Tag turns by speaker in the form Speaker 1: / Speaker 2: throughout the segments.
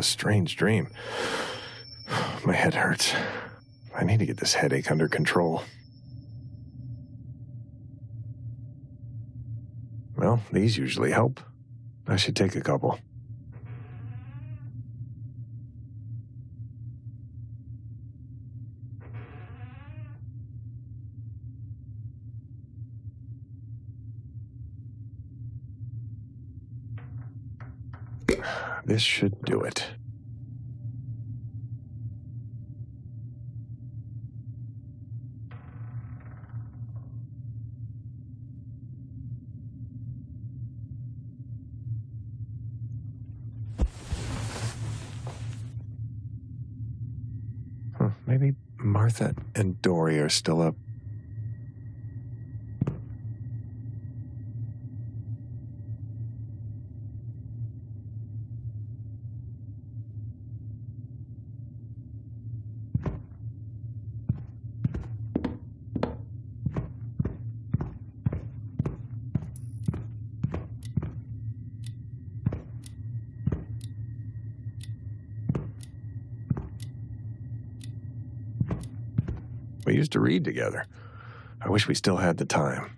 Speaker 1: a strange dream. My head hurts. I need to get this headache under control. Well, these usually help. I should take a couple. This should do it. Huh, maybe Martha and Dory are still up. Read together. I wish we still had the time.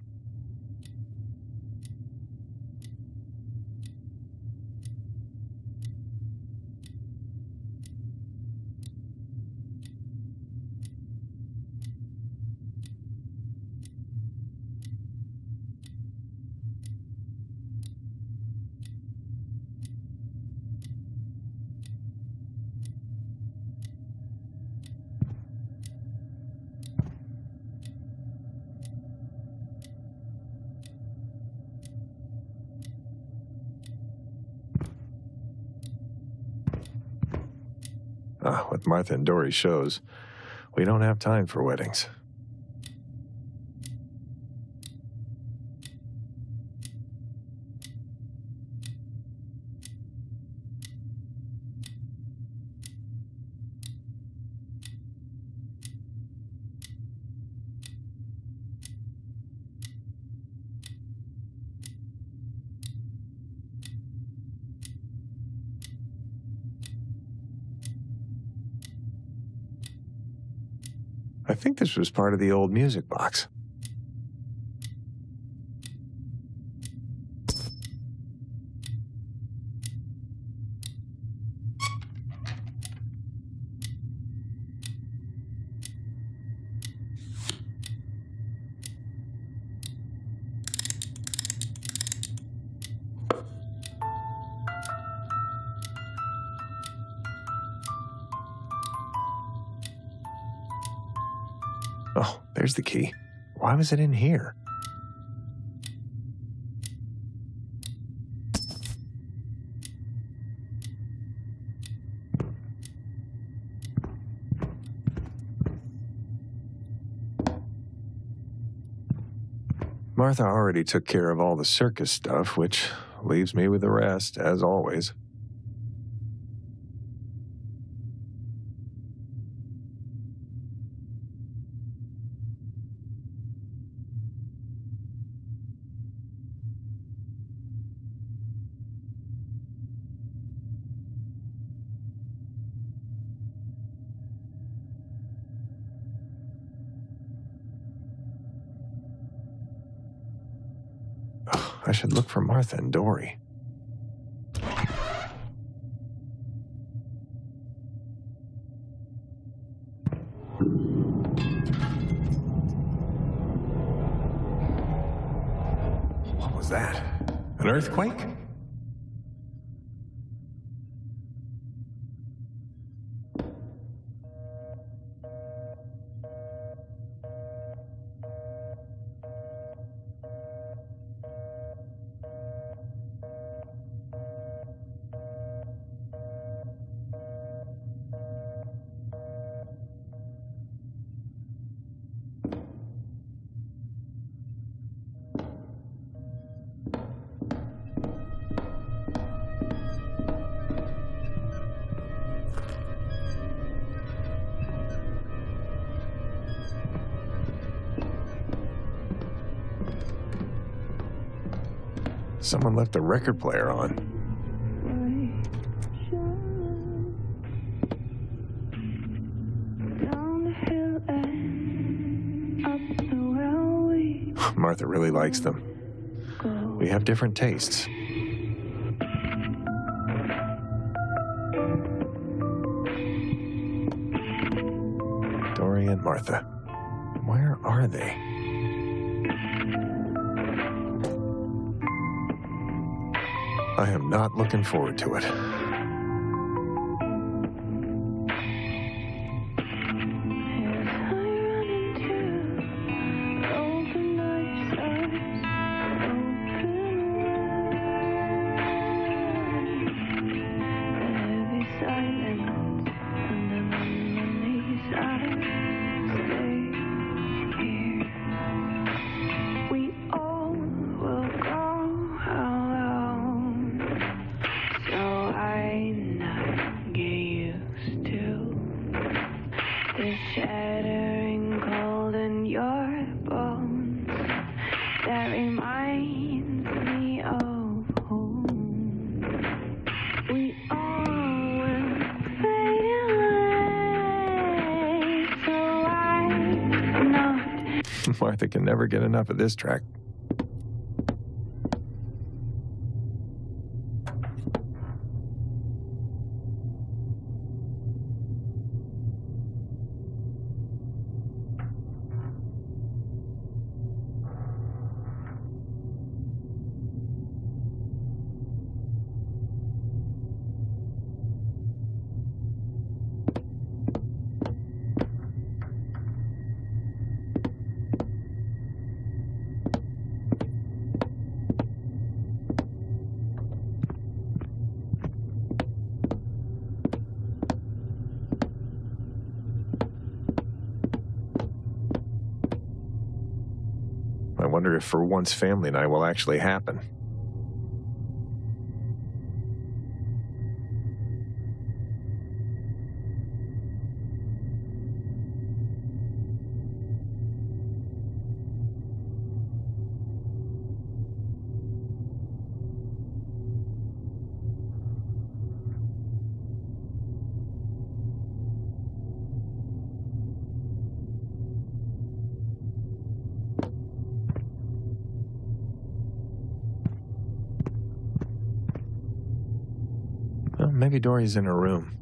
Speaker 1: Ah, with Martha and Dory shows, we don't have time for weddings. I think this was part of the old music box. The key. Why was it in here?
Speaker 2: Martha already took care of all the circus stuff, which leaves me with the rest, as always. Martha and Dory. What was that? An earthquake? Someone left the record player on. Martha really likes them. We have different tastes. Dory and Martha. Where are they? I am not looking forward to it. Never get enough of this track. For once family night will actually happen. Dory's in her room.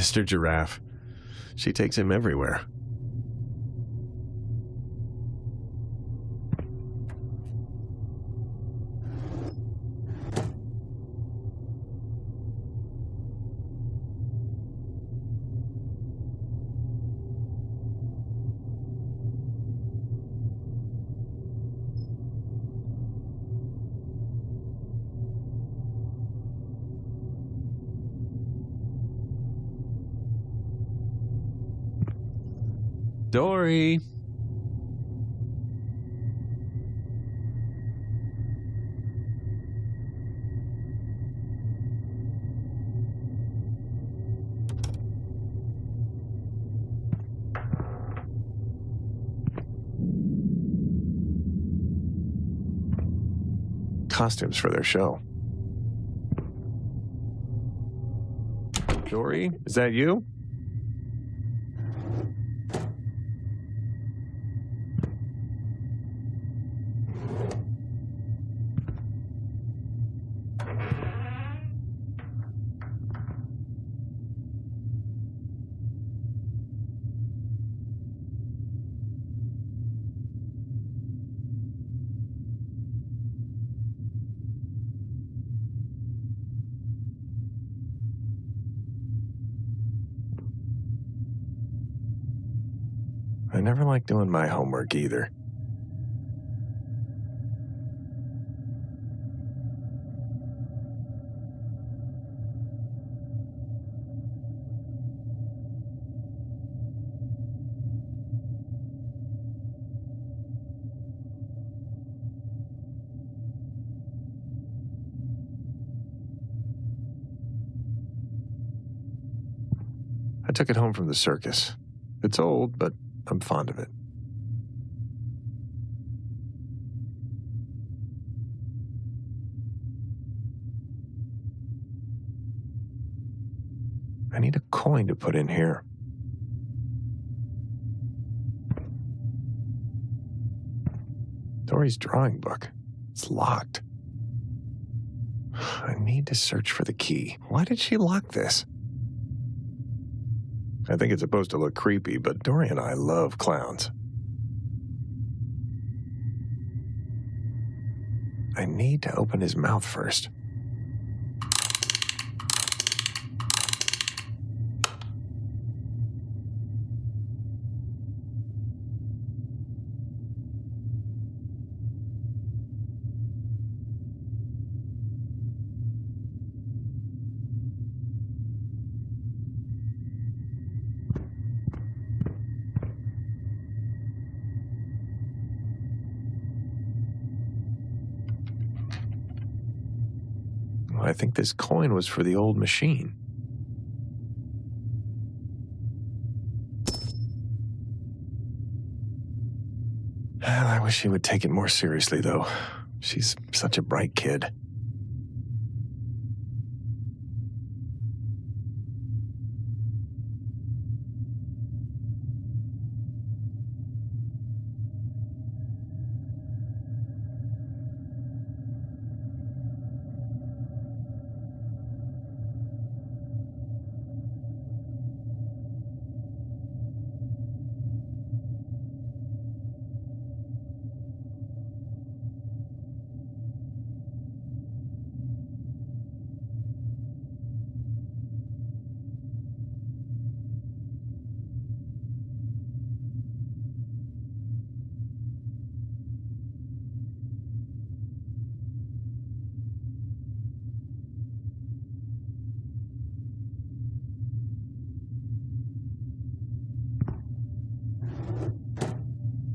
Speaker 2: Mr. Giraffe. She takes him everywhere.
Speaker 3: Dory.
Speaker 1: Costumes for their show. Dory, is that you? Homework either. I took it home from the circus. It's old, but I'm fond of it. Need a coin to put in here. Dory's drawing book. It's locked. I need to search for the key. Why did she lock this? I think it's supposed to look creepy, but Dory and I love clowns. I need to open his mouth first. Think this coin was for the old machine. I wish she would take it more seriously, though. She's such a bright kid.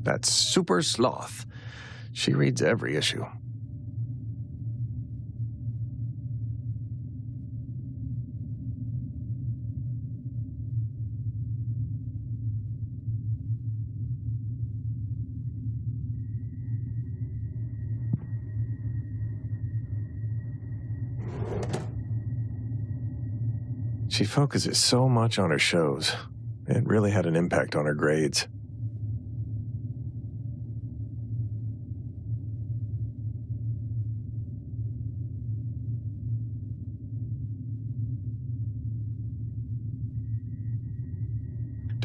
Speaker 1: That's Super Sloth. She reads every issue. She focuses so much on her shows. It really had an impact on her grades.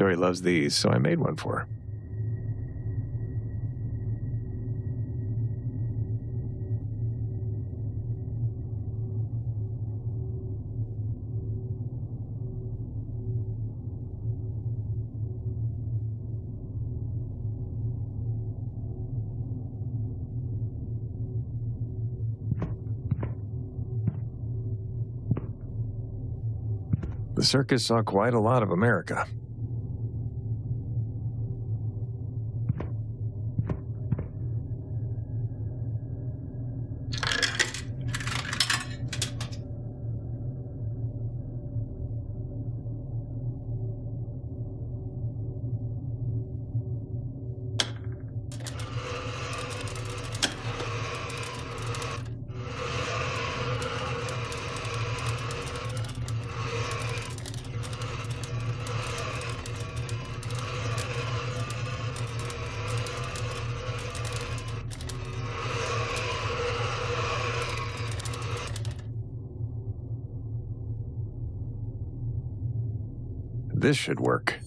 Speaker 1: Dory loves these, so I made one for her. The circus saw quite a lot of America. This should work.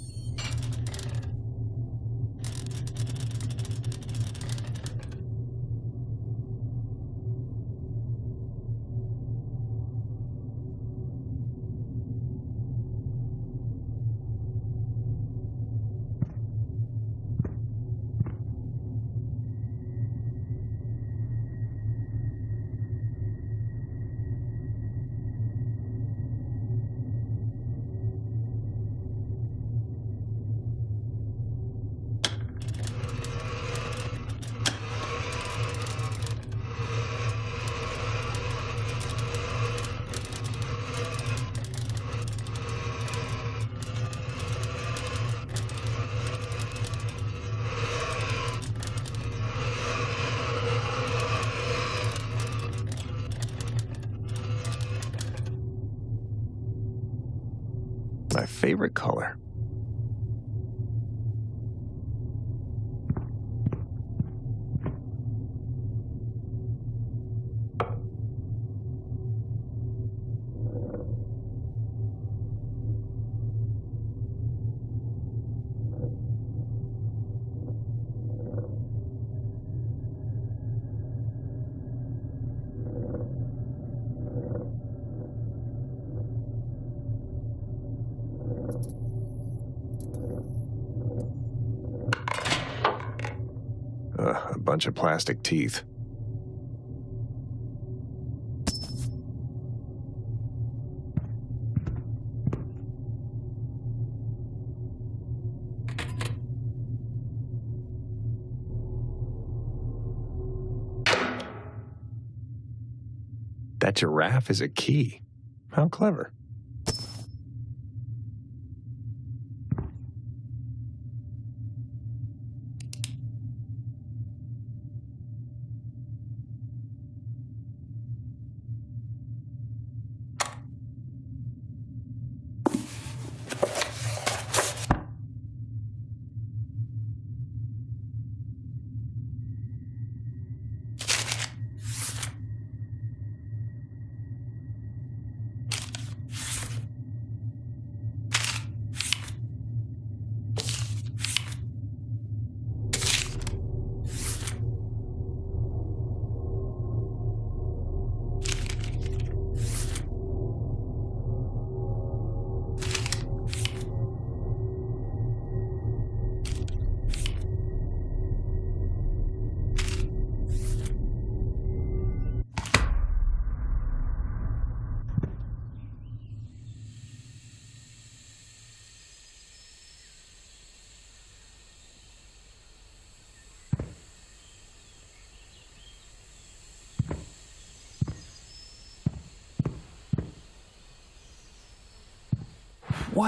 Speaker 1: Bunch of plastic teeth. That giraffe is a key. How clever.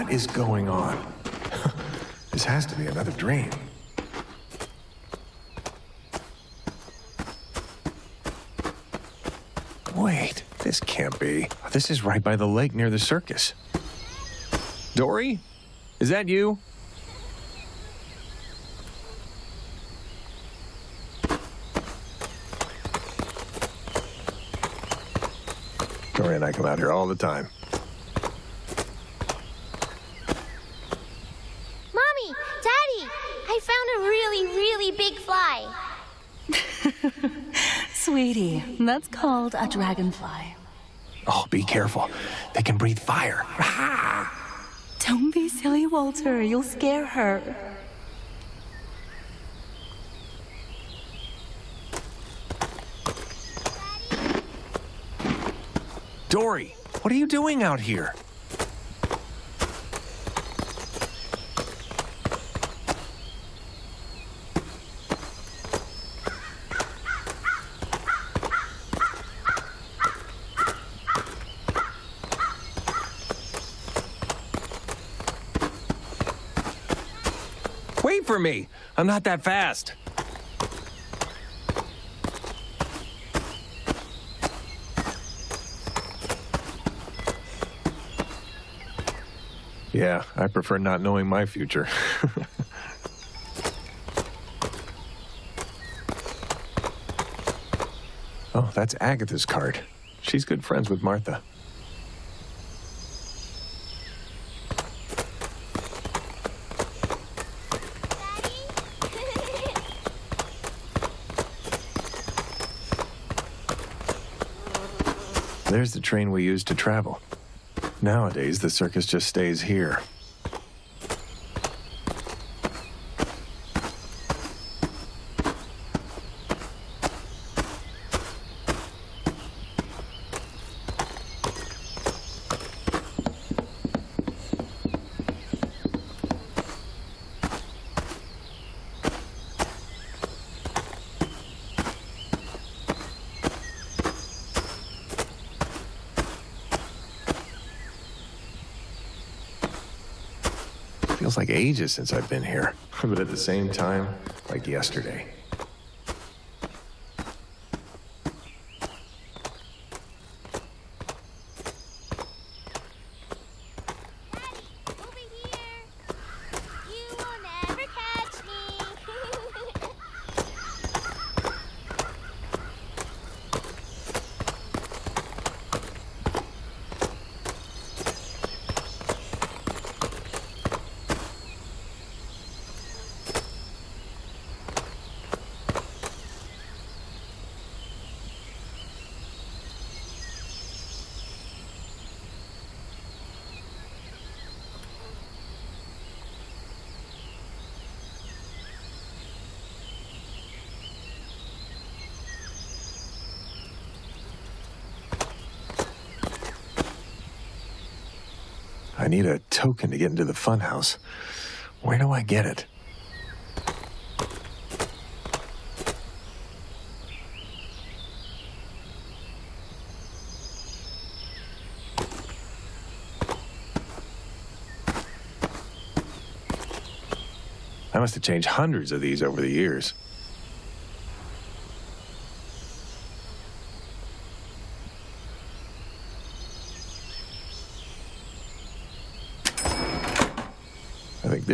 Speaker 1: Is going on? this has to be another dream. Wait, this can't be. This is right by the lake near the circus. Dory? Is that you? Dory and I come out here all the time.
Speaker 3: Mommy, Daddy, I found a really, really big fly.
Speaker 4: That's called a dragonfly.
Speaker 1: Oh, be careful. They can breathe fire.
Speaker 4: Don't be silly, Walter. You'll scare her.
Speaker 1: Dory, what are you doing out here? Wait for me. I'm not that fast. Yeah, I prefer not knowing my future. oh, that's Agatha's card. She's good friends with Martha. There's the train we used to travel. Nowadays, the circus just stays here. Feels like ages since I've been here, but at the same time, like yesterday.
Speaker 3: Over here. You will never catch me.
Speaker 1: I need a token to get into the funhouse. Where do I get it? I must have changed hundreds of these over the years.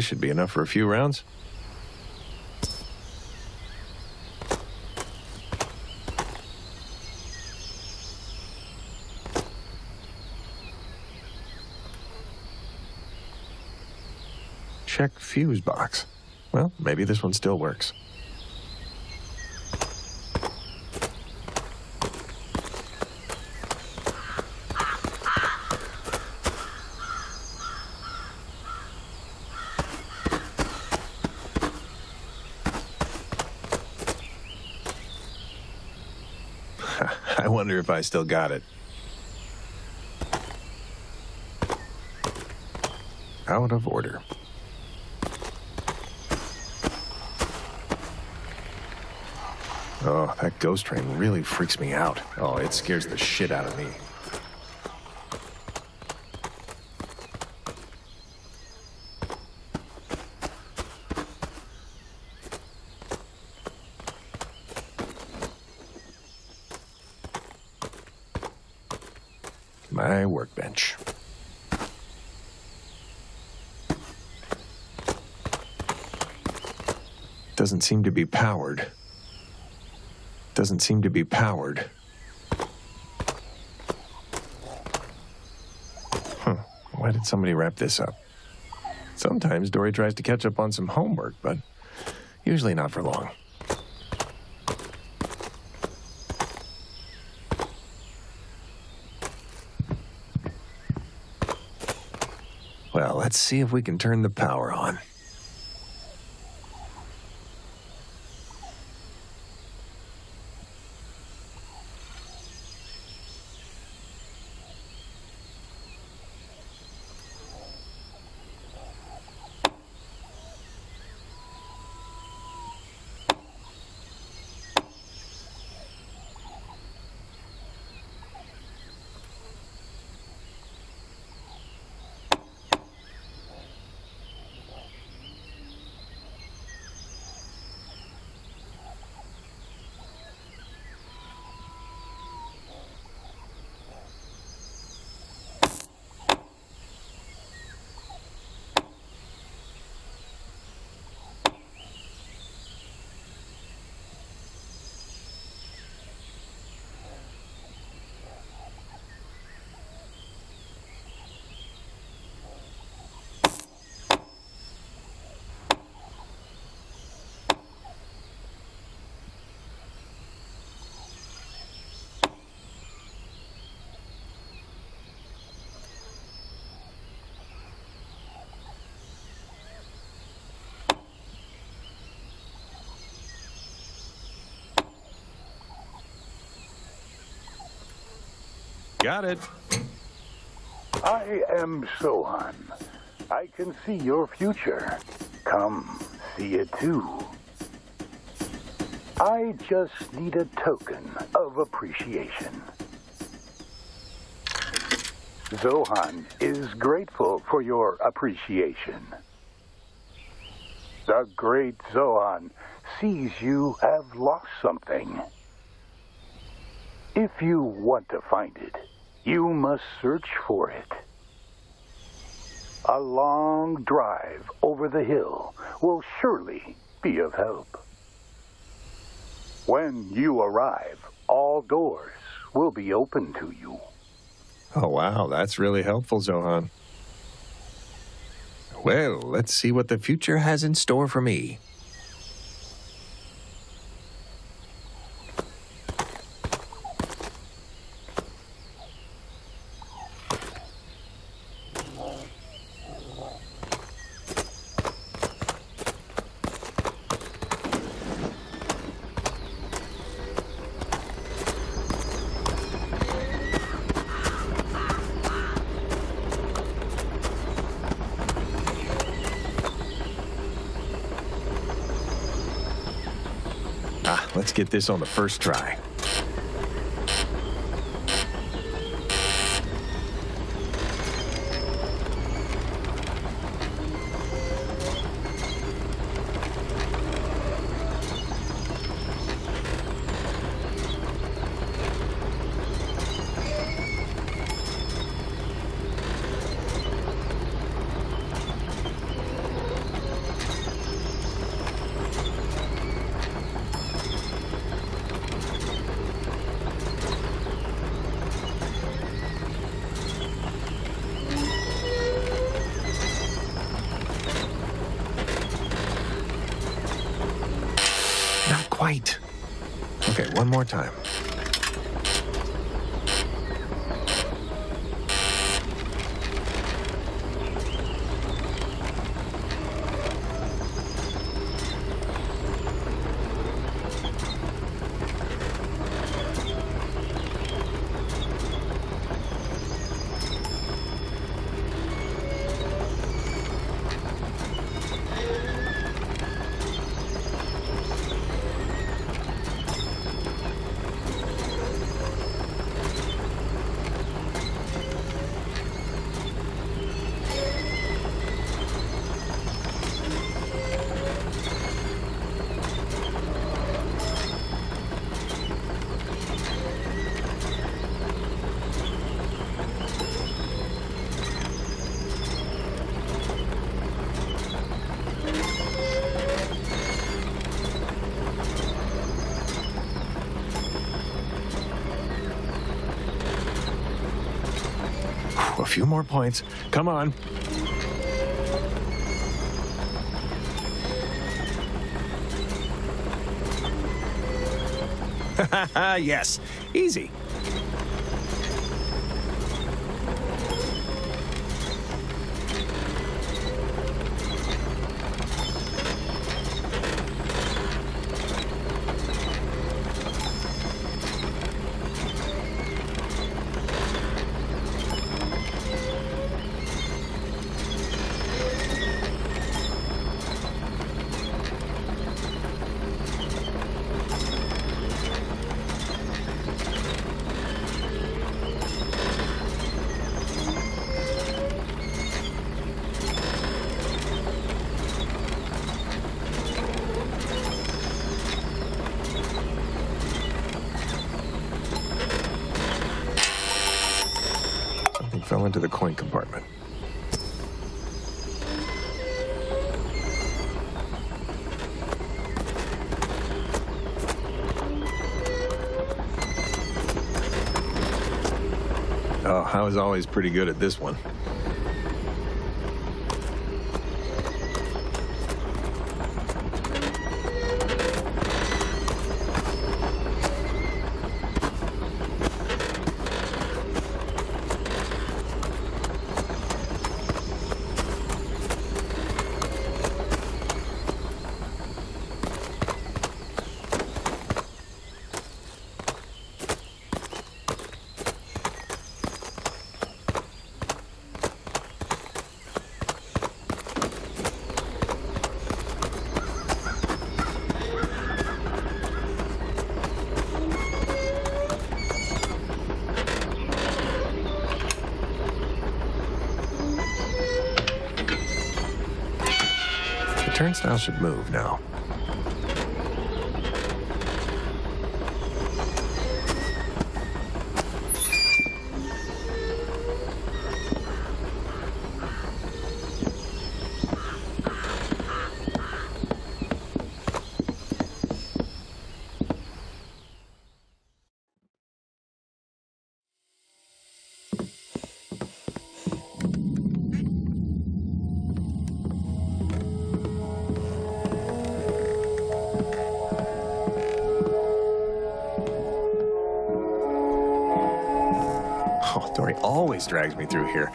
Speaker 1: This should be enough for a few rounds. Check fuse box. Well, maybe this one still works. I still got it. Out of order. Oh, that ghost train really freaks me out. Oh, it scares the shit out of me. My workbench. Doesn't seem to be powered. Doesn't seem to be powered. Huh. Why did somebody wrap this up? Sometimes Dory tries to catch up on some homework, but usually not for long. Well, let's see if we can turn the power on. Got it.
Speaker 5: I am Zohan. I can see your future. Come, see it too. I just need a token of appreciation. Zohan is grateful for your appreciation. The great Zohan sees you have lost something. If you want to find it, you must search for it. A long drive over the hill will surely be of help. When you arrive, all doors will be open to you.
Speaker 1: Oh, wow. That's really helpful, Zohan. Well, let's see what the future has in store for me. Ah, let's get this on the first try. Not quite. Okay, one more time. Few more points. Come on. yes, easy. Something fell into the coin compartment. Oh, I was always pretty good at this one. Turnstile should move now. Drags me through here.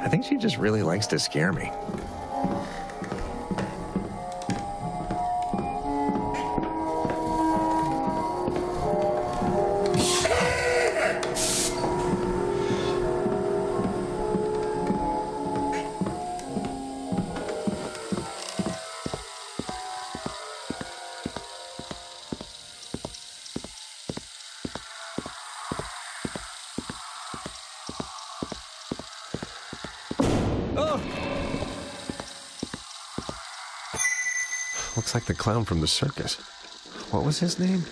Speaker 1: I think she just really likes to scare me. Clown from the circus. What was his name?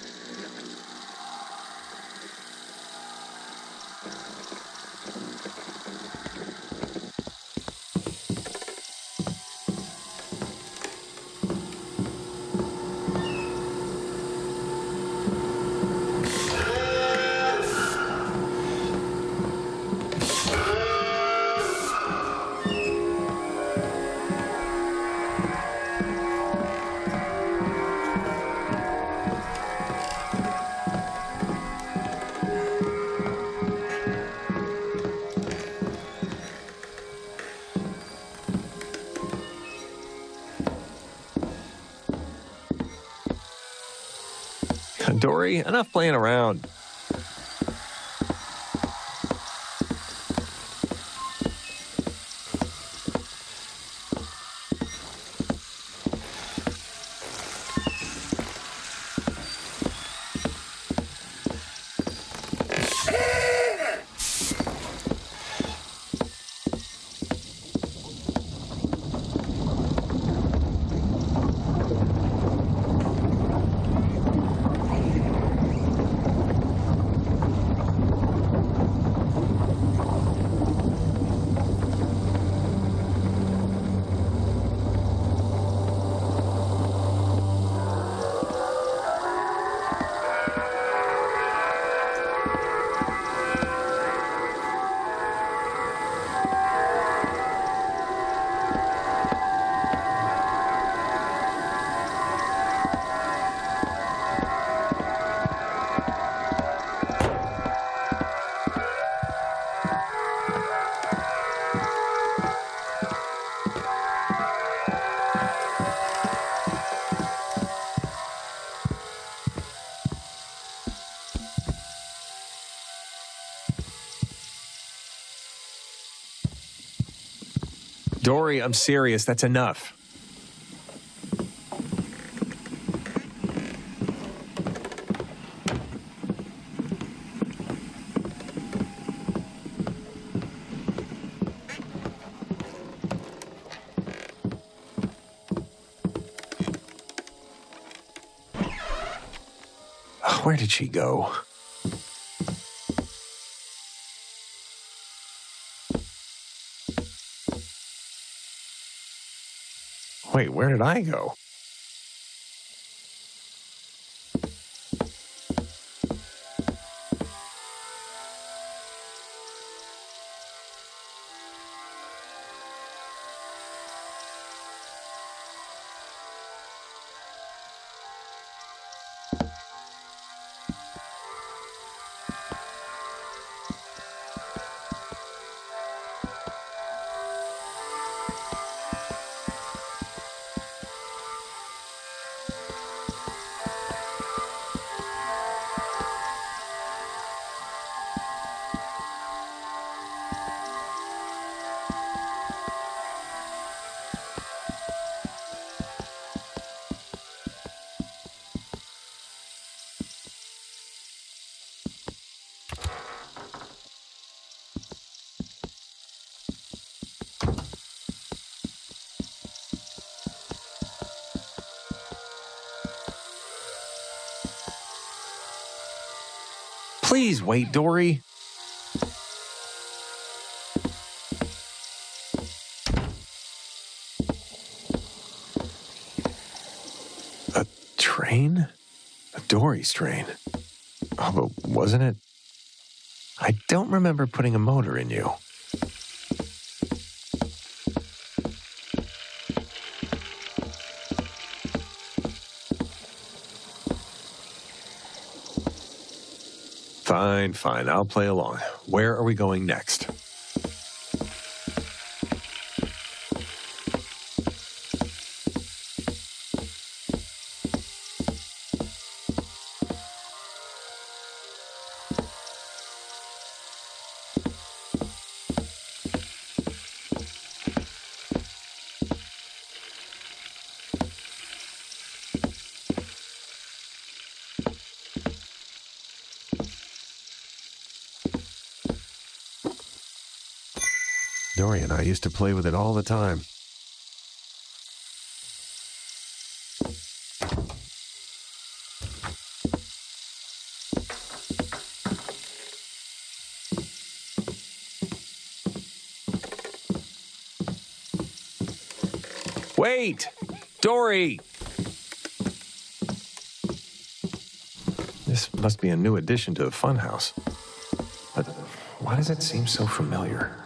Speaker 1: Dory, I'm serious. That's enough. Where did she go? Wait, where did I go? Wait, Dory. A train? A Dory's train. Oh, but wasn't it? I don't remember putting a motor in you. Fine, fine. I'll play along. Where are we going next? Dory and I used to play with it all the time. Wait! Dory! This must be a new addition to the funhouse. But why does it seem so familiar?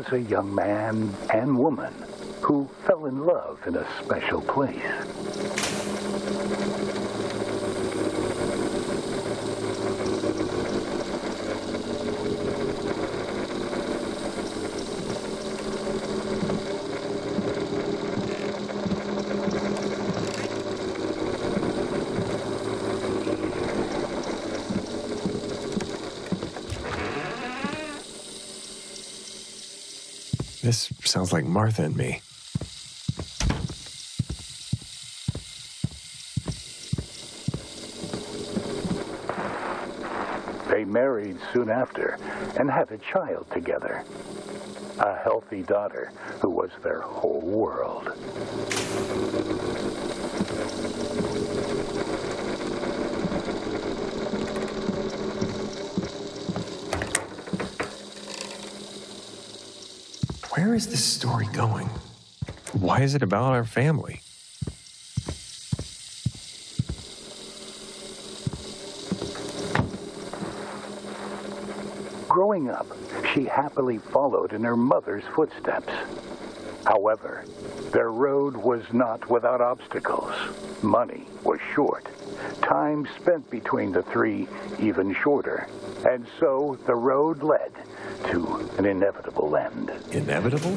Speaker 5: Was a young man and woman who fell in love in a special place.
Speaker 1: This sounds like Martha and me.
Speaker 5: They married soon after and had a child together. A healthy daughter who was their whole world.
Speaker 1: Where is this story going? Why is it about our family?
Speaker 5: Growing up, she happily followed in her mother's footsteps. However, their road was not without obstacles. Money was short. Time spent between the three even shorter. And so the road led to an inevitable end.
Speaker 1: Inevitable?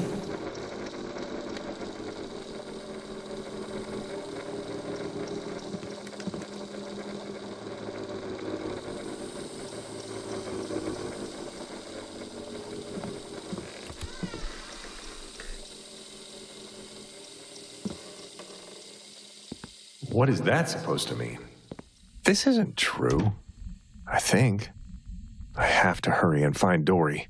Speaker 1: What is that supposed to mean? This isn't true. I think. I have to hurry and find Dory.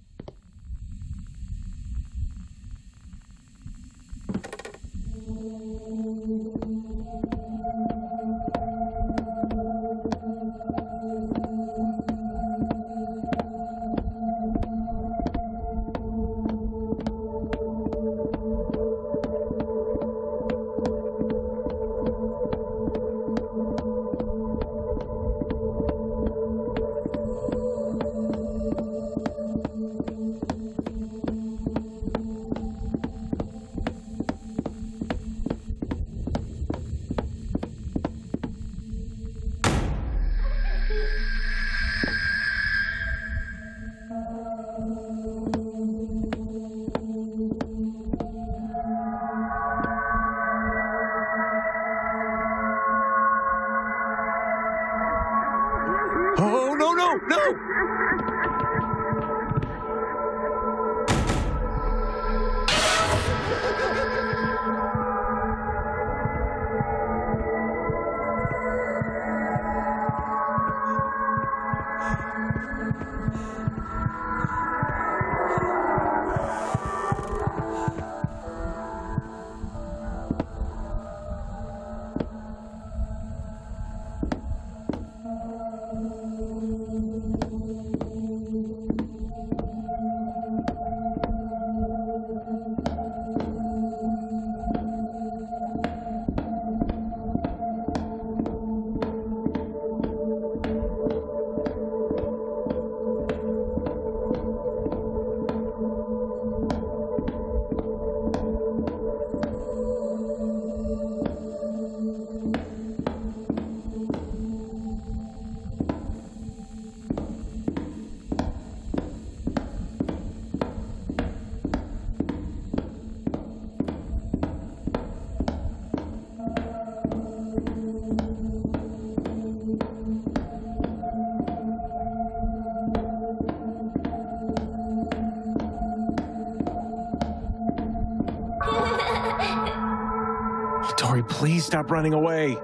Speaker 1: Running away.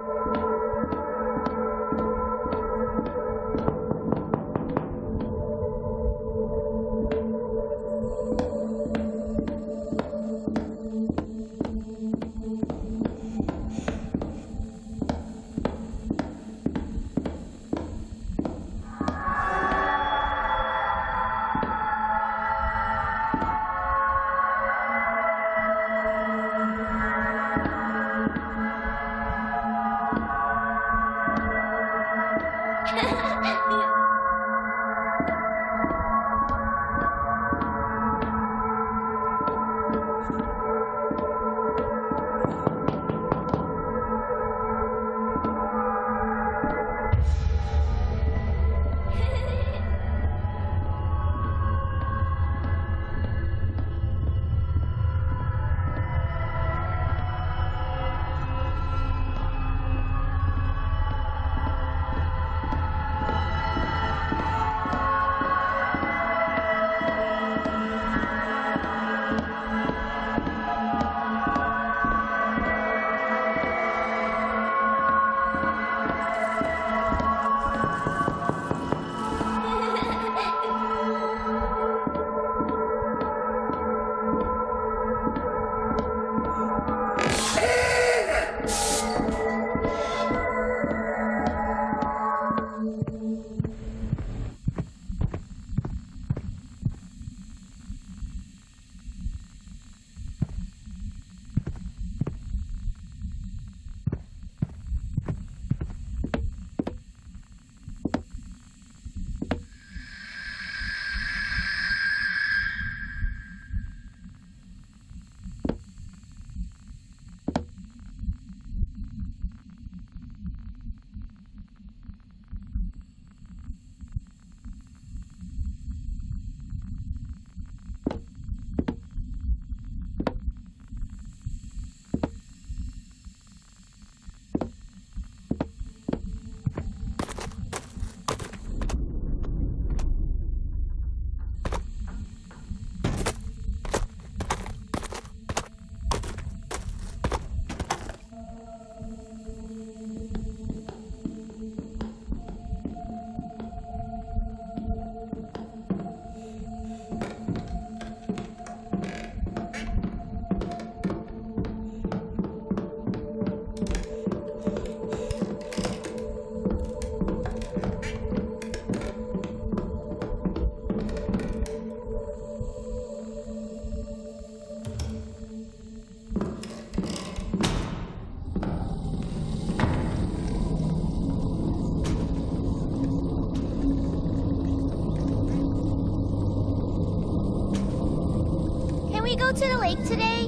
Speaker 3: To the lake today?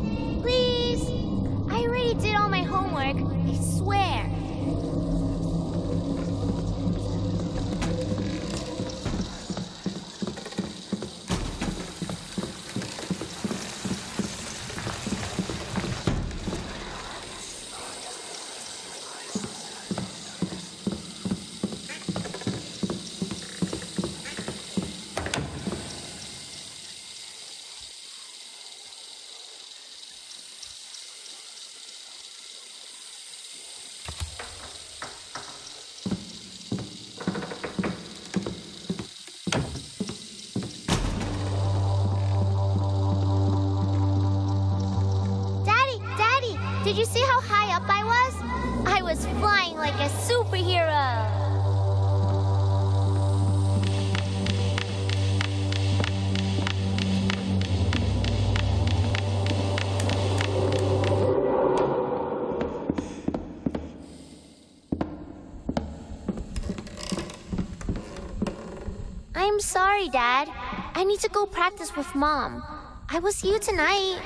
Speaker 3: I'm sorry, Dad. I need to go practice with Mom. I will see you tonight.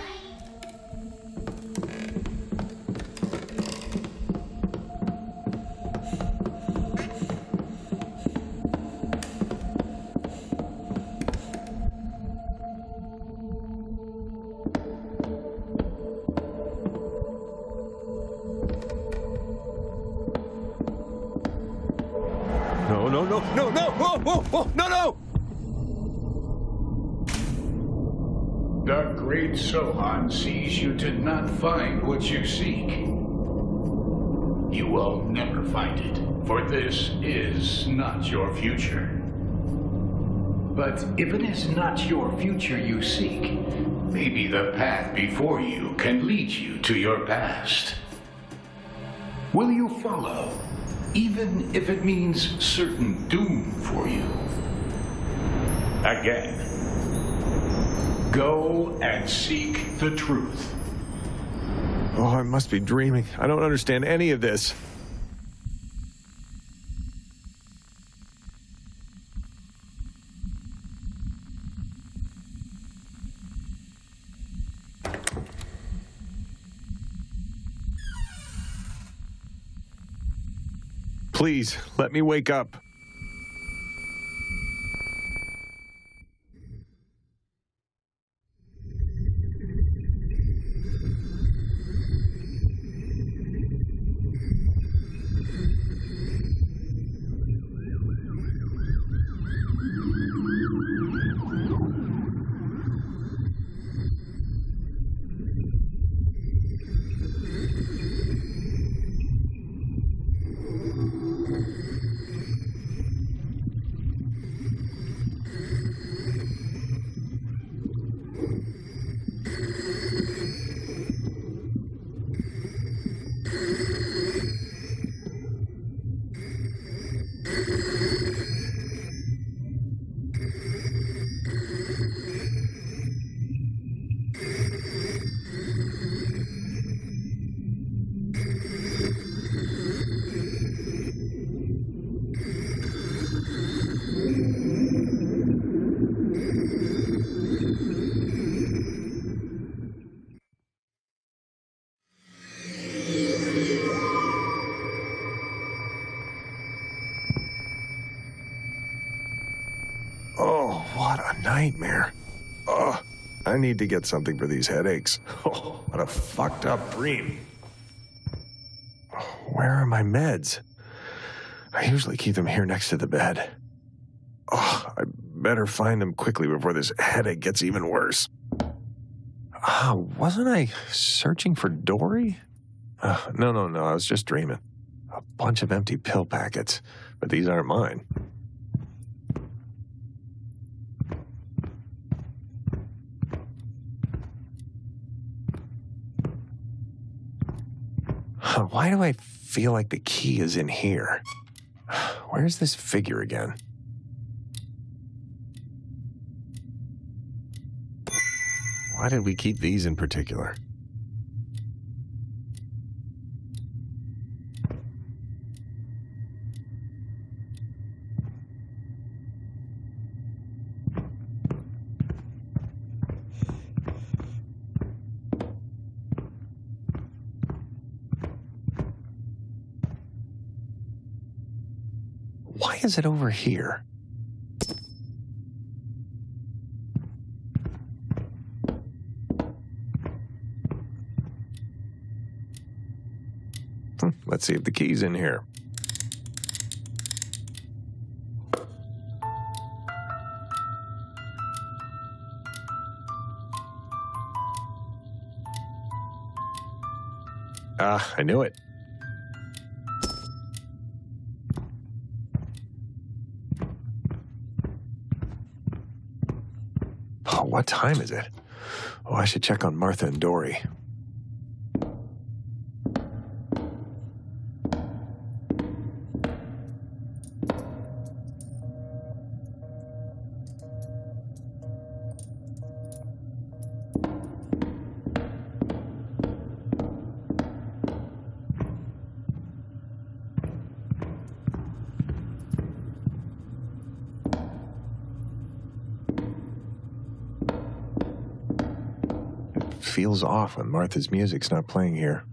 Speaker 5: Find what you seek. You will never find it, for this is not your future. But if it is not your future you seek, maybe the path before you can lead you to your past. Will you follow, even if it means certain doom for you? Again, go and seek the truth.
Speaker 1: Oh, I must be dreaming. I don't understand any of this. Please, let me wake up. I need to get something for these headaches. Oh, what a fucked up dream. Where are my meds? I usually keep them here next to the bed. Oh, I better find them quickly before this headache gets even worse. Ah, wasn't I searching for Dory? Uh, no, no, no, I was just dreaming. A bunch of empty pill packets, but these aren't mine. Huh, Why do I feel like the key is in here? Where's this figure again? Why did we keep these in particular? Is it over here? Hmm, Let's see if the key's in here. Ah, I knew it. What time is it? Oh, I should check on Martha and Dory. Off when Martha's music's not playing here.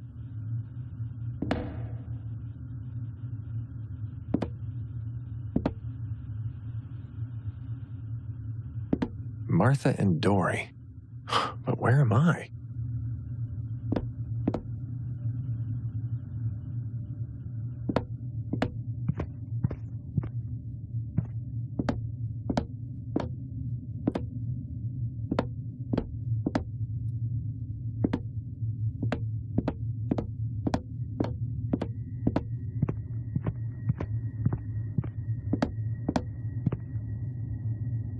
Speaker 1: Martha and Dory. But where am I?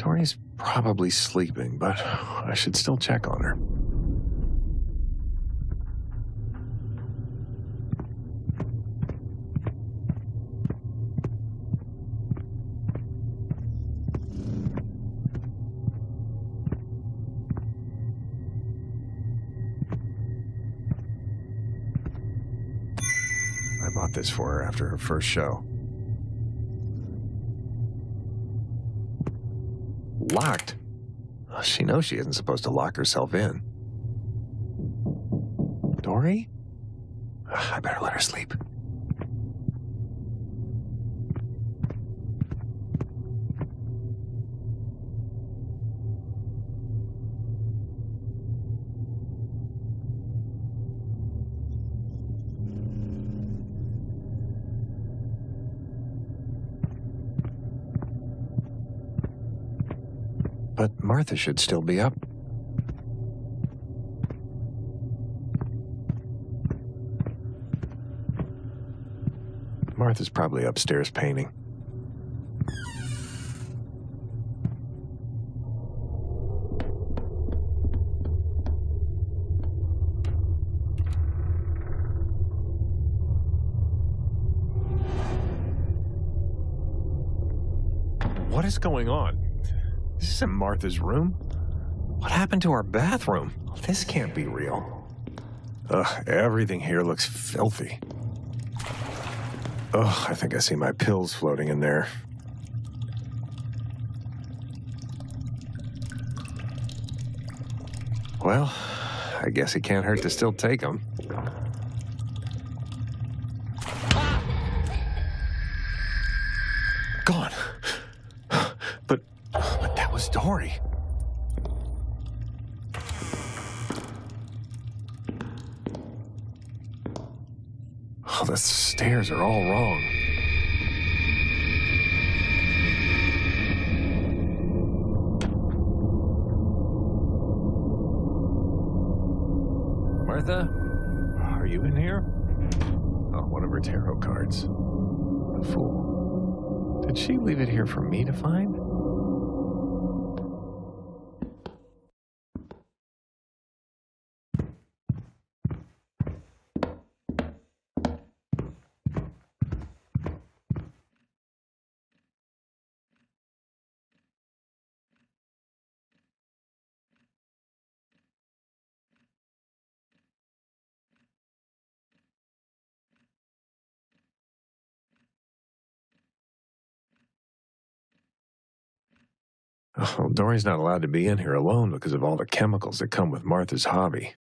Speaker 1: Dory's probably sleeping, but I should still check on her. I bought this for her after her first show. Locked? She she isn't supposed to lock herself in. Dory? I better let her sleep. But Martha should still be up. Martha's probably upstairs painting. What is going on? This isn't Martha's room. What happened to our bathroom? This can't be real. Ugh, everything here looks filthy. Ugh, I think I see my pills floating in there. Well, I guess it can't hurt to still take them. Stairs are all wrong. Martha, are you in here? Oh, one of her tarot cards. The fool. Did she leave it here for me to find? Oh, Dory's not allowed to be in here alone because of all the chemicals that come with Martha's hobby.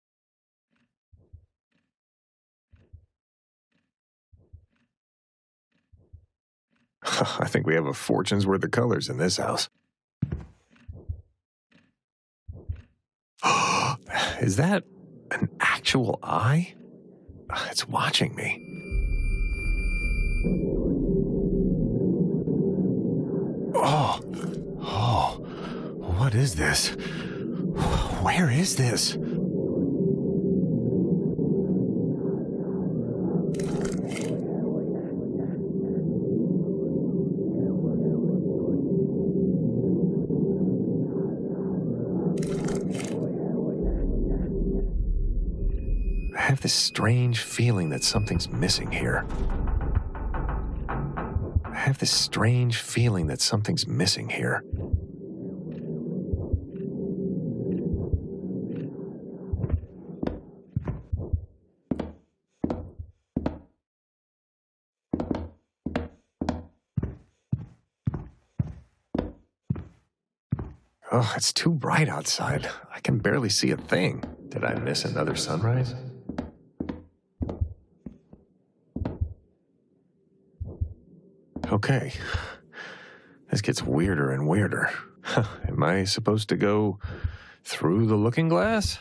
Speaker 1: I think we have a fortune's worth of colors in this house. Is that an actual eye? It's watching me. Oh, oh, what is this? Where is this? I have this strange feeling that something's missing here. Have this strange feeling that something's missing here. Oh, it's too bright outside. I can barely see a thing. Did I miss another sunrise? Okay. This gets weirder and weirder. Am I supposed to go through the looking glass?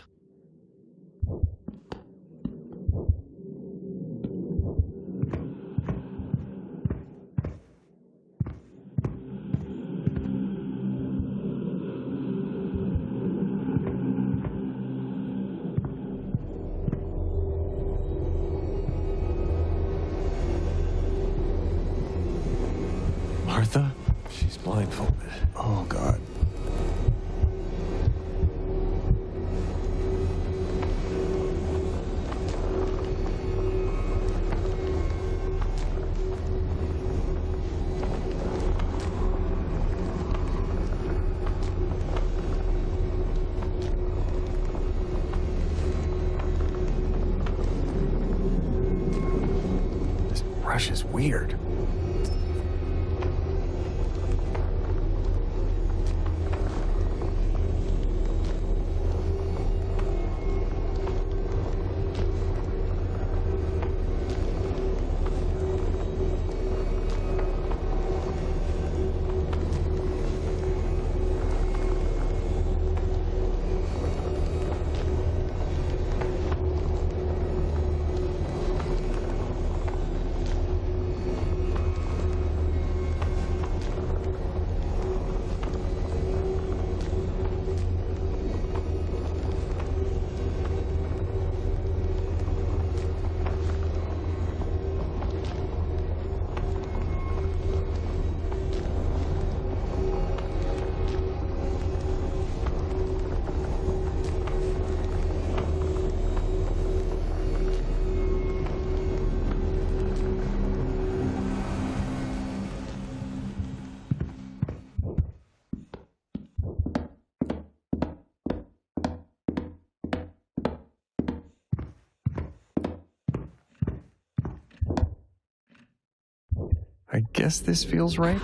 Speaker 1: Guess this feels right.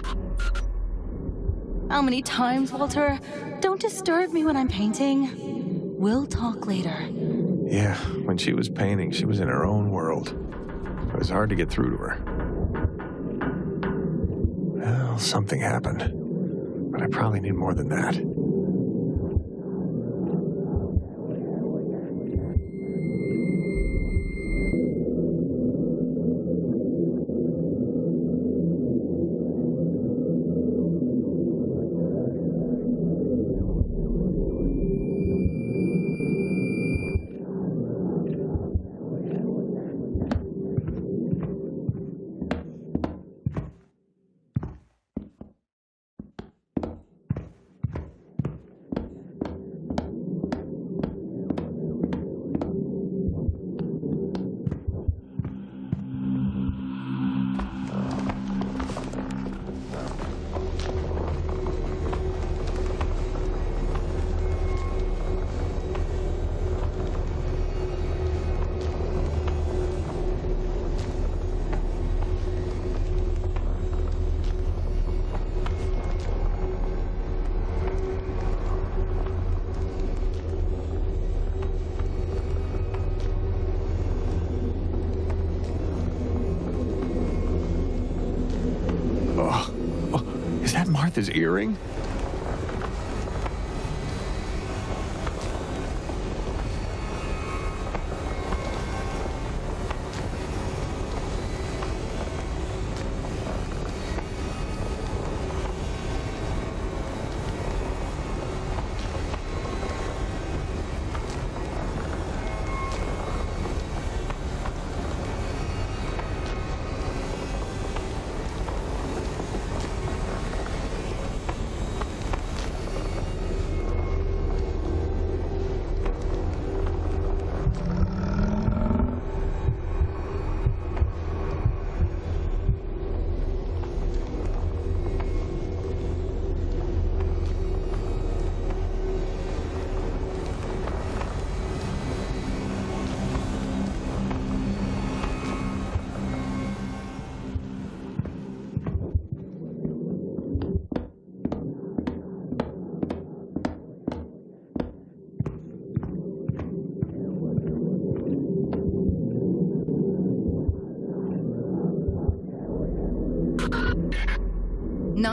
Speaker 4: How many times, Walter? Don't disturb me when I'm painting. We'll talk later.
Speaker 1: Yeah, when she was painting, she was in her own world. It was hard to get through to her. Well, something happened. But I probably need more than that. His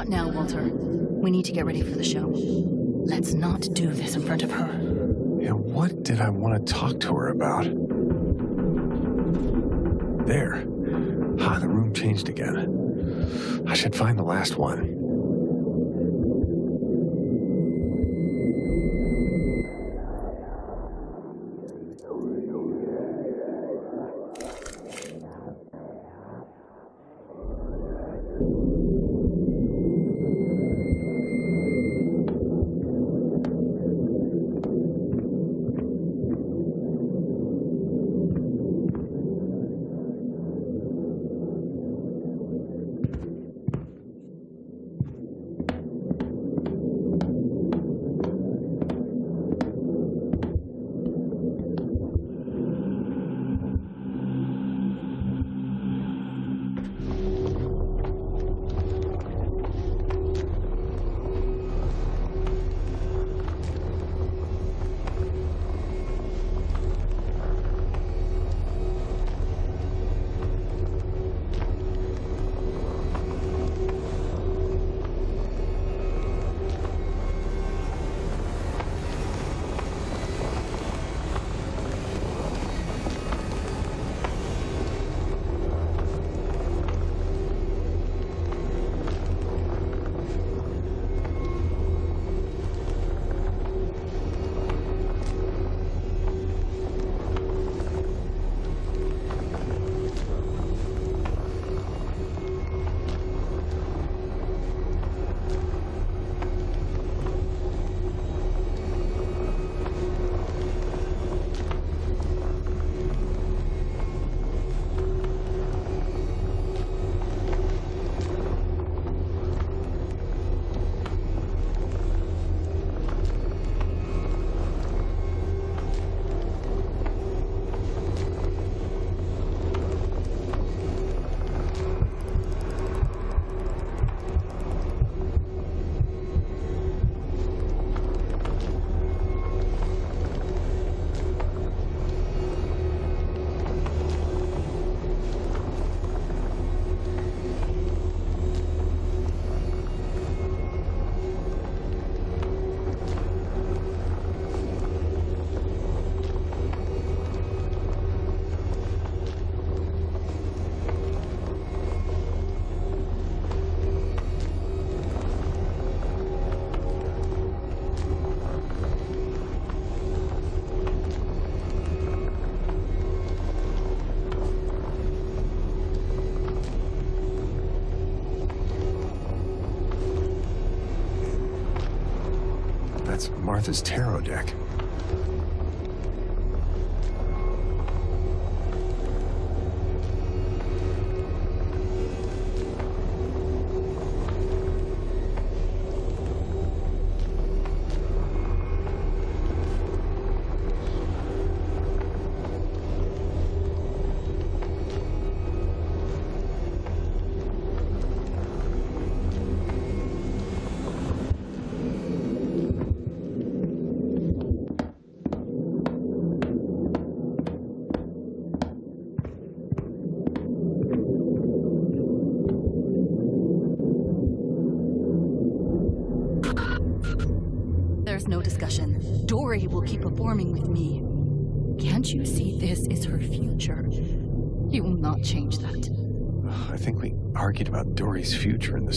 Speaker 4: Not now, Walter. We need to get ready for the show. Let's not do this in front of her.
Speaker 1: Yeah, what did I want to talk to her about? There. Ah, the room changed again. I should find the last one.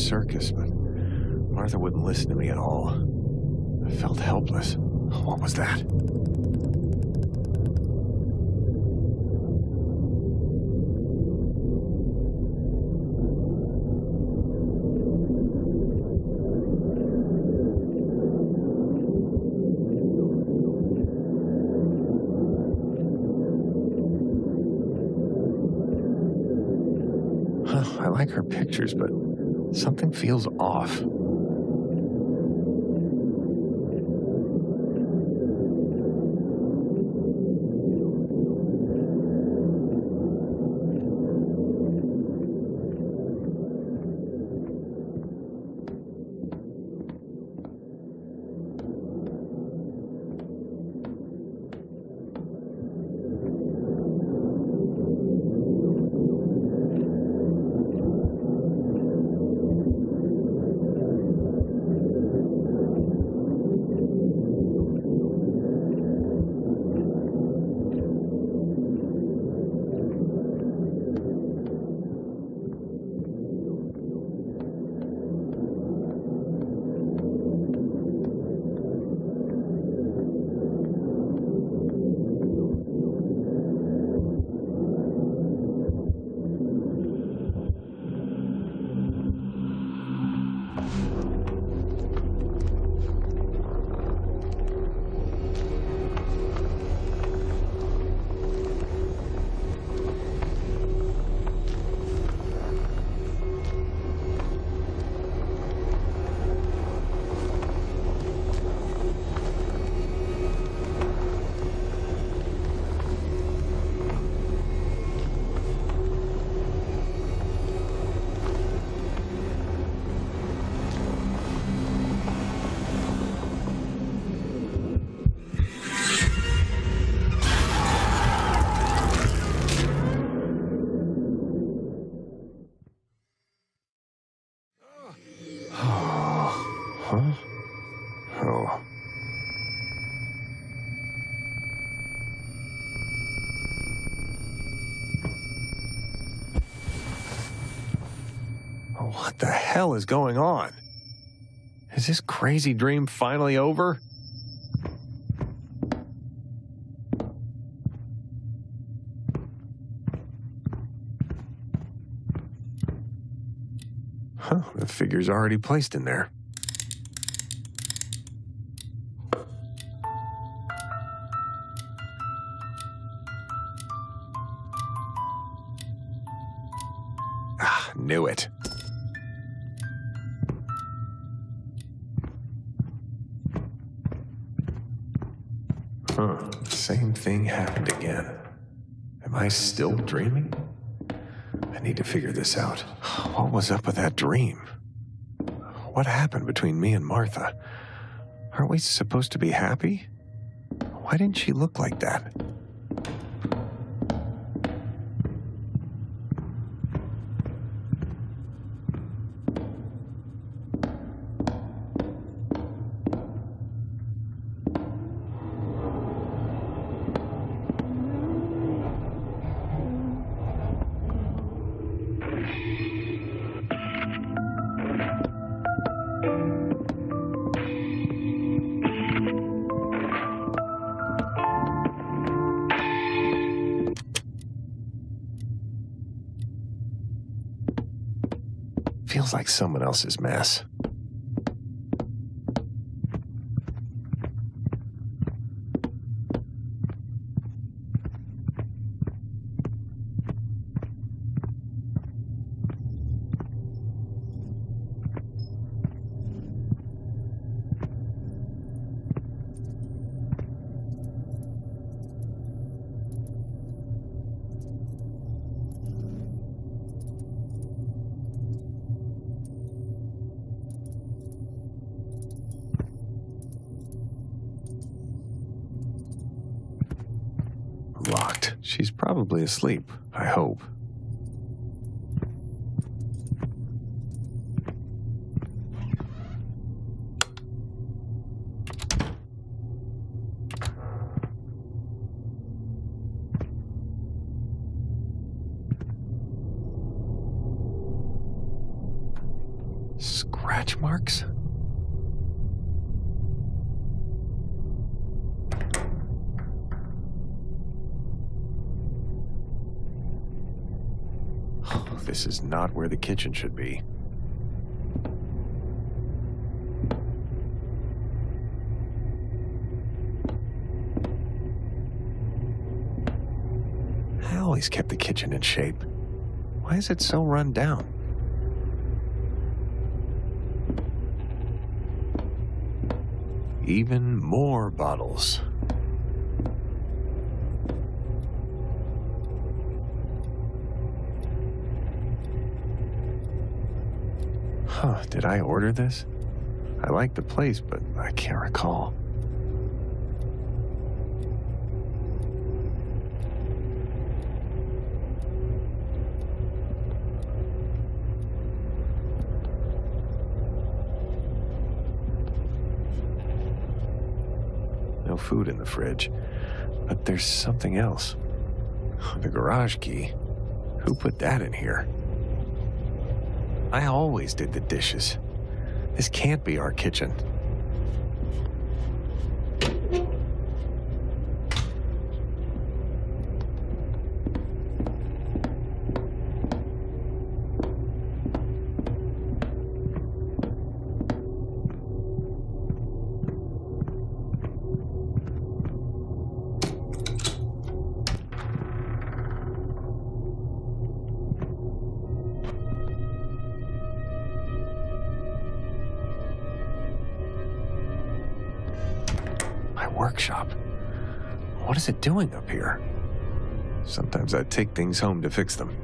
Speaker 1: Circus, but Martha wouldn't listen to me at all. I felt helpless. What was that? Hell is going on? Is this crazy dream finally over? Huh, the figure's already placed in there. Ah, knew it. Same thing happened again. Am I still dreaming? I need to figure this out. What was up with that dream? What happened between me and Martha? Aren't we supposed to be happy? Why didn't she look like that? Someone else's mess. Locked. She's probably asleep, I hope. scratch marks? This is not where the kitchen should be. I always kept the kitchen in shape. Why is it so run down? Even more bottles. Did I order this? I like the place, but I can't recall. No food in the fridge, but there's something else. The garage key. Who put that in here? I always did the dishes. This can't be our kitchen. Doing up here? Sometimes I take things home to fix them.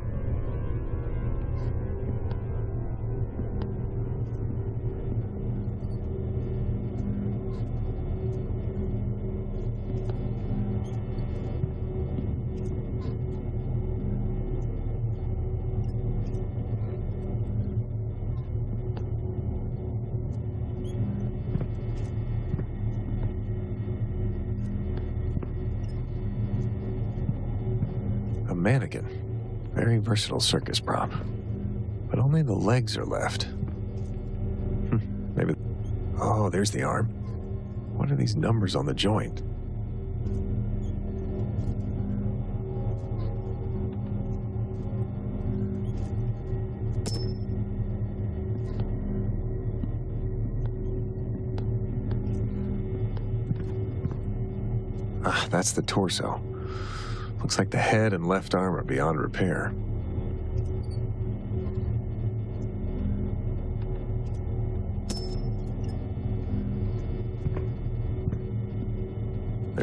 Speaker 1: Versatile circus prop. But only the legs are left. Hmm, Maybe. Oh, there's the arm. What are these numbers on the joint? Ah, that's the torso. Looks like the head and left arm are beyond repair.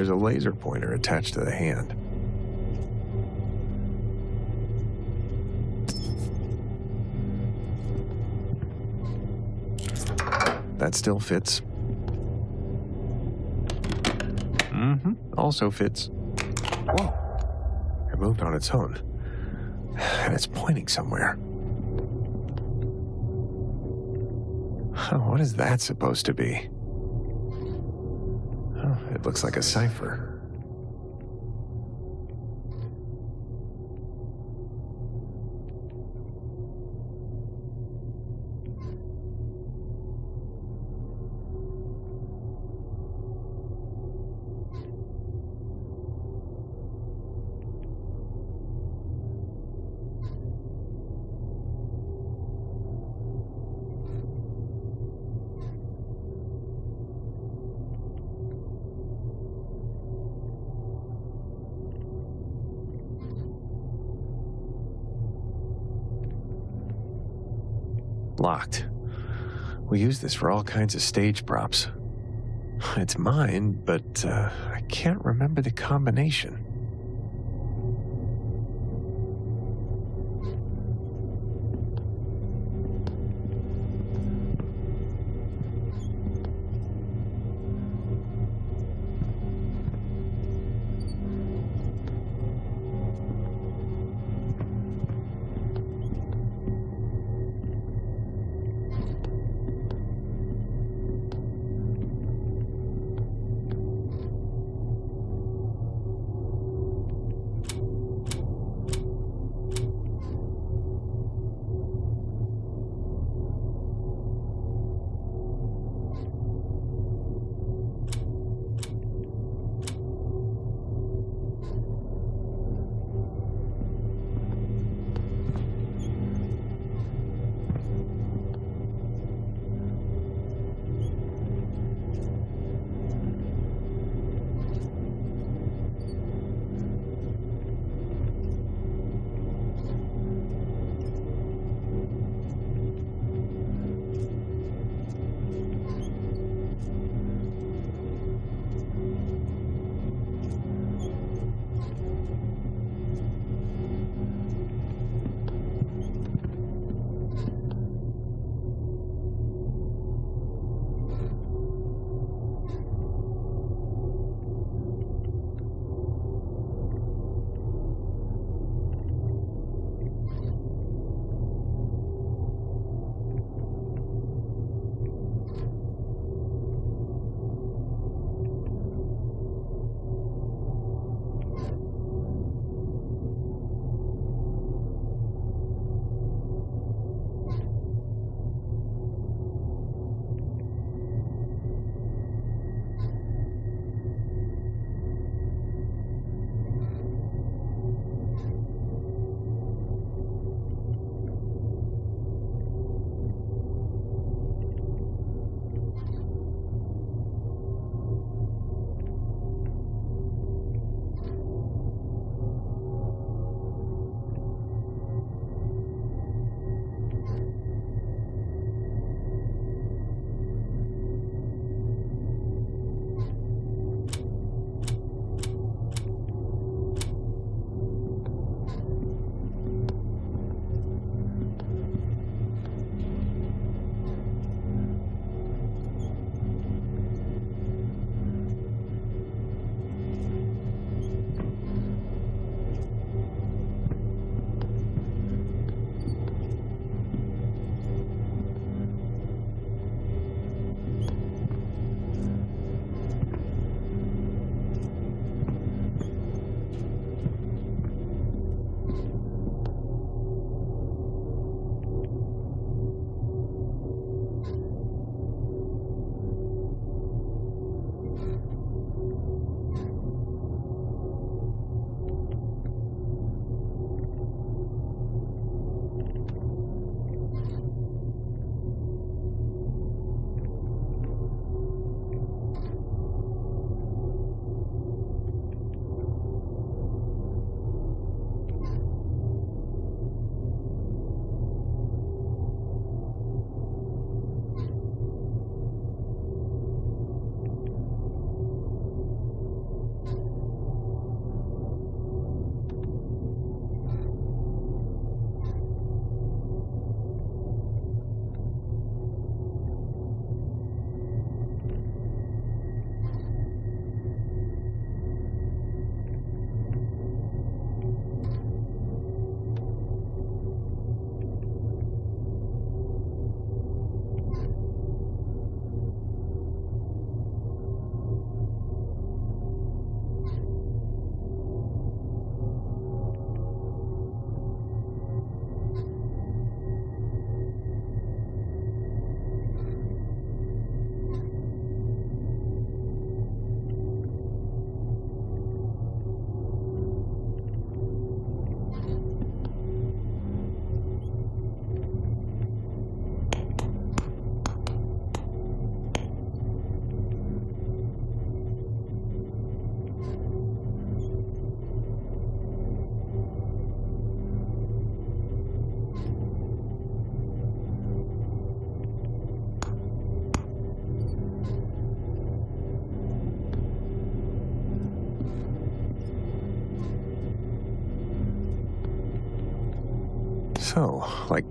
Speaker 1: There's a laser pointer attached to the hand. That still fits. Mm-hmm. Also fits. Whoa. It moved on its own. And it's pointing somewhere. Huh, what is that supposed to be? Looks like a cipher. Locked. We use this for all kinds of stage props. It's mine, but uh, I can't remember the combination.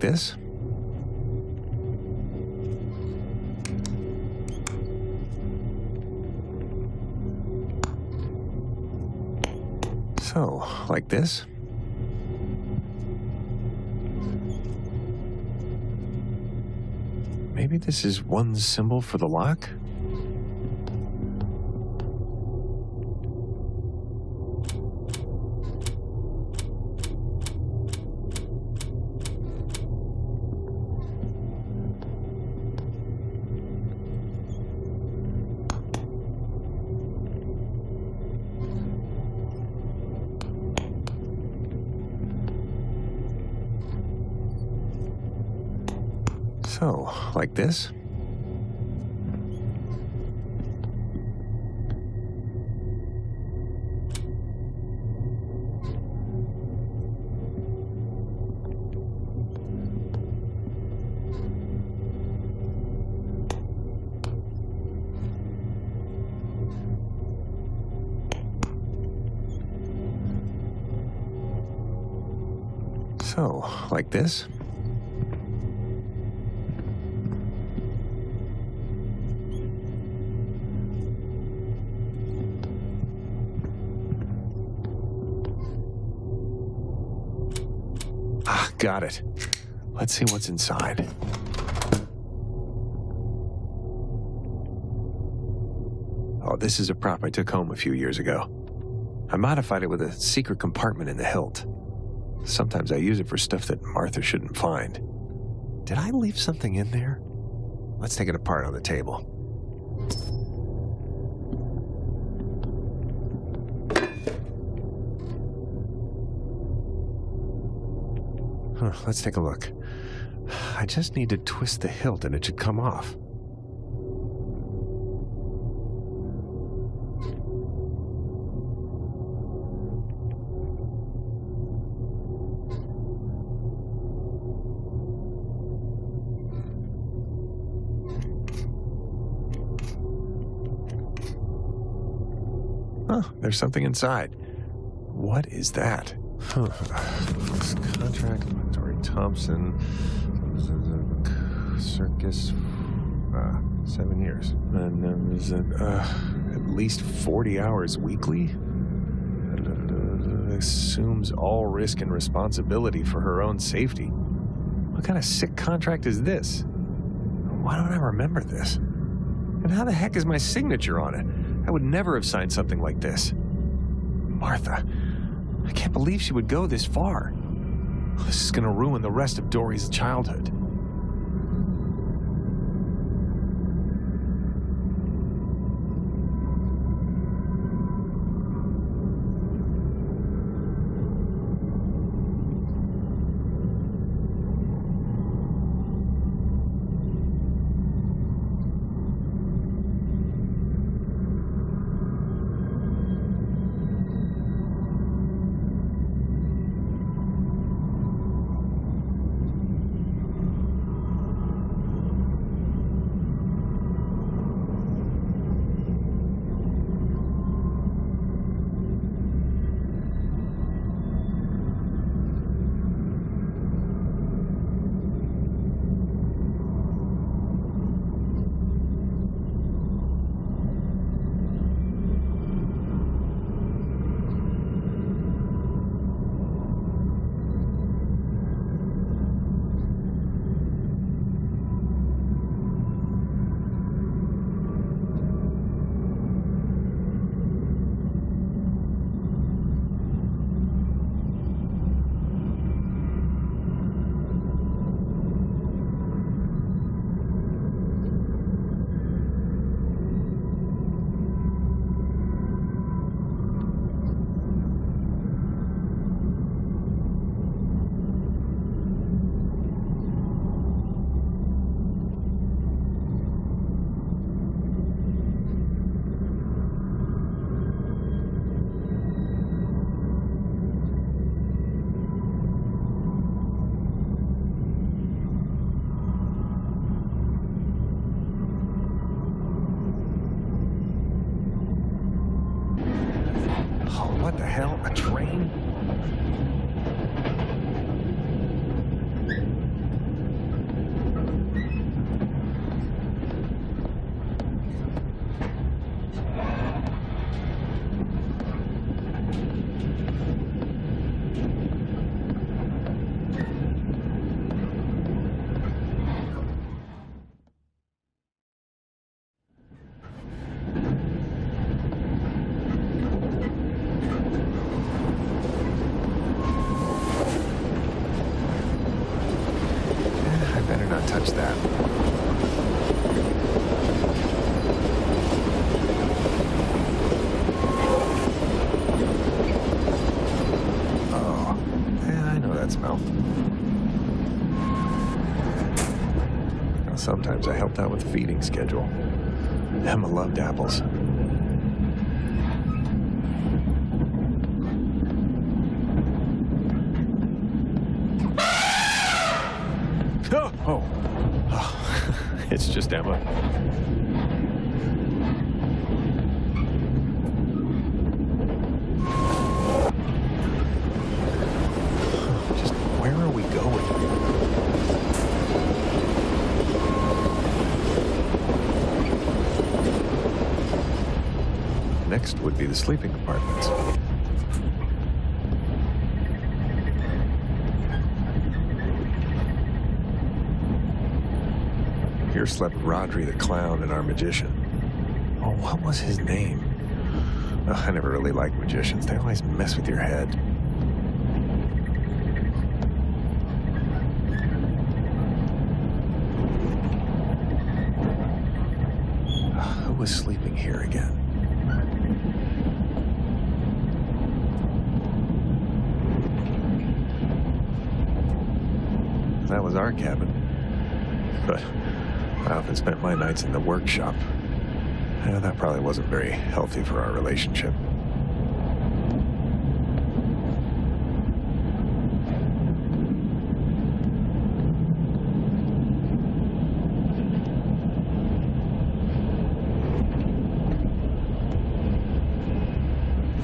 Speaker 1: This? So, like this? Maybe this is one symbol for the lock? Like this? So, like this? Got it. Let's see what's inside. Oh, this is a prop I took home a few years ago. I modified it with a secret compartment in the hilt. Sometimes I use it for stuff that Martha shouldn't find. Did I leave something in there? Let's take it apart on the table. Let's take a look. I just need to twist the hilt and it should come off. Huh, there's something inside. What is that? Huh. Contract, Thompson, circus, uh, seven years. And a, uh, at least 40 hours weekly. Assumes all risk and responsibility for her own safety. What kind of sick contract is this? Why don't I remember this? And how the heck is my signature on it? I would never have signed something like this. Martha, I can't believe she would go this far. This is going to ruin the rest of Dory's childhood. Schedule. Emma loved apples. Oh, oh. oh. it's just Emma. Just where are we going? Next would be the sleeping apartments. Here slept Rodri the clown and our magician. Oh, what was his name? Ugh, I never really liked magicians. They always mess with your head. Ugh, Who was sleeping here again? That was our cabin. But I often spent my nights in the workshop. Yeah, that probably wasn't very healthy for our relationship.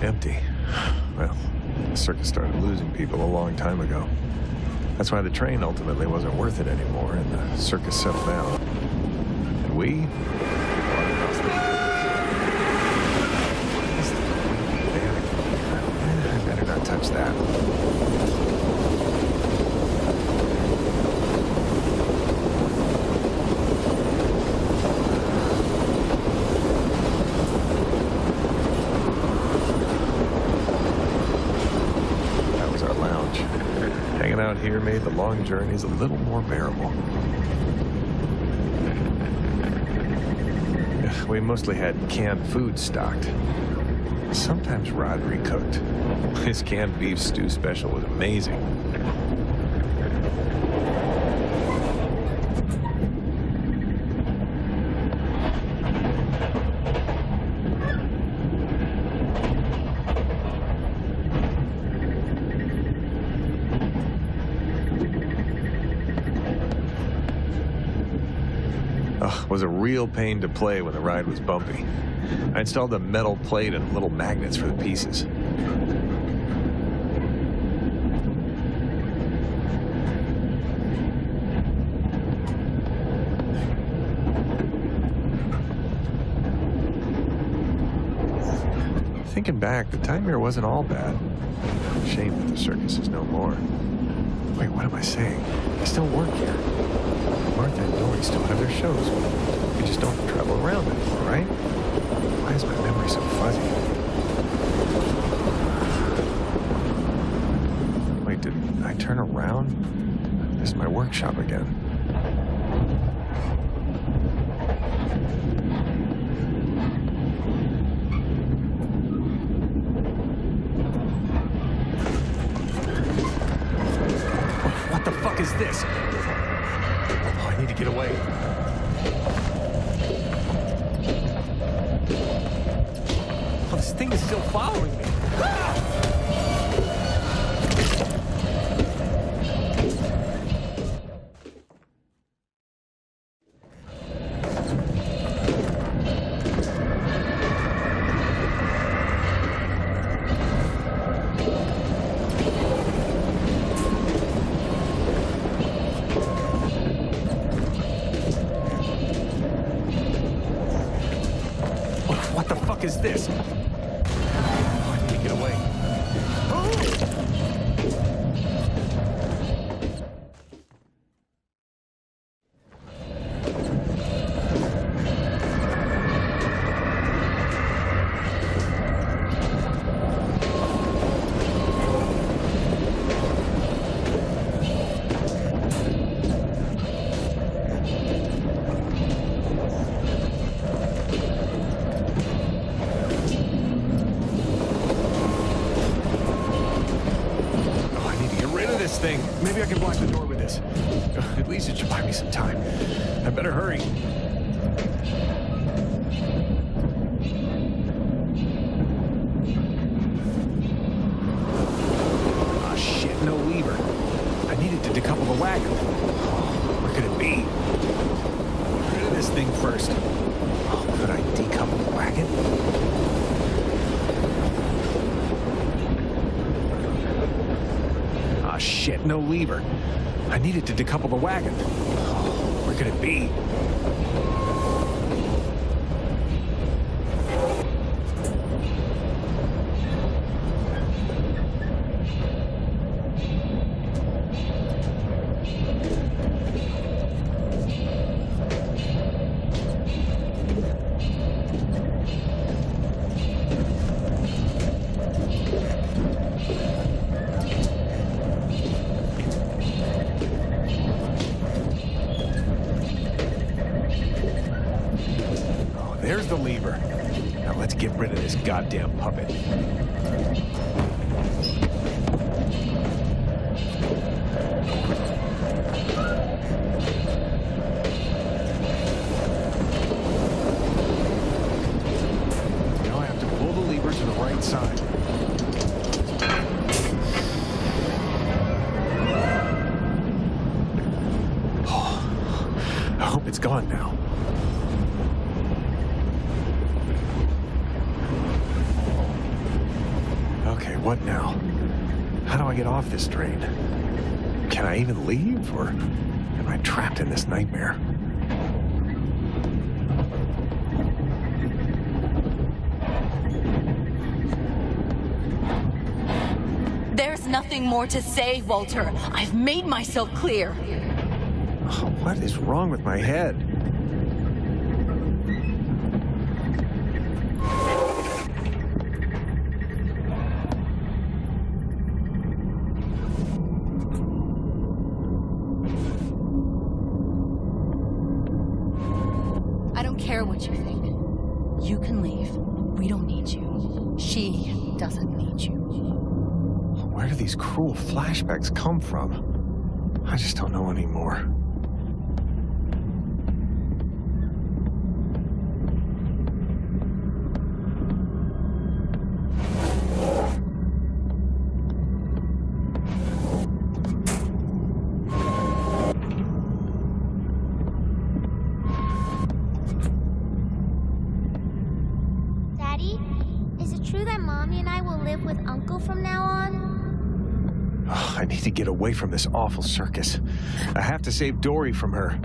Speaker 1: Empty. Well, the circus started losing people a long time ago. That's why the train ultimately wasn't worth it anymore, and the circus settled down. And we? bought a house that- I better not touch that. That was our lounge. Hanging made the long journeys a little more bearable. We mostly had canned food stocked. Sometimes Rodri cooked. His canned beef stew special was amazing. Ugh, was a real pain to play when the ride was bumpy. I installed a metal plate and little magnets for the pieces. Thinking back, the time here wasn't all bad. Shame that the circus is no more. Wait, what am I saying? I still work here. Martha and Dory still have their shows. Just don't travel around anymore, right? Why is my memory so fuzzy? Wait, did I turn around? This is my workshop again. this nightmare.
Speaker 4: There's nothing more to say, Walter. I've made myself clear.
Speaker 1: Oh, what is wrong with my head? awful circus. I have to save Dory from her.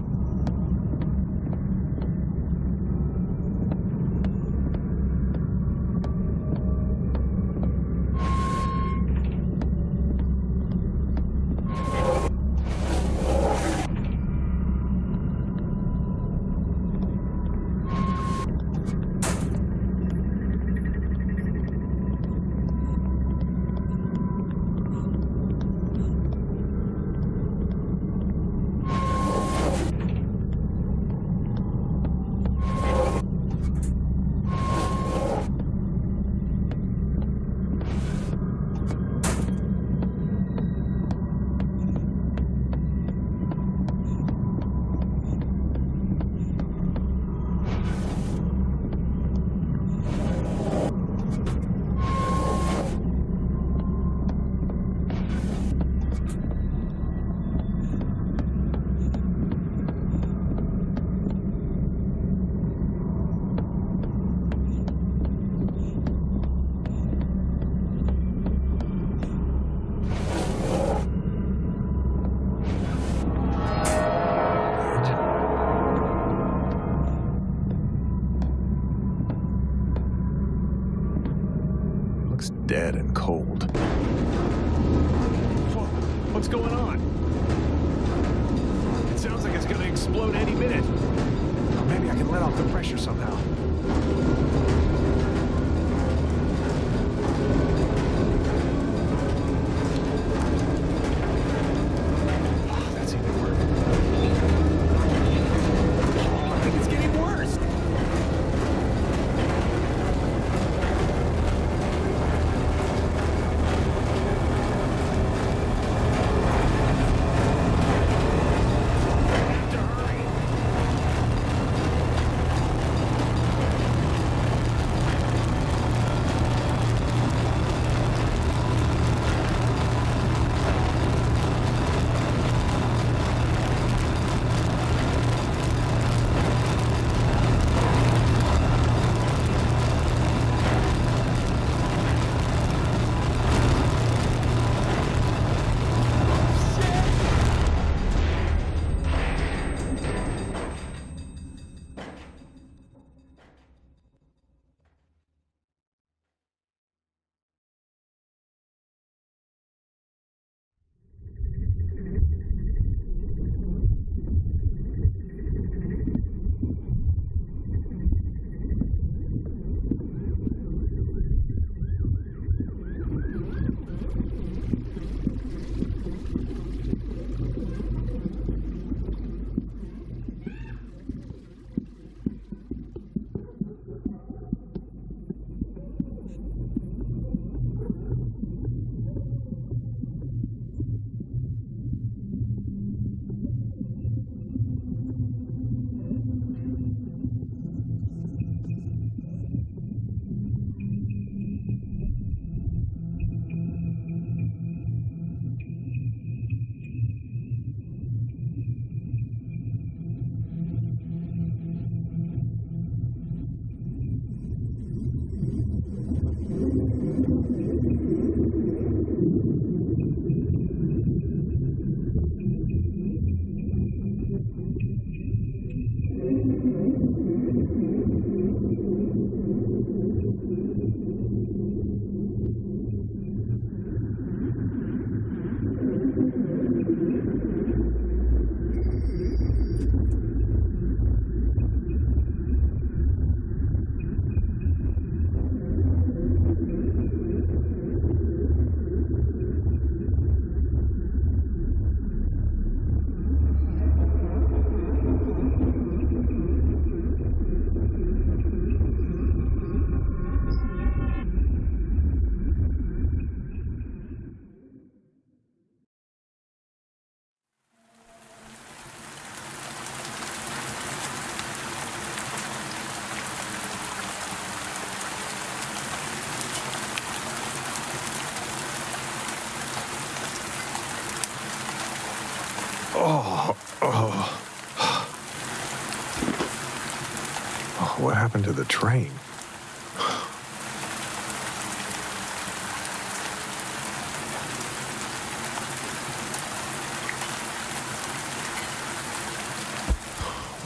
Speaker 1: Happened to the train?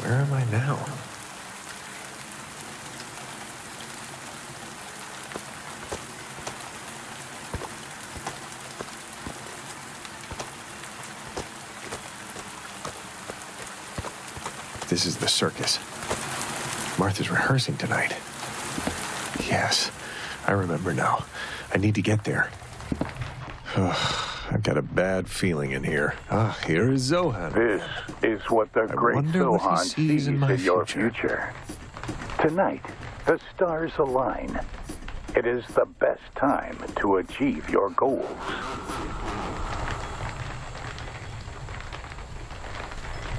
Speaker 1: Where am I now? This is the circus. Martha's rehearsing tonight. Yes, I remember now. I need to get there. I've got a bad feeling in here. Ah, here is Zohan.
Speaker 5: This is what the great
Speaker 1: what he
Speaker 5: Zohan
Speaker 1: sees
Speaker 5: sees
Speaker 1: in
Speaker 5: in,
Speaker 1: my
Speaker 5: your
Speaker 1: future.
Speaker 5: future. Tonight, the stars align. It is the best time to achieve your goals.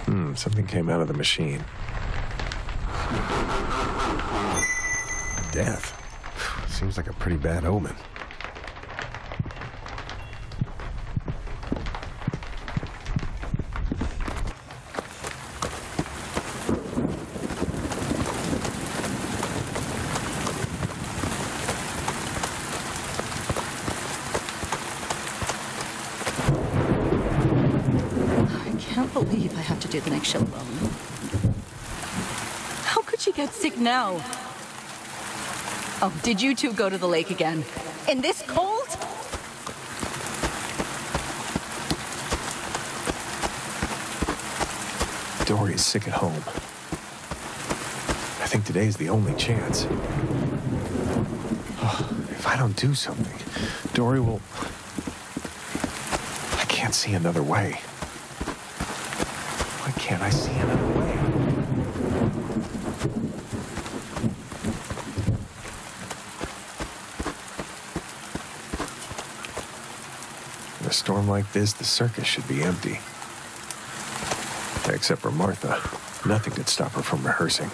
Speaker 1: Hmm, something came out of the machine. Death. Seems like a pretty bad omen.
Speaker 4: I can't believe I have to do the next show alone. How could she get sick now? Oh, did you two go to the lake again? In this cold?
Speaker 1: Dory is sick at home. I think today is the only chance. Oh, if I don't do something, Dory will. I can't see another way. Why can't I see another way? Like this, the circus should be empty. Except for Martha. Nothing could stop her from rehearsing.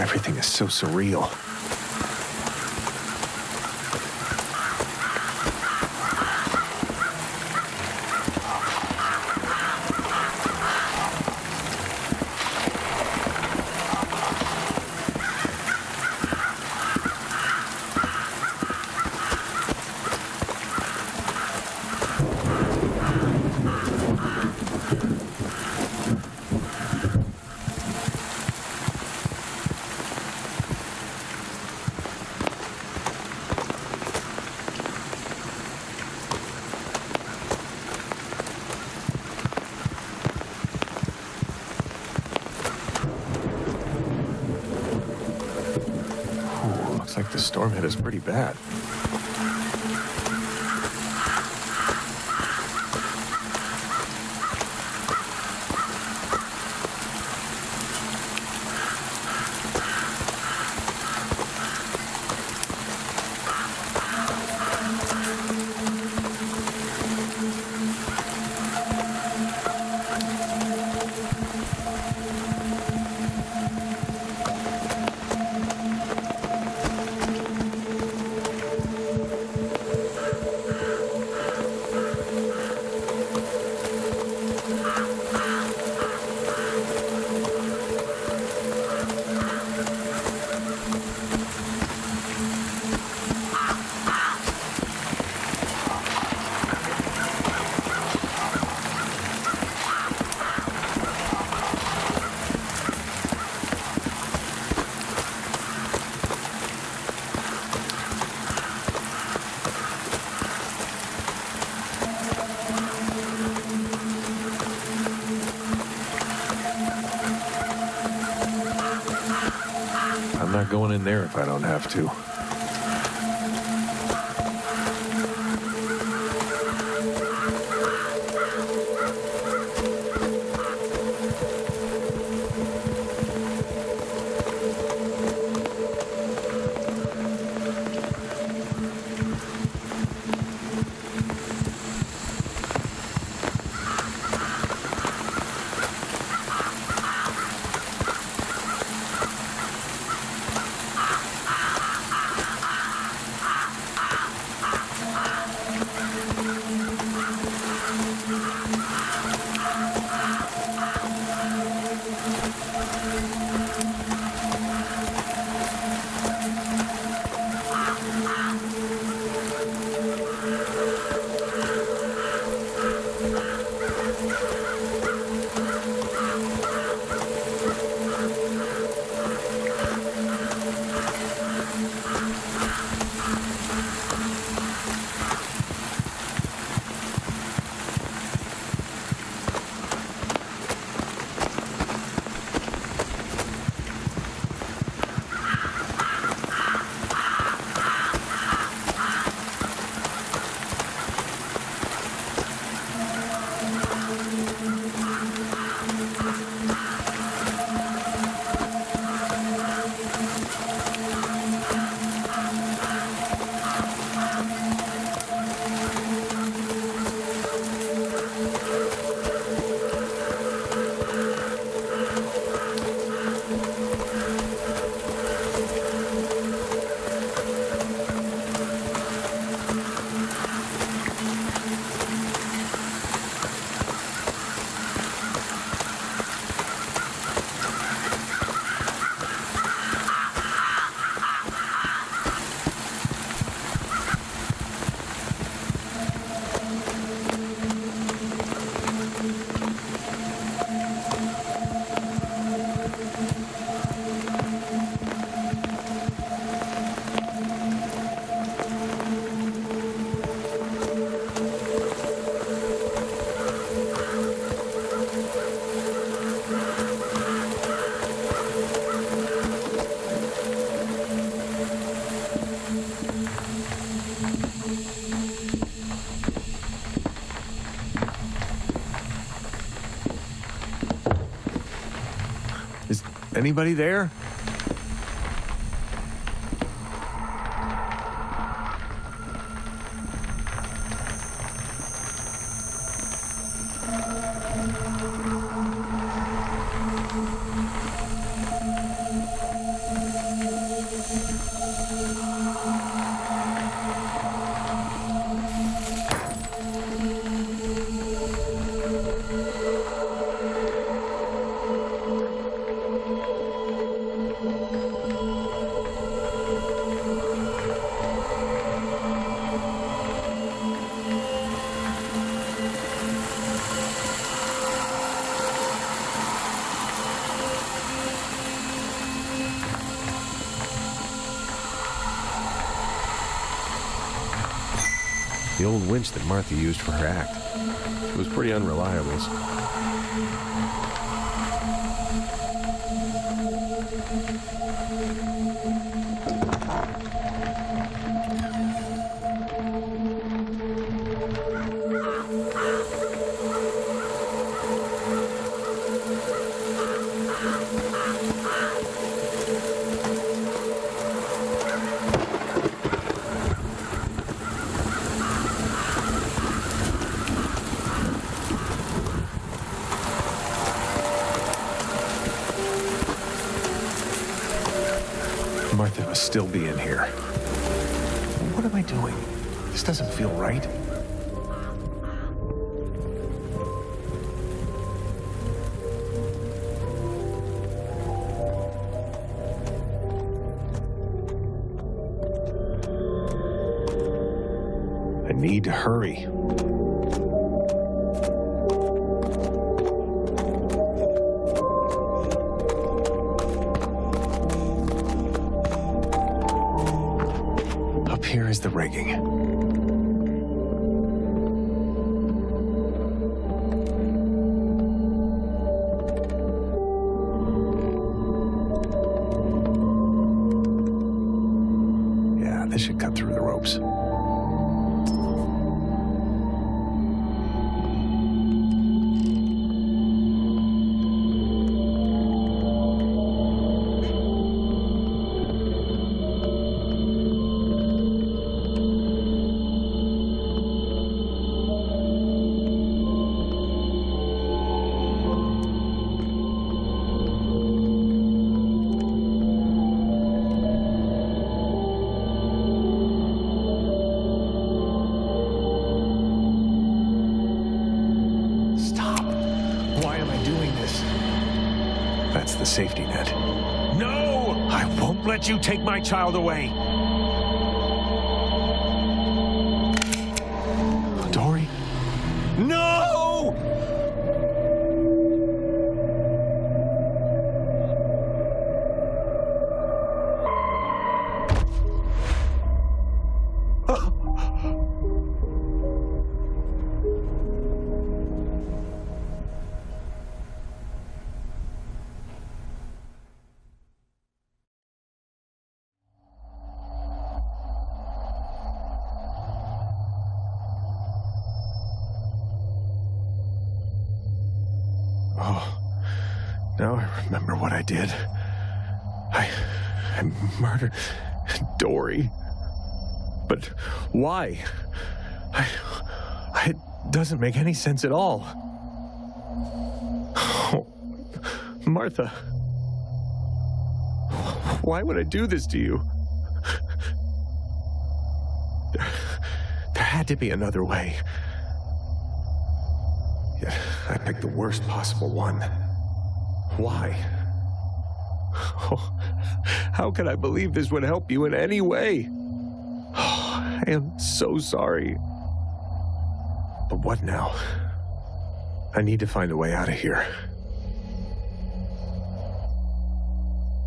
Speaker 1: Everything is so surreal. Ooh, looks like the storm hit us pretty bad. I'm not going in there if I don't have to. Anybody there? That Martha used for her act. It was pretty unreliable. Still be in here. What am I doing? This doesn't feel right. My child away. Did. I, I murdered Dory. But why? I, I, it doesn't make any sense at all. Oh, Martha, why would I do this to you? There, there had to be another way. Yet I picked the worst possible one. Why? How could I believe this would help you in any way? Oh, I am so sorry. But what now? I need to find a way out of here.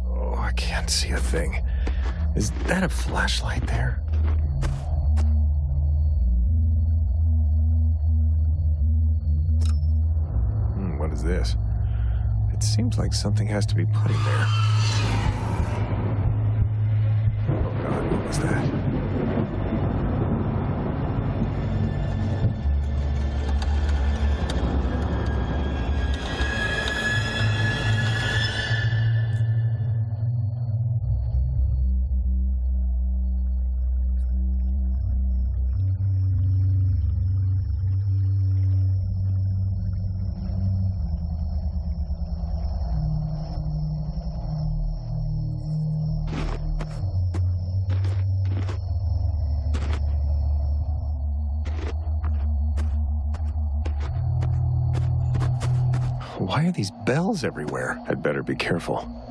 Speaker 1: Oh, I can't see a thing. Is that a flashlight there? Hmm, what is this? It seems like something has to be put in there. Oh god, what was that? These bells everywhere? I'd better be careful.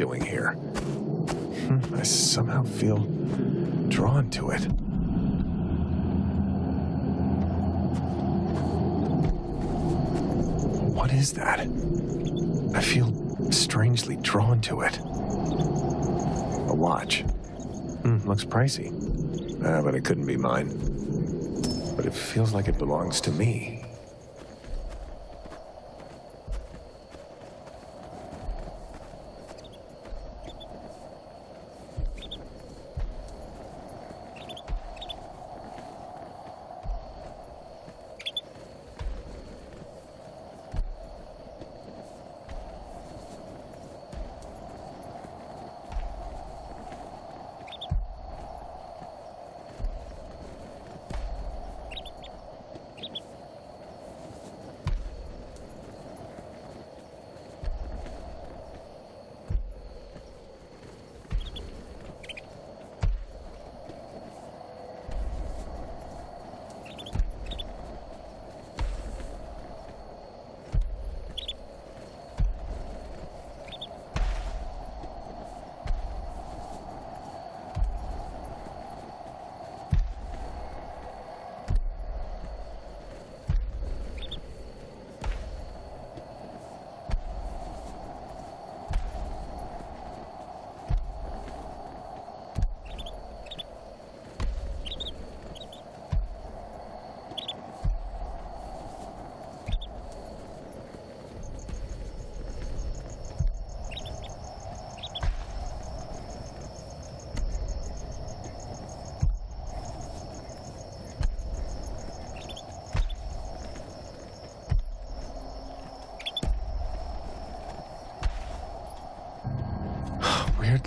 Speaker 1: Doing here? I somehow feel drawn to it. What is that? I feel strangely drawn to it. A watch. Hmm, looks pricey. Ah, but it couldn't be mine. But it feels like it belongs to me.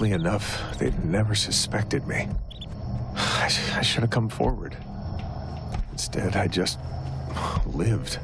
Speaker 1: Weirdly enough, they'd never suspected me. I, sh- I should have come forward. Instead, I just lived.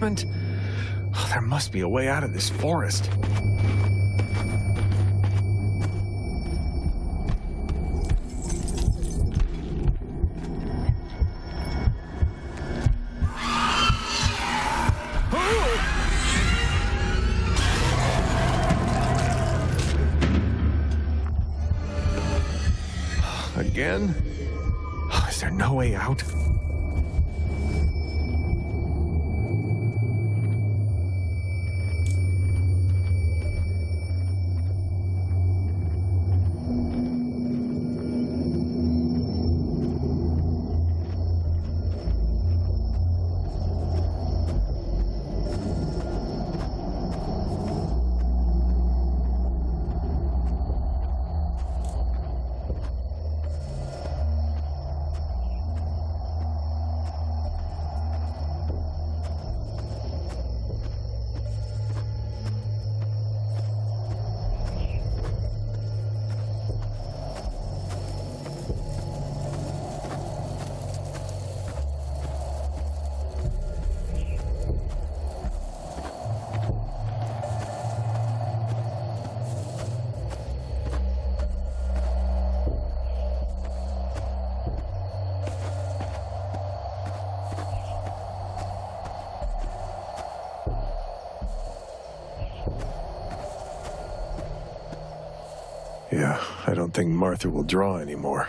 Speaker 1: Punishment? Oh, there must be a way out of this forest. Don't think Martha will draw anymore.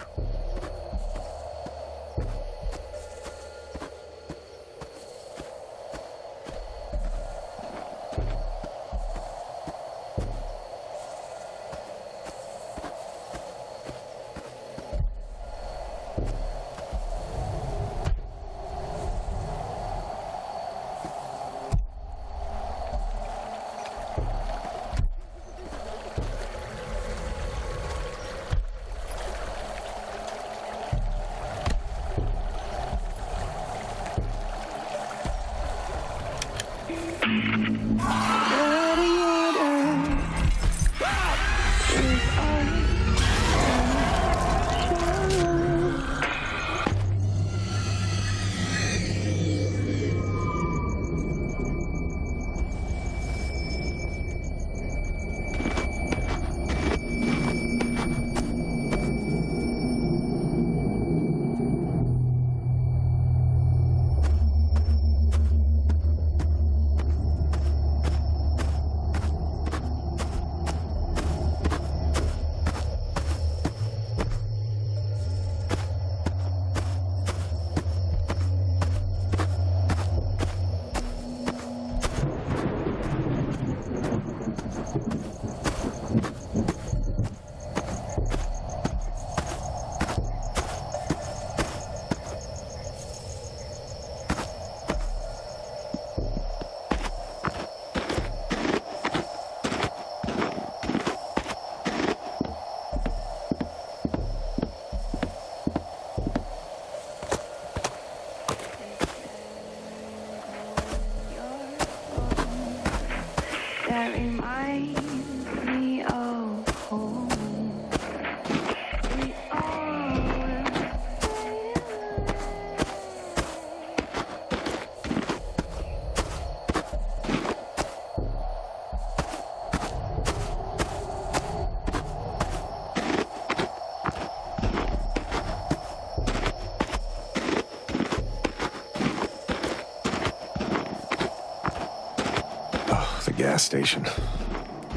Speaker 1: Gas station.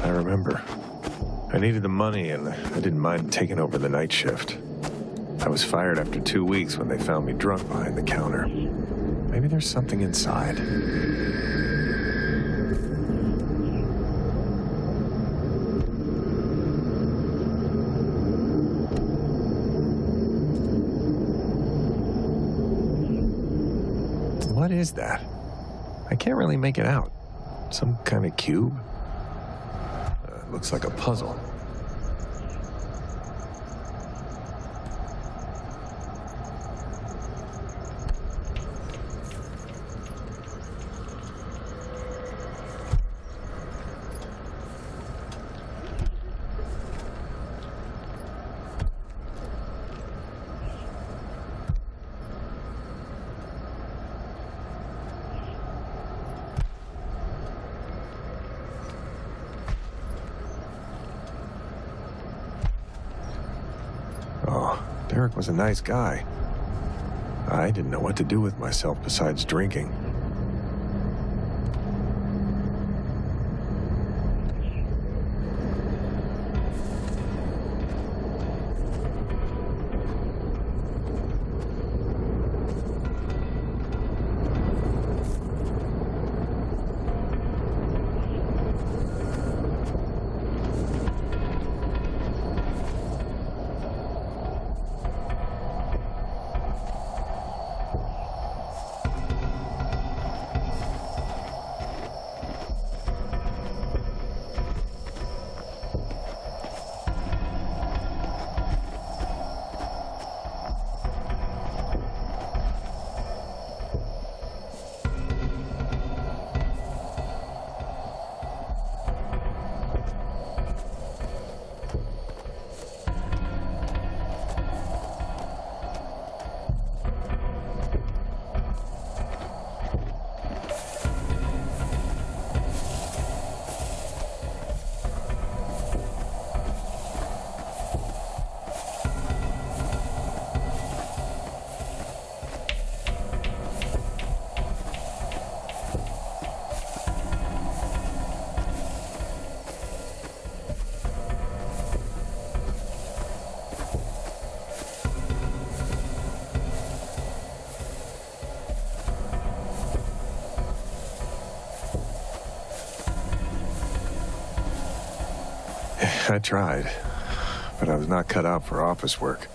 Speaker 1: I remember. I needed the money and I didn't mind taking over the night shift. I was fired after two weeks when they found me drunk behind the counter. Maybe there's something inside. What is that? I can't really make it out. Some kind of cube? Uh, looks like a puzzle. Nice guy. I didn't know what to do with myself besides drinking. Tried, but I was not cut out for office work.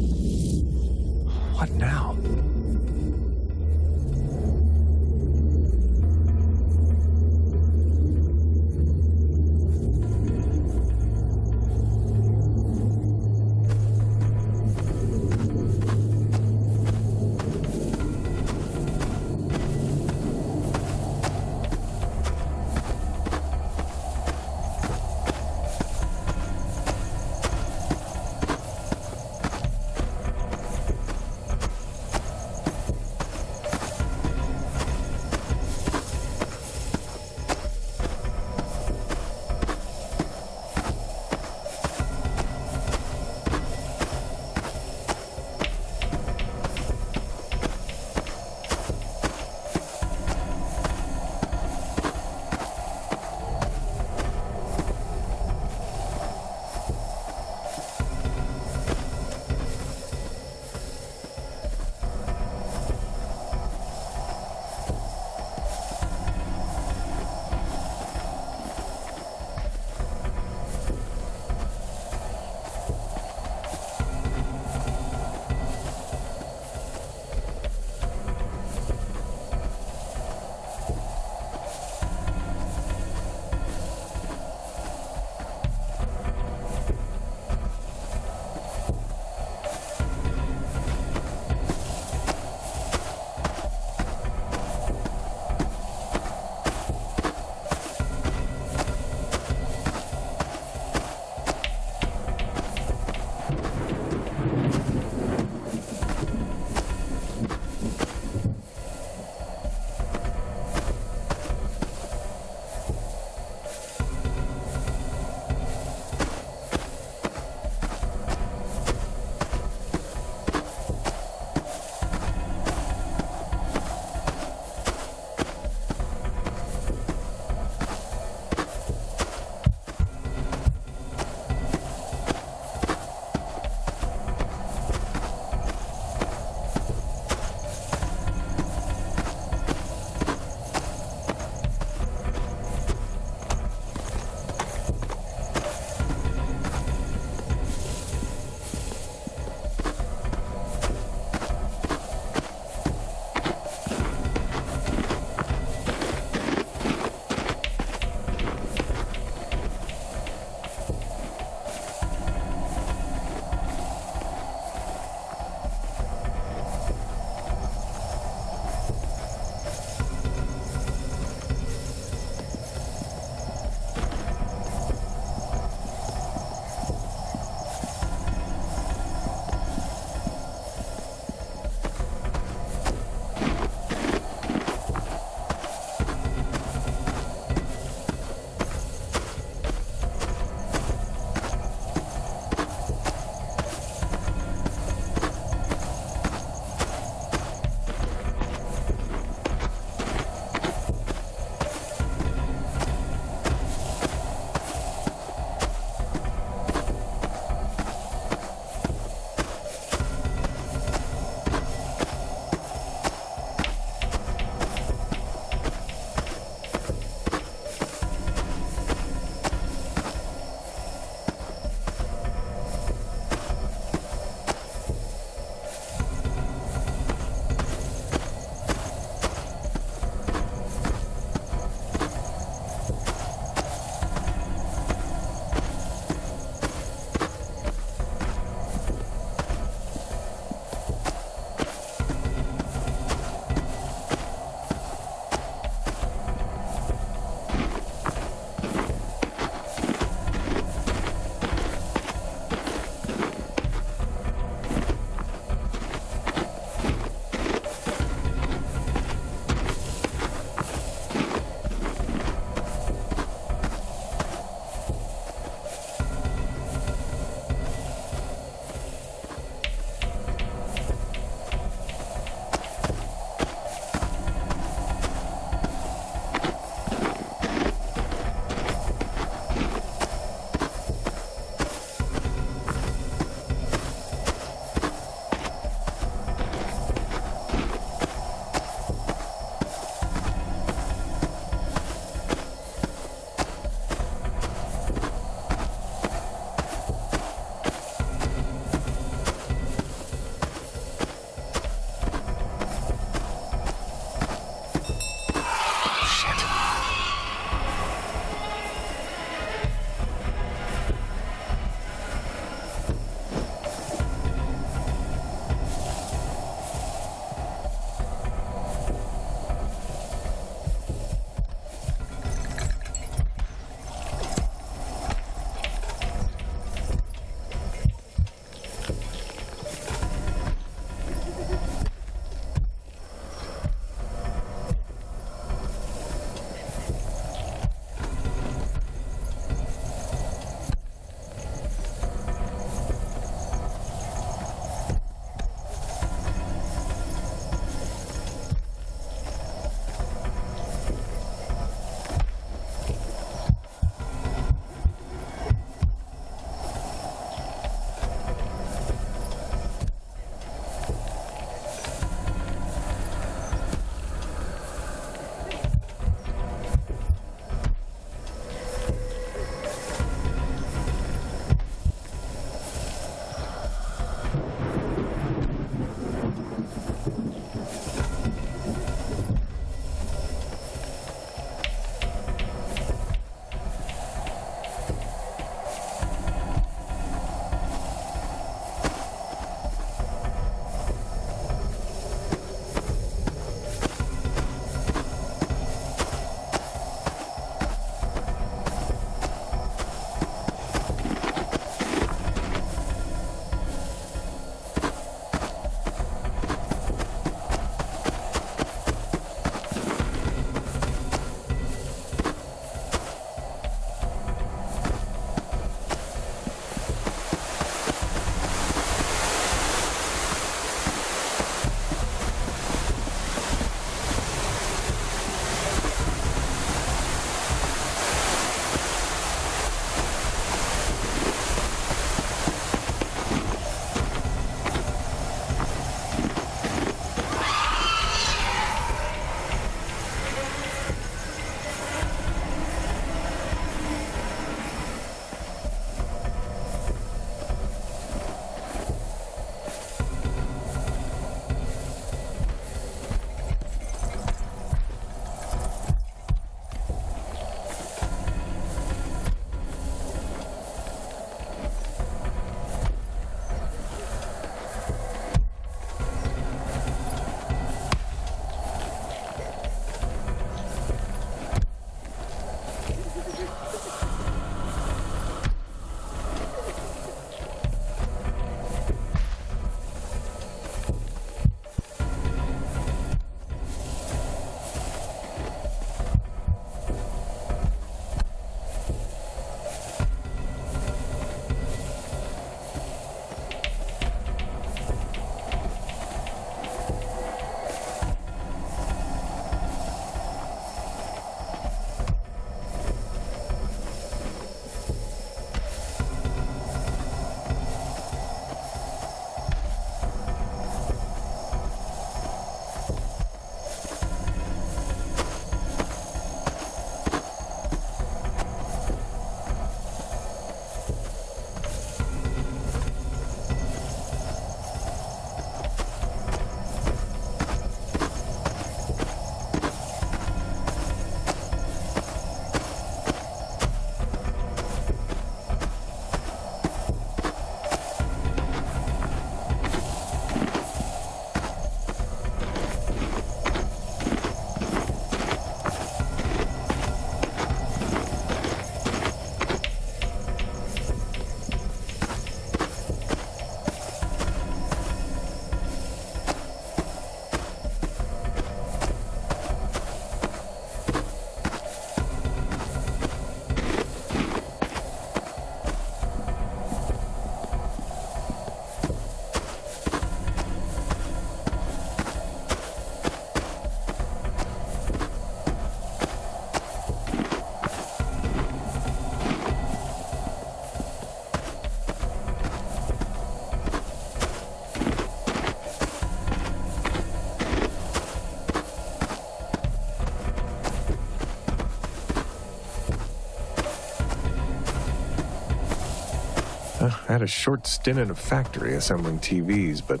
Speaker 1: I had a short stint in a factory assembling TVs, but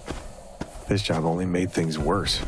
Speaker 1: this job only made things worse.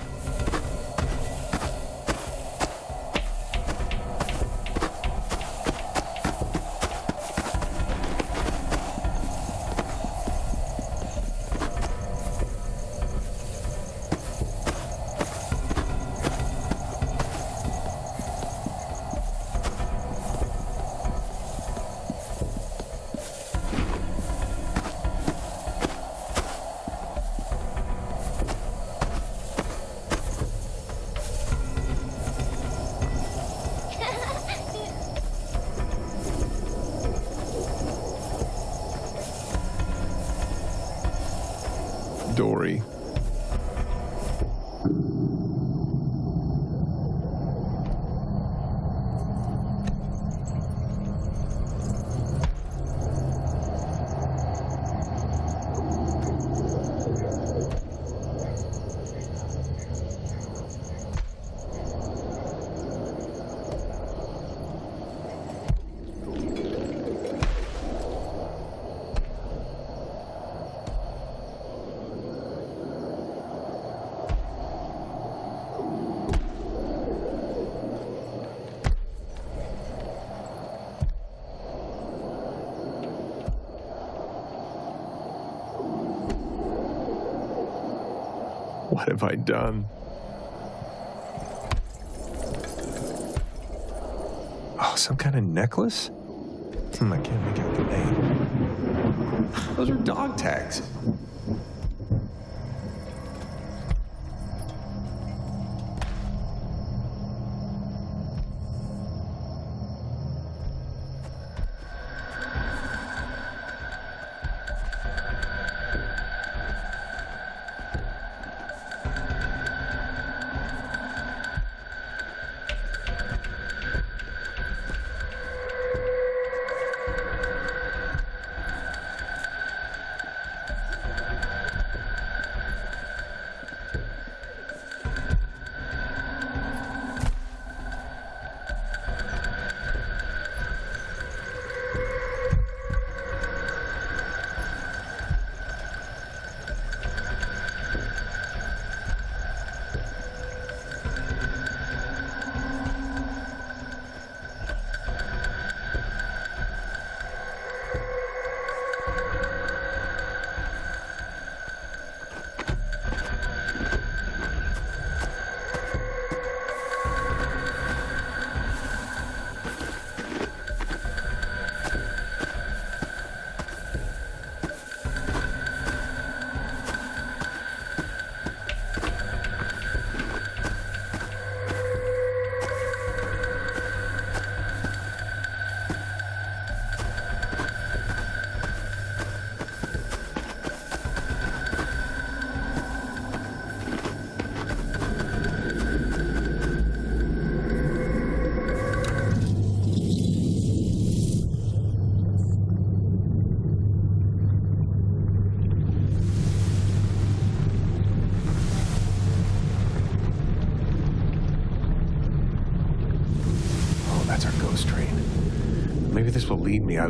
Speaker 1: What have I done? Oh, some kind of necklace? Hmm, I can't make out the name. Those are dog tags.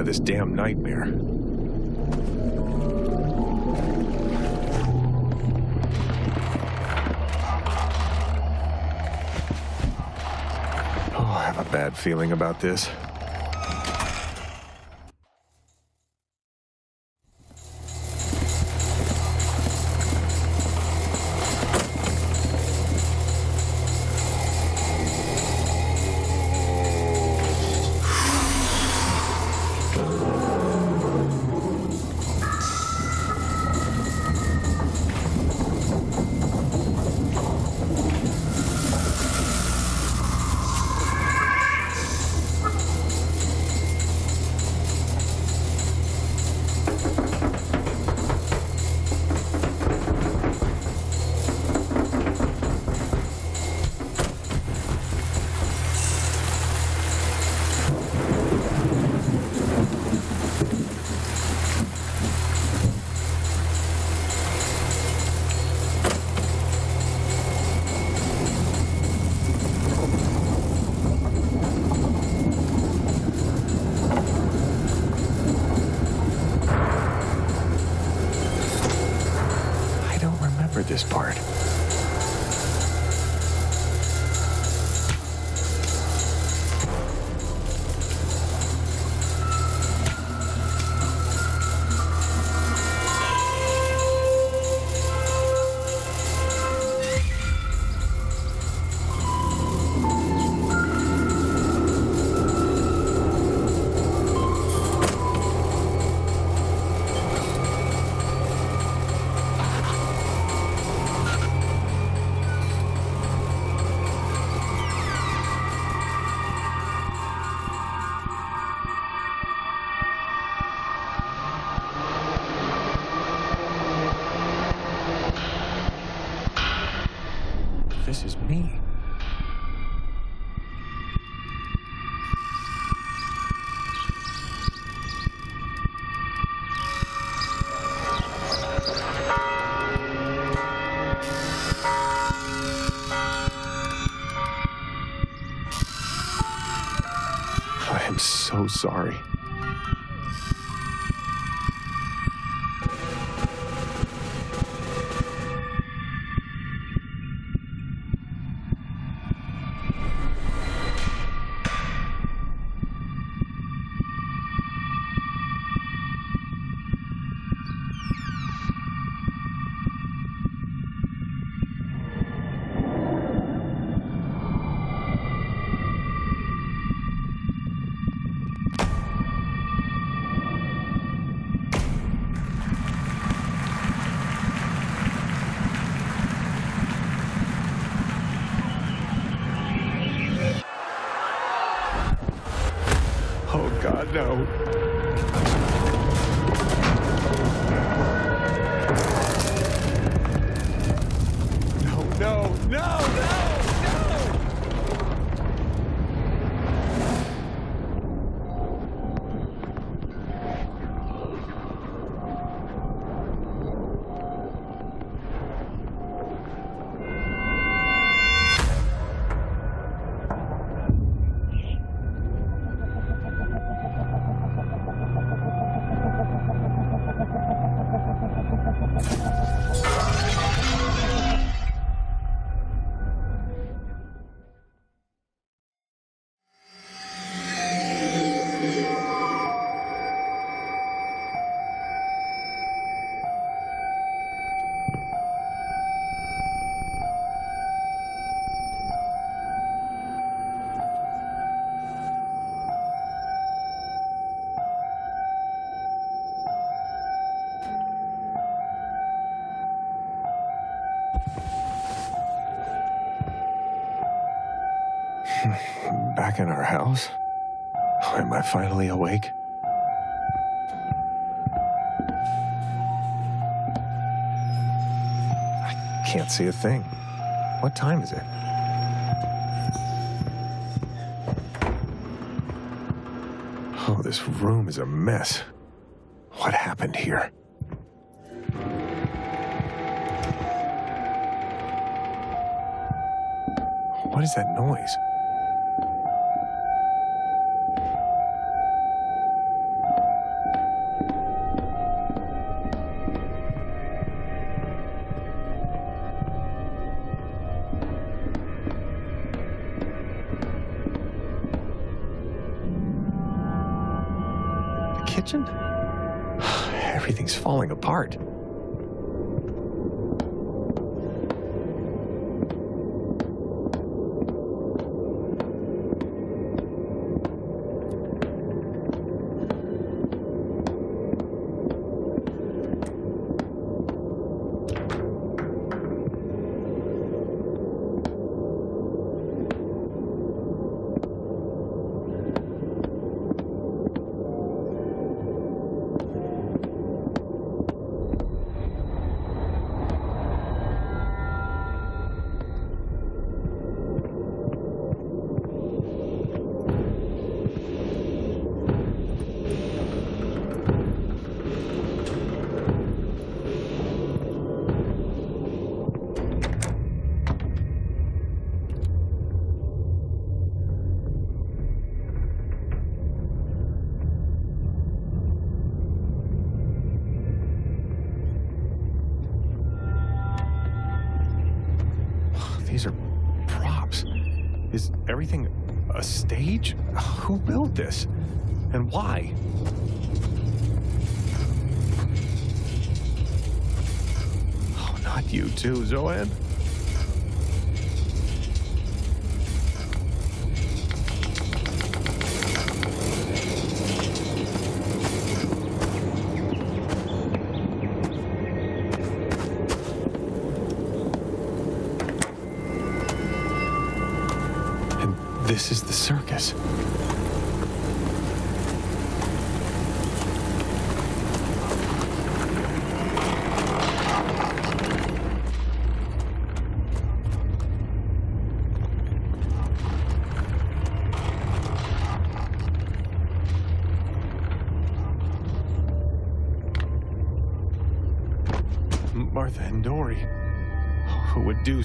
Speaker 1: Of this damn nightmare. Oh, I have a bad feeling about this. this in our house? Am I finally awake? I can't see a thing. What time is it? Oh, this room is a mess. What happened here? What is that noise? Falling apart.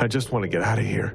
Speaker 1: I just want to get out of here.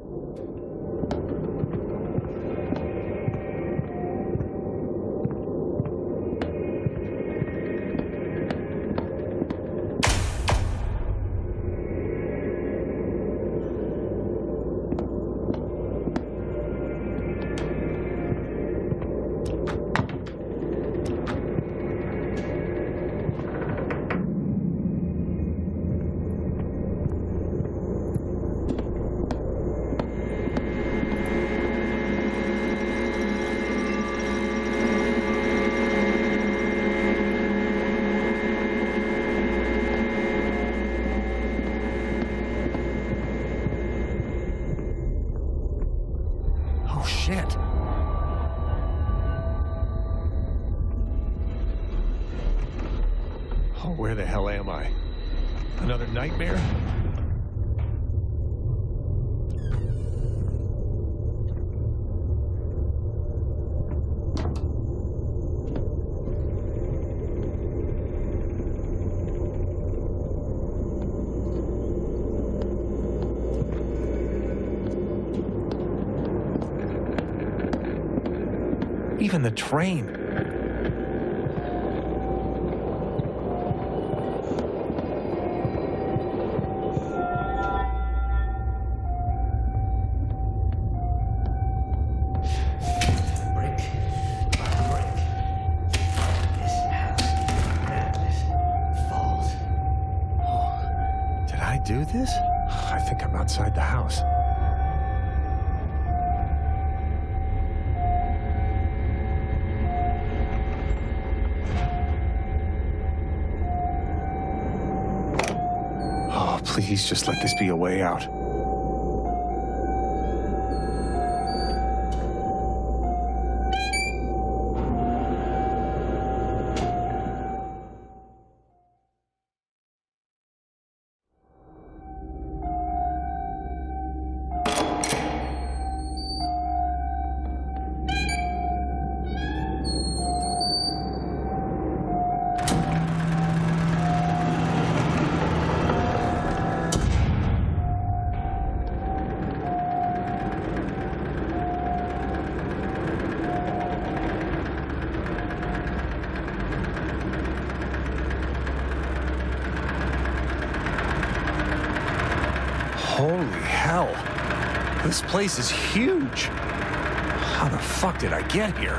Speaker 1: The train. Place is huge. How the fuck did I get here?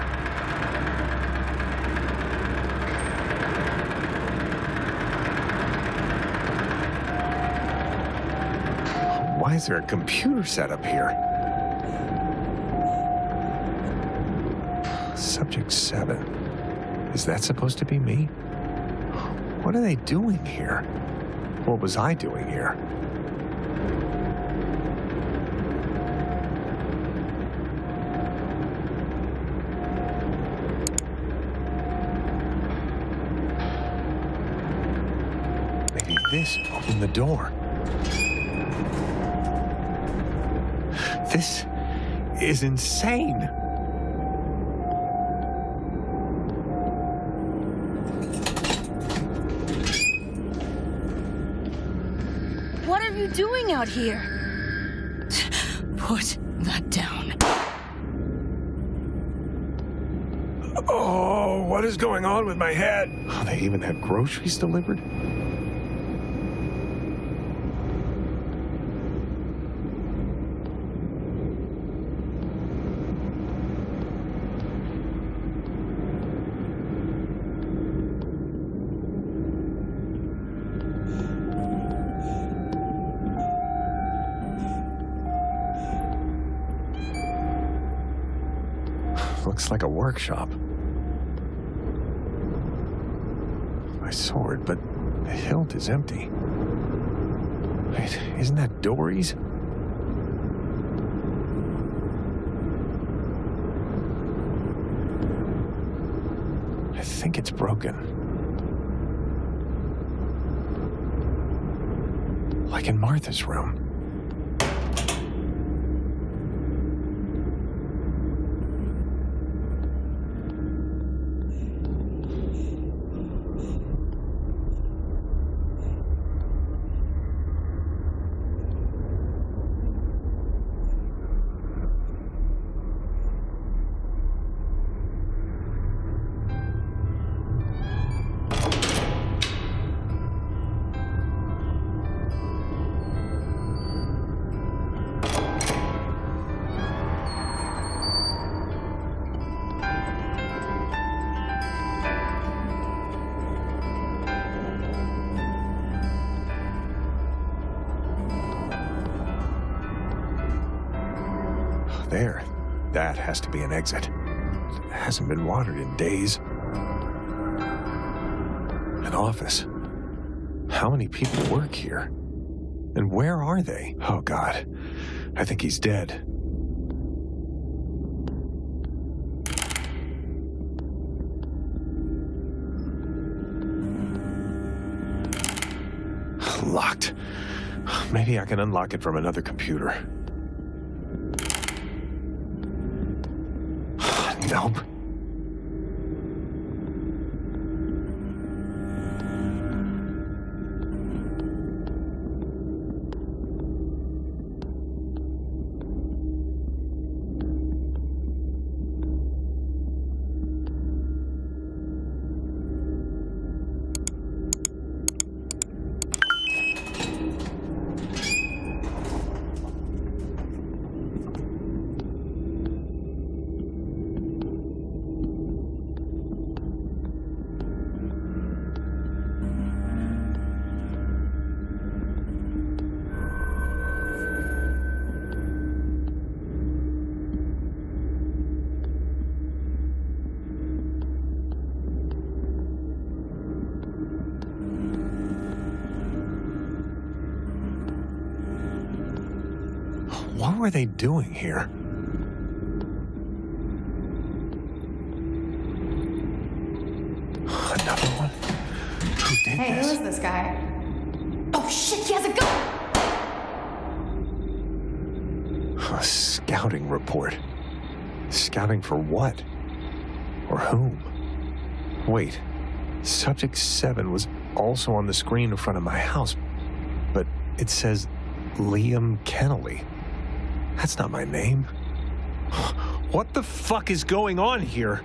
Speaker 1: Why is there a computer set up here? Subject 7. Is that supposed to be me? What are they doing here? What was I doing here? This opened the door. This is insane.
Speaker 4: What are you doing out here? Put that down.
Speaker 1: Oh, what is going on with my head? Oh, they even had groceries delivered? Workshop. My sword, but the hilt is empty. Wait, isn't that Dory's? I think it's broken. Like in Martha's room. Hasn't been watered in days. An office. How many people work here? And where are they? Oh, God. I think he's dead. Locked. Maybe I can unlock it from another computer. Nope. They doing here? Another one? Who did
Speaker 6: Hey, who
Speaker 1: this?
Speaker 6: is this guy? Oh shit, he has a gun!
Speaker 1: A scouting report. Scouting for what? Or whom? Wait, Subject 7 was also on the screen in front of my house, but it says Liam Kennelly. That's not my name. What the fuck is going on here?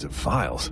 Speaker 1: Hundreds of files.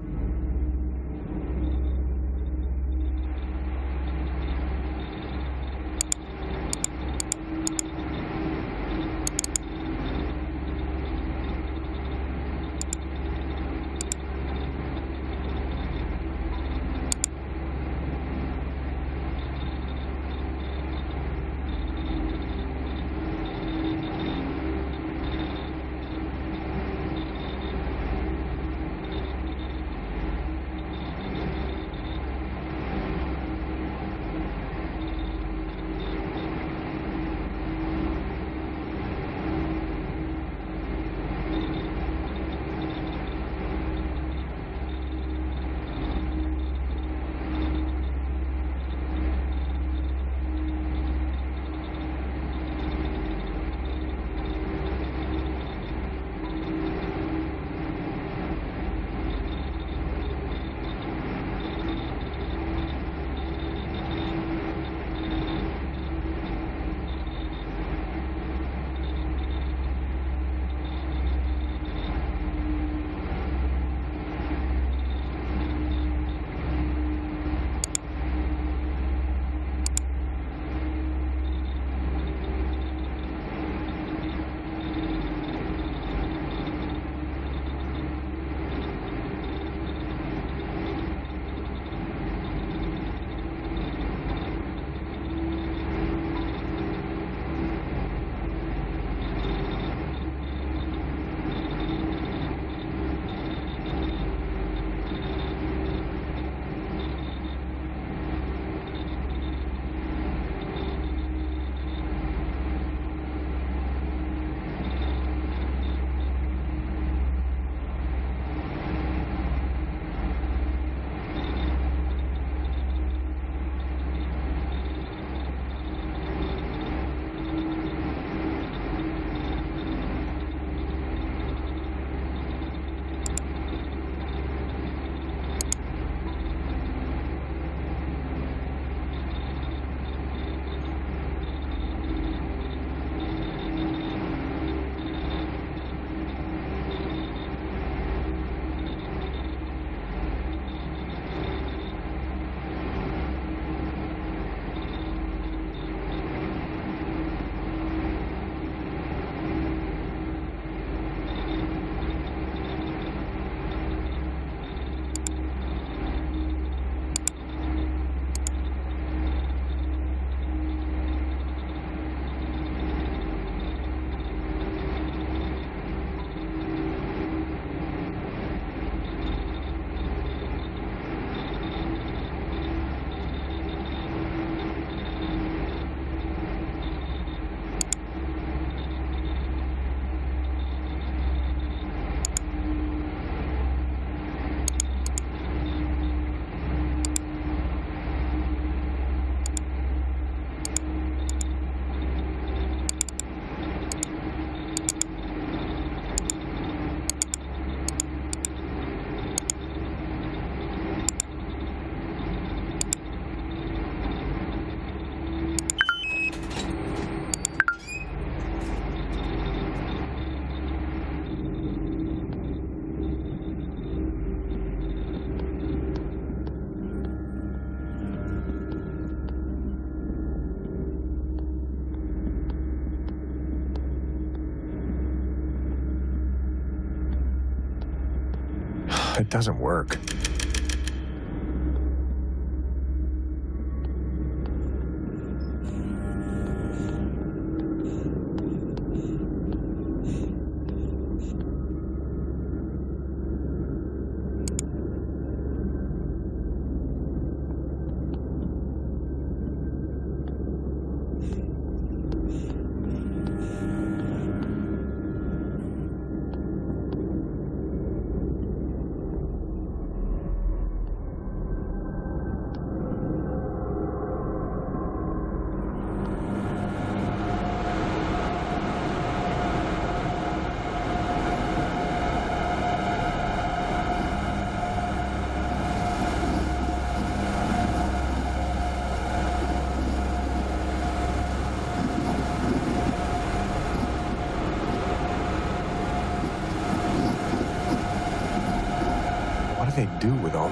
Speaker 1: It doesn't work.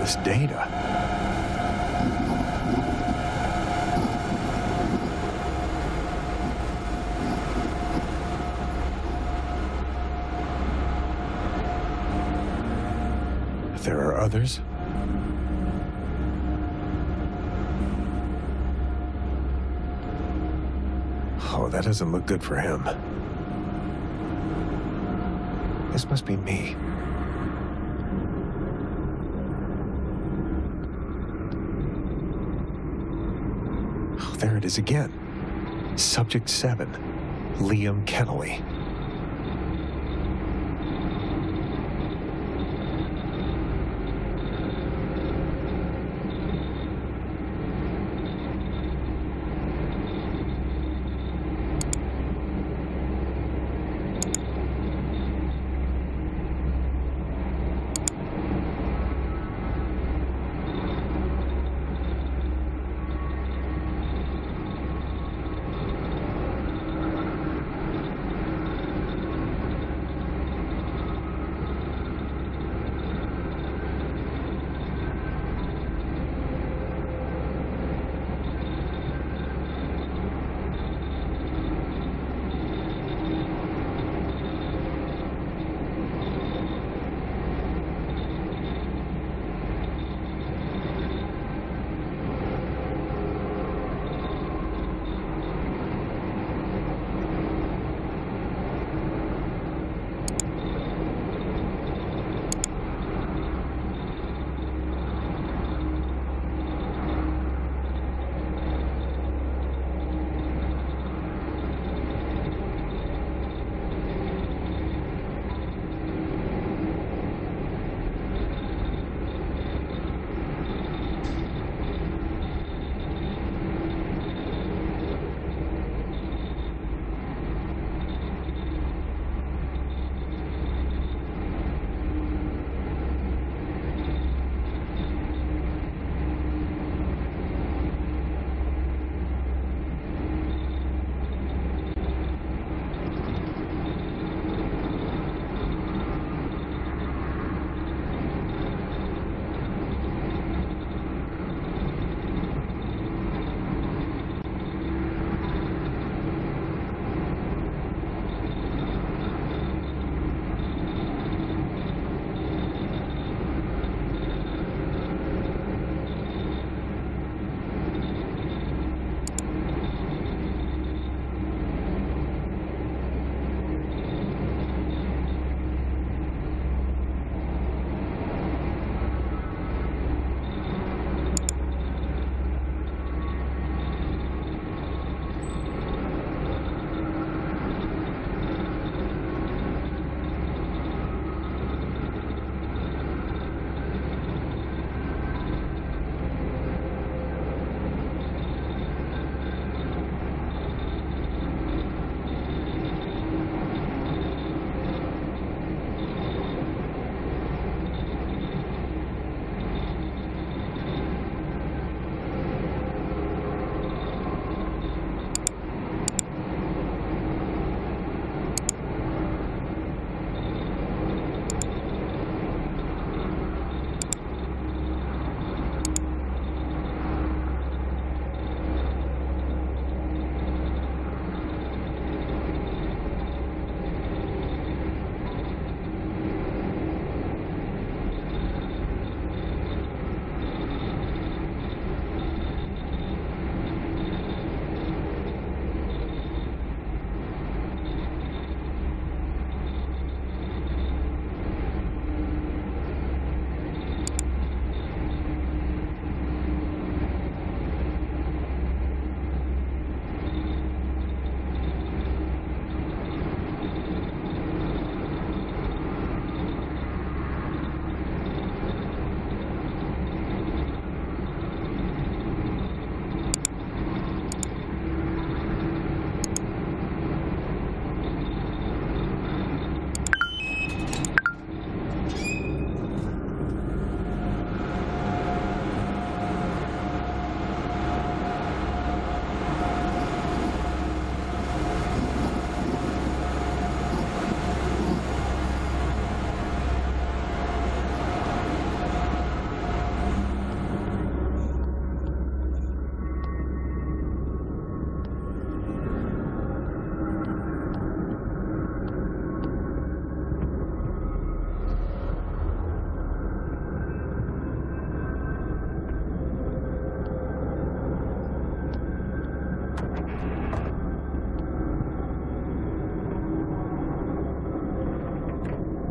Speaker 1: This data? There are others? Oh, that doesn't look good for him. This must be me. Oh, there it is again. Subject 7, Liam Kennelly.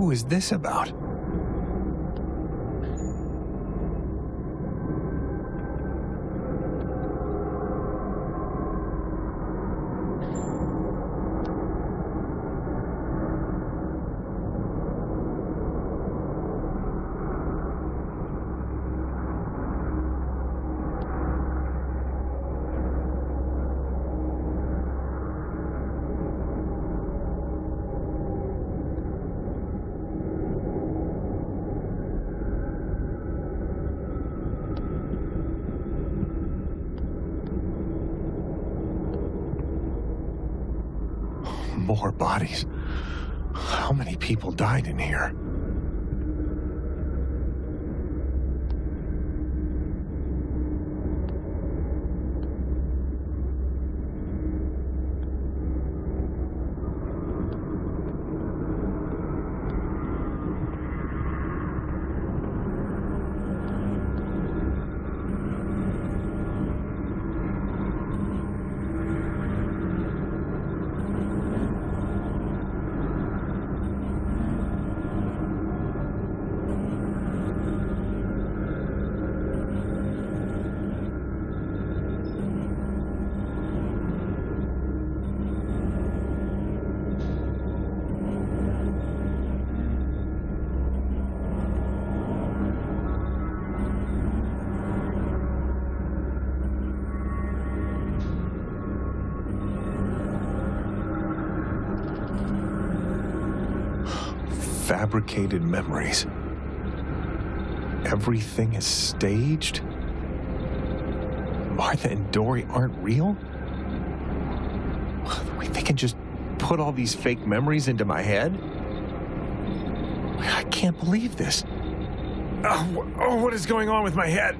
Speaker 1: Who is this about? Bodies. How many people died in here? Fabricated memories. Everything is staged? Martha and Dory aren't real? Wait, they can just put all these fake memories into my head? I can't believe this. Oh, oh, what is going on with my head?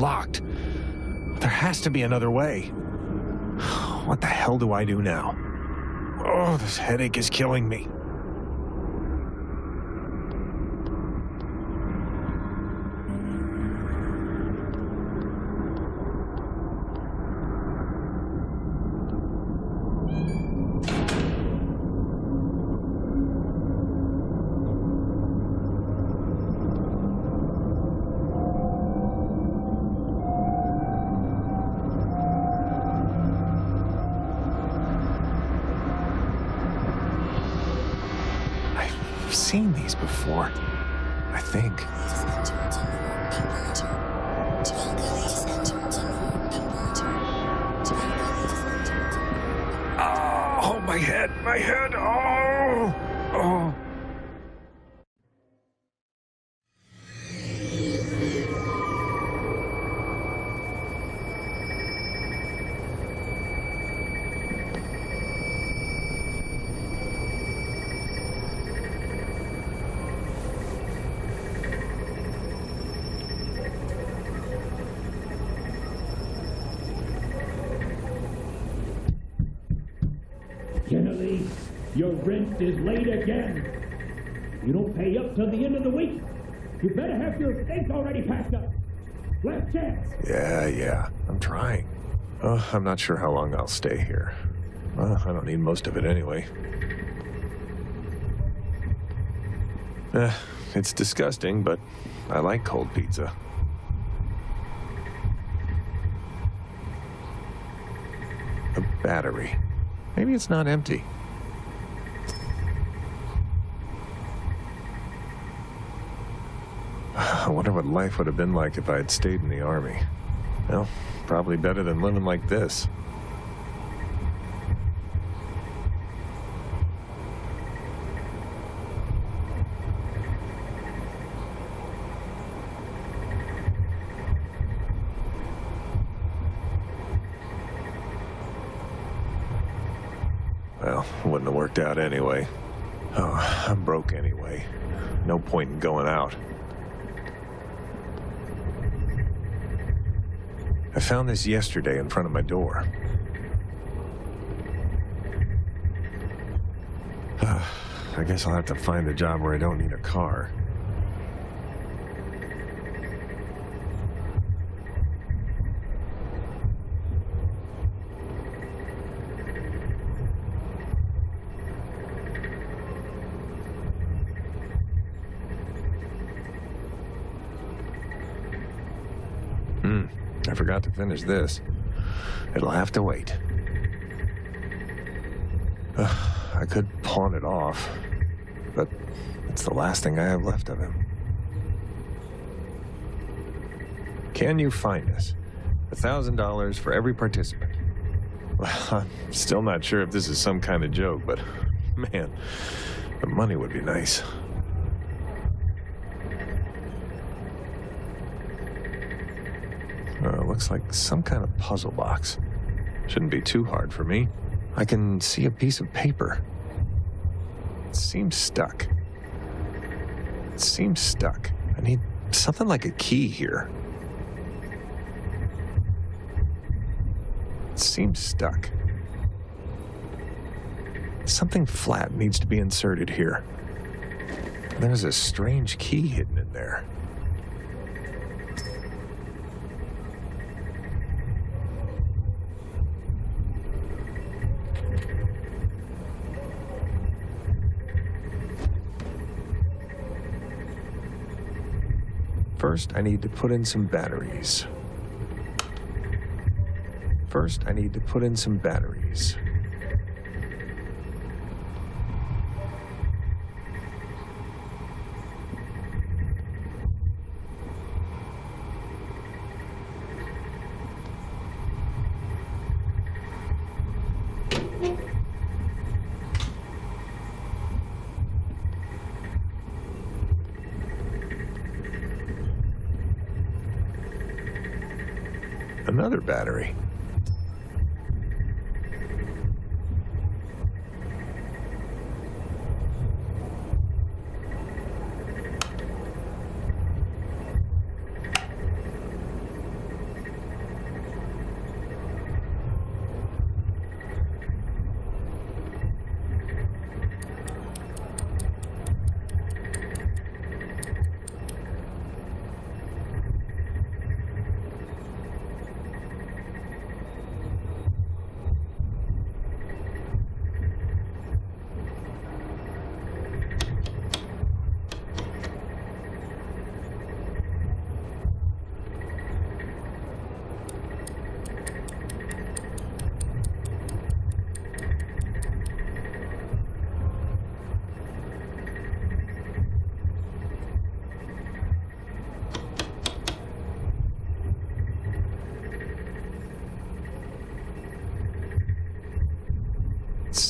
Speaker 1: Locked. There has to be another way. What the hell do I do now? Oh, this headache is killing me.
Speaker 7: Again. You don't pay up till the end of the week. You better have your estates already packed up. Last chance.
Speaker 1: Yeah, yeah. I'm trying. Oh, I'm not sure how long I'll stay here. Well, I don't need most of it anyway. Eh, it's disgusting, but I like cold pizza. A battery. Maybe it's not empty. I wonder what life would have been like if I had stayed in the army. Well, probably better than living like this. Well, wouldn't have worked out anyway. Oh, I'm broke anyway. No point in going out. I found this yesterday in front of my door. I guess I'll have to find a job where I don't need a car. Hmm, To finish this. It'll have to wait. Ugh, I could pawn it off, but it's the last thing I have left of him. Can you find us? A thousand dollars for every participant. Well, I'm still not sure if this is some kind of joke, but man, the money would be nice. Uh, looks like some kind of puzzle box. Shouldn't be too hard for me. I can see a piece of paper. It seems stuck. It seems stuck. I need something like a key here. It seems stuck. Something flat needs to be inserted here. There's a strange key hidden in there. First, I need to put in some batteries. First, I need to put in some batteries. Another battery.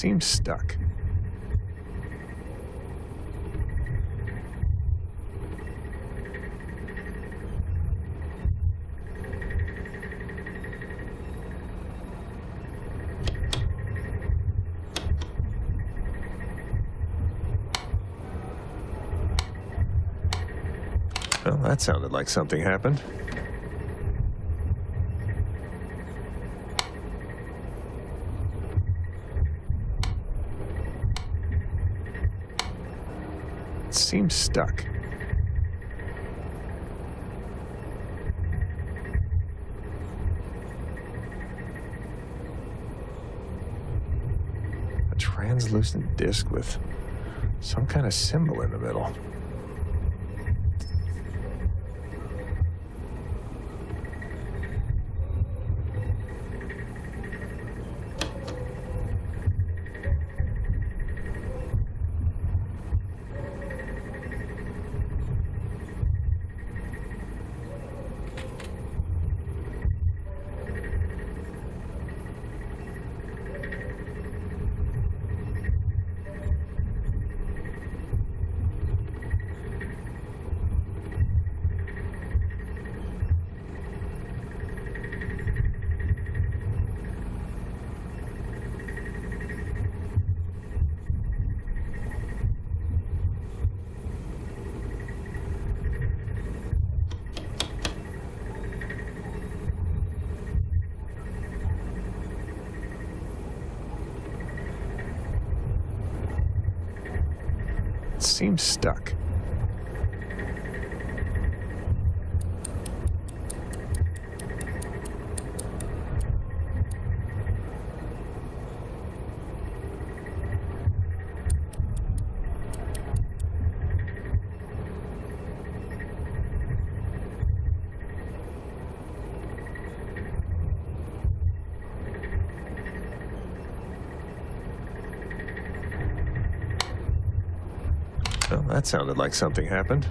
Speaker 1: Seems stuck. Well, that sounded like something happened. It seems stuck. A translucent disc with some kind of symbol in the middle. It seems stuck. Well, that sounded like something happened.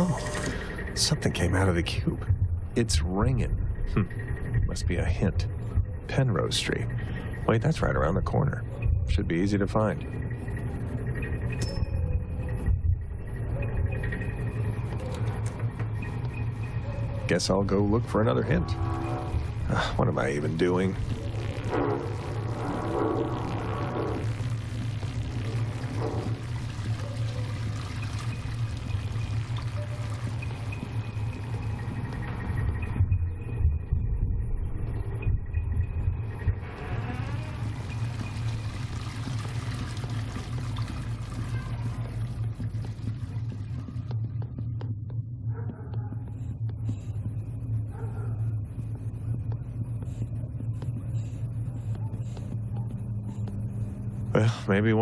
Speaker 1: Oh, something came out of the cube. It's ringing. Hmm. Must be a hint. Penrose Street. Wait, that's right around the corner. Should be easy to find. Guess I'll go look for another hint. Ah, what am I even doing?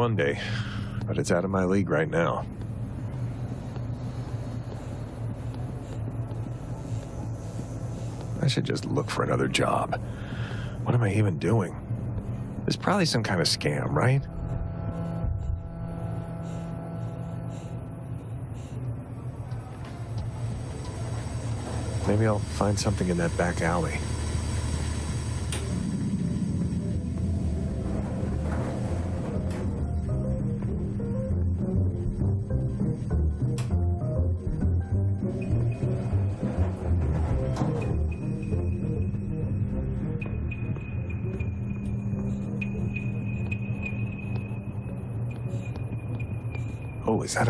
Speaker 1: Maybe one day, but it's out of my league right now. I should just look for another job. What am I even doing? There's probably some kind of scam, right? Maybe I'll find something in that back alley.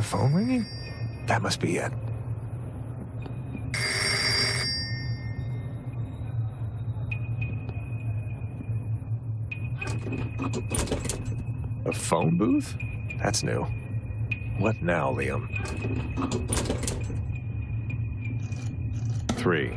Speaker 1: Phone ringing? That must be it. A phone booth? That's new. What now, Liam? Three.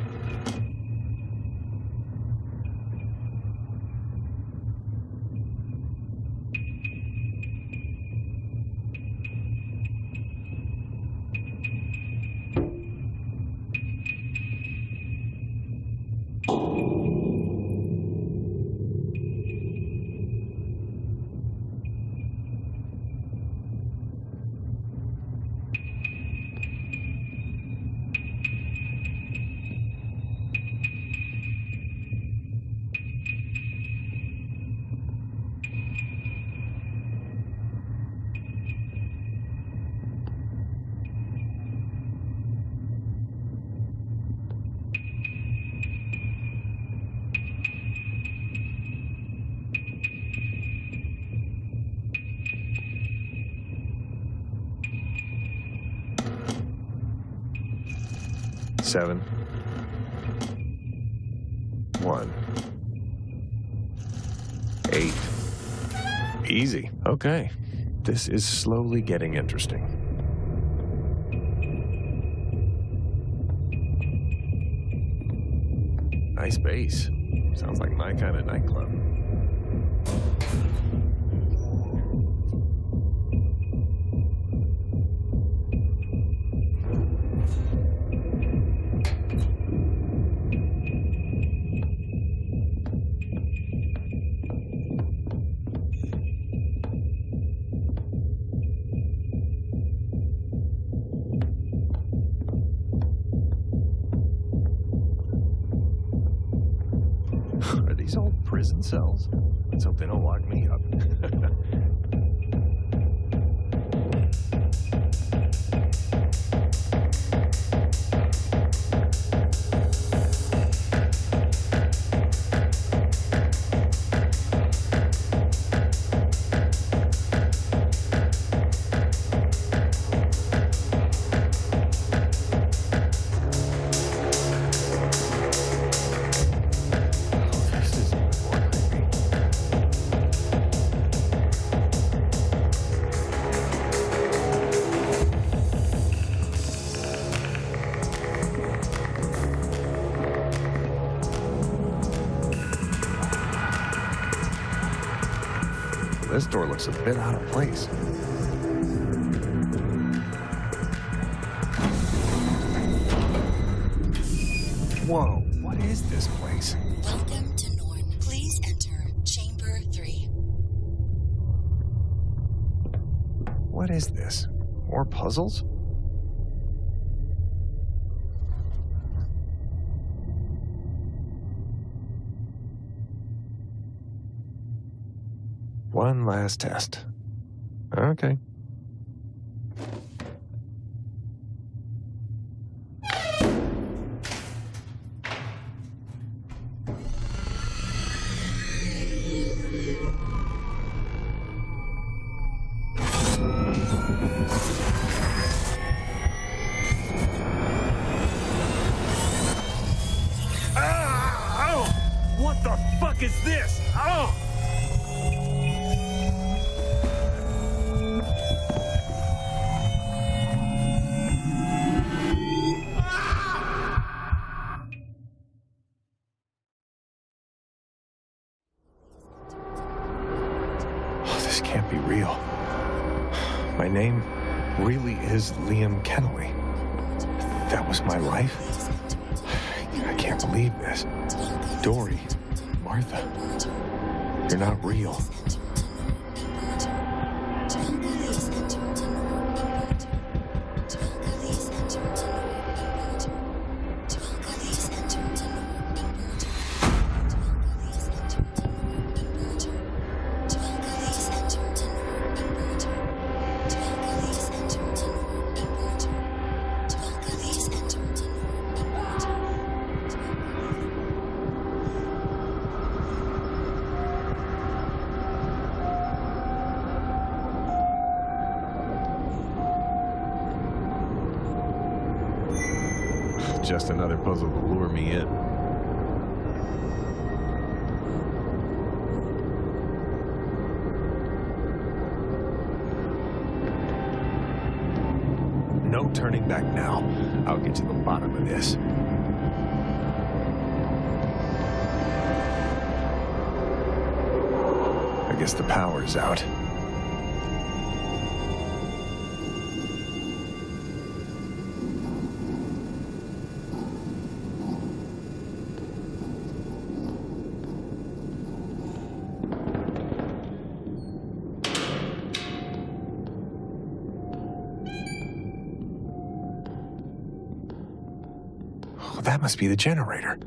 Speaker 1: Seven. One. Eight. Easy. Okay. This is slowly getting interesting. Nice bass. Sounds like my kind of nightclub. A bit out of place. Whoa, what is this place?
Speaker 8: Welcome to Norn. Please enter Chamber 3.
Speaker 1: What is this? More puzzles? Test. Okay. Be the generator.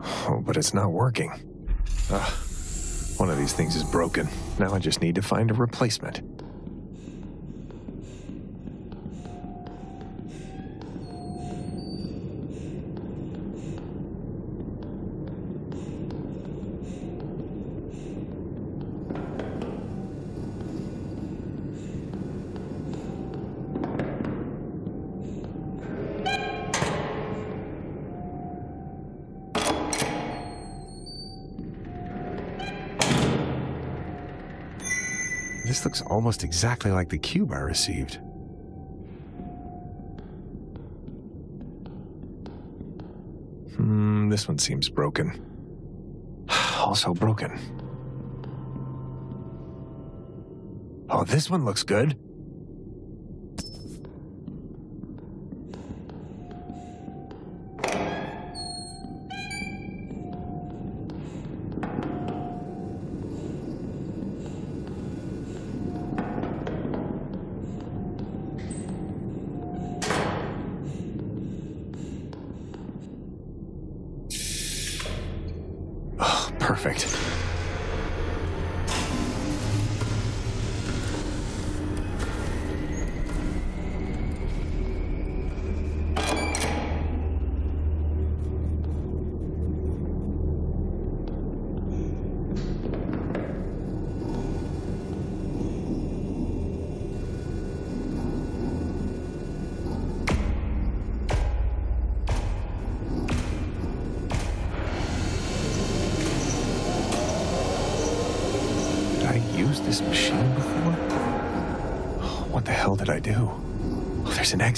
Speaker 1: Oh, but it's not working. Ugh. One of these things is broken. Now I just need to find a replacement. Almost exactly like the cube I received. Hmm, this one seems broken. Also broken. Oh, this one looks good.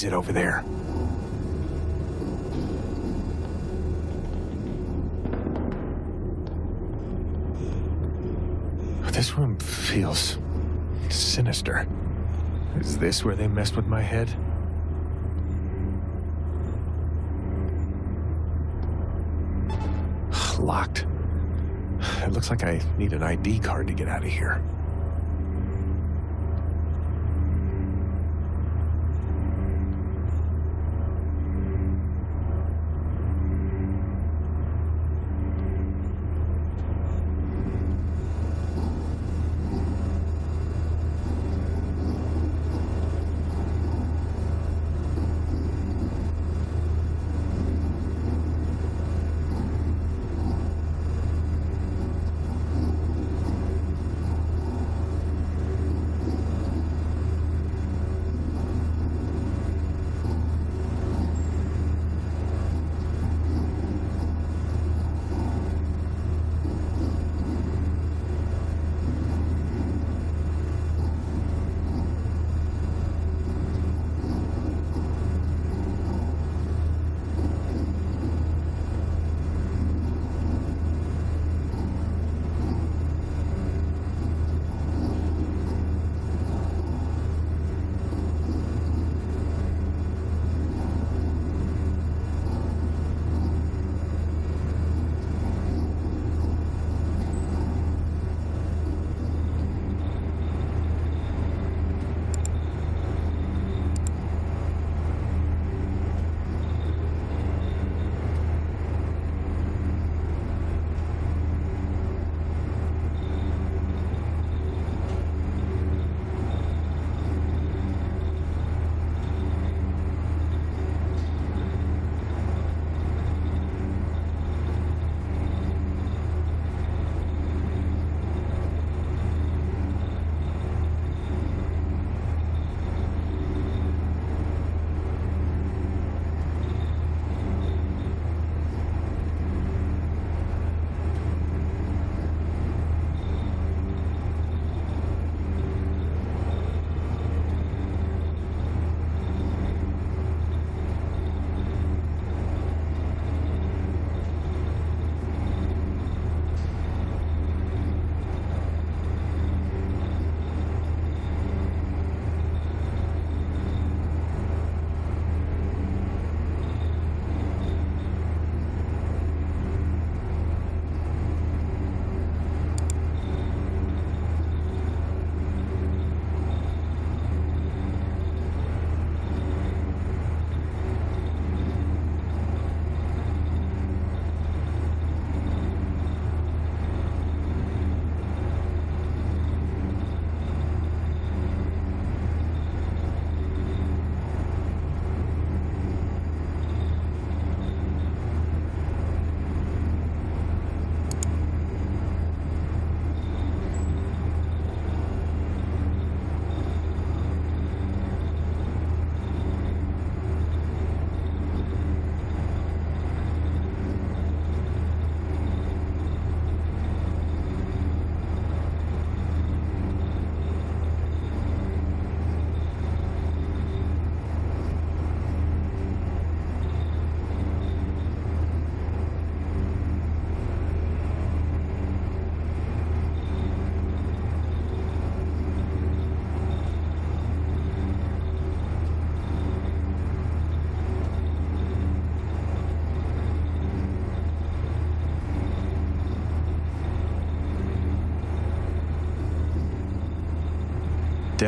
Speaker 1: Exit over there. This room feels sinister. Is this where they messed with my head? Locked. It looks like I need an ID card to get out of here.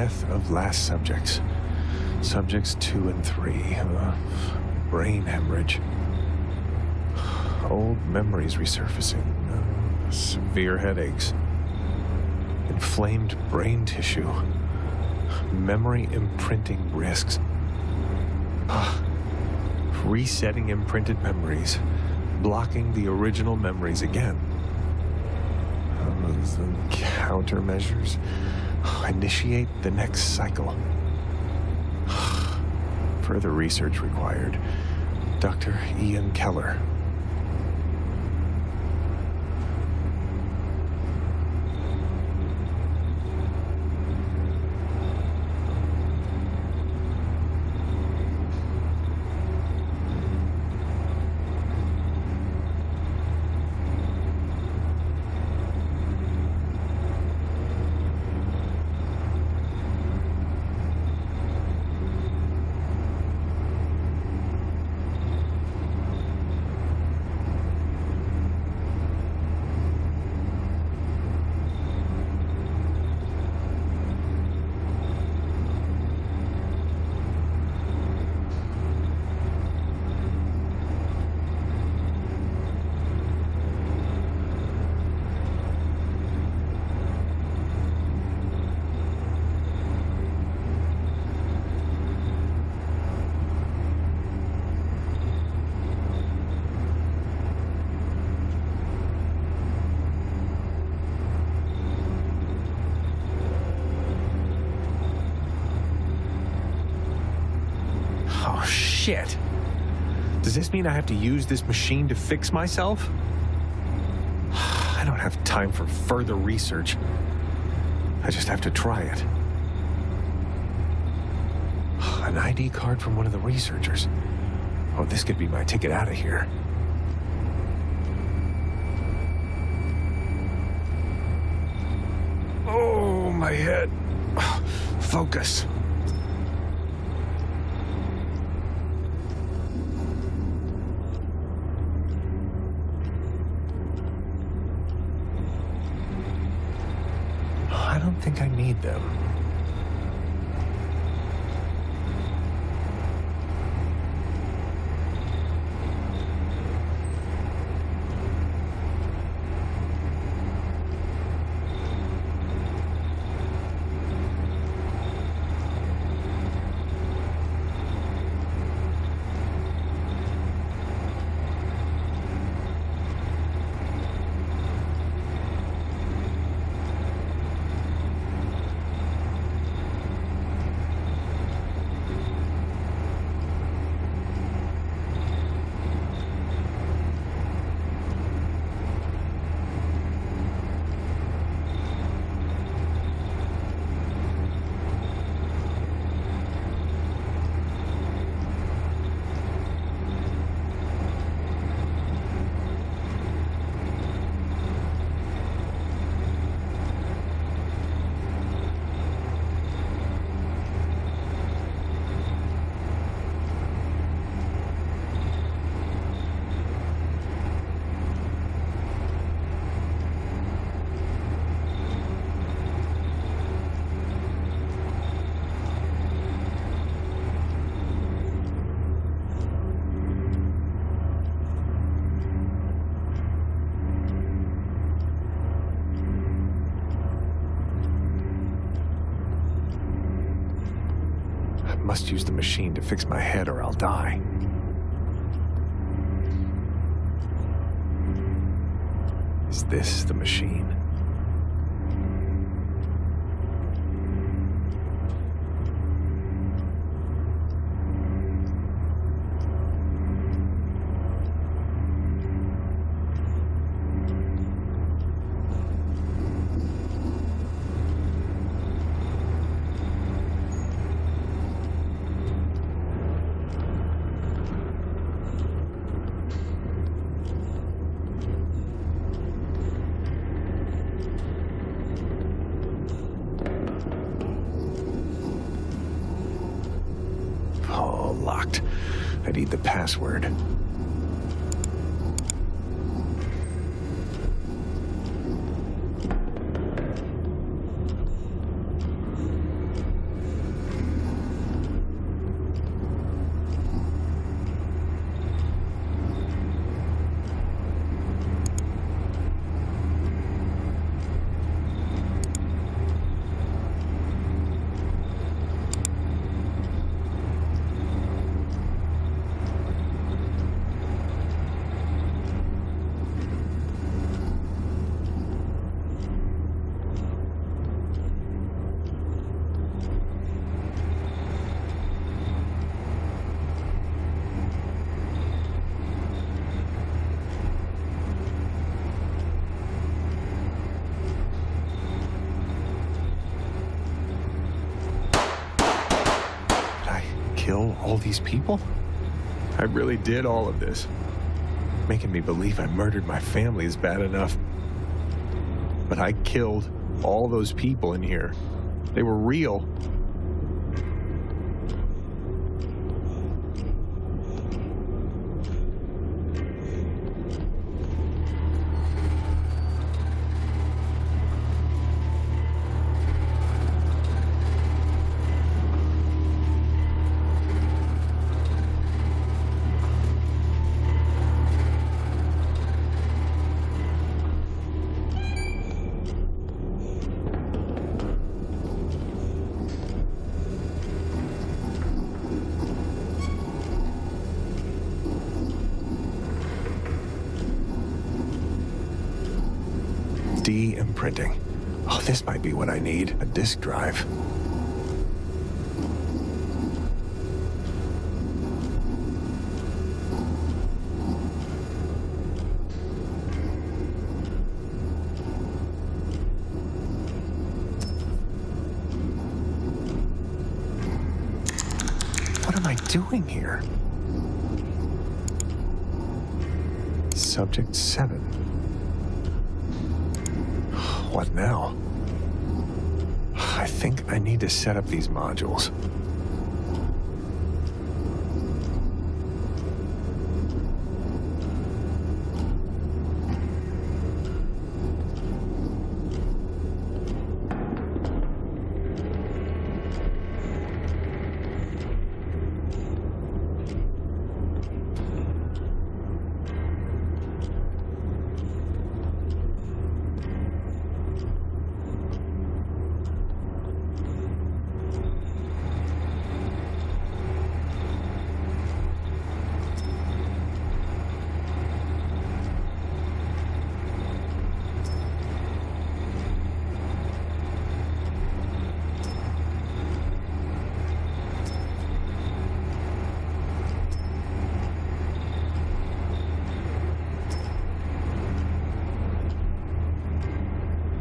Speaker 1: Death of last subjects. Subjects two and three. Uh, brain hemorrhage. Old memories resurfacing. Uh, severe headaches. Inflamed brain tissue. Memory imprinting risks. Ah, resetting imprinted memories. Blocking the original memories again. Uh, countermeasures. Initiate the next cycle. Further research required. Dr. Ian Keller. Oh, shit. Does this mean I have to use this machine to fix myself? I don't have time for further research. I just have to try it. An ID card from one of the researchers. Oh, this could be my ticket out of here. Oh, my head. Focus. I don't think I need them. I must use the machine to fix my head or I'll die. Is this the machine? Oh, locked. I need the password. kill all these people? I really did all of this. Making me believe I murdered my family is bad enough. But I killed all those people in here. They were real. Disk drive. Set up these modules.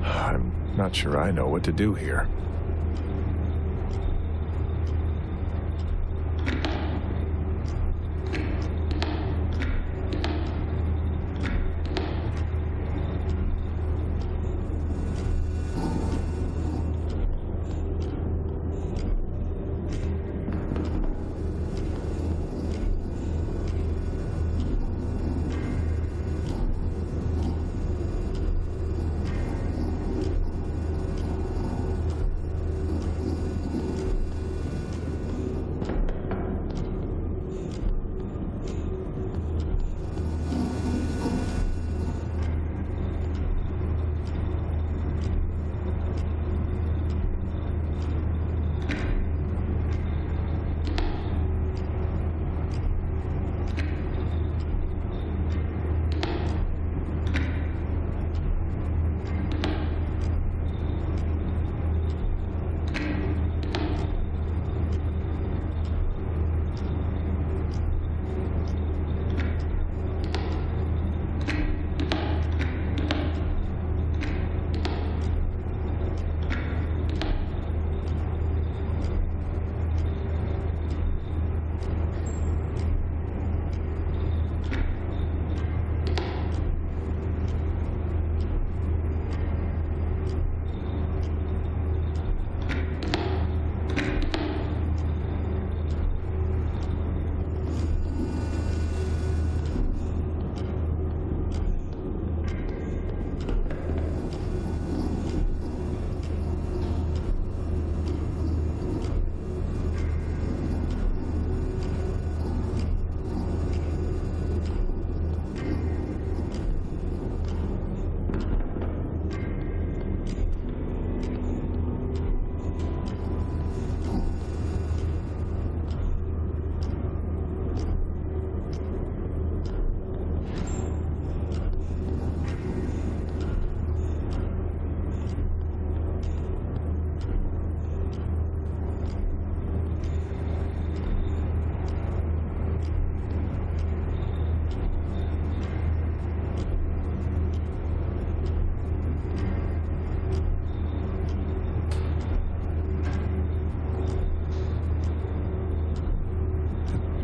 Speaker 1: I'm not sure I know what to do here.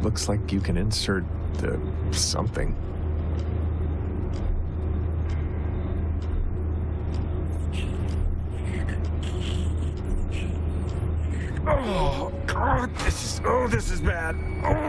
Speaker 9: Looks like you can insert the something. Oh, God, this is, oh, this is bad. Oh.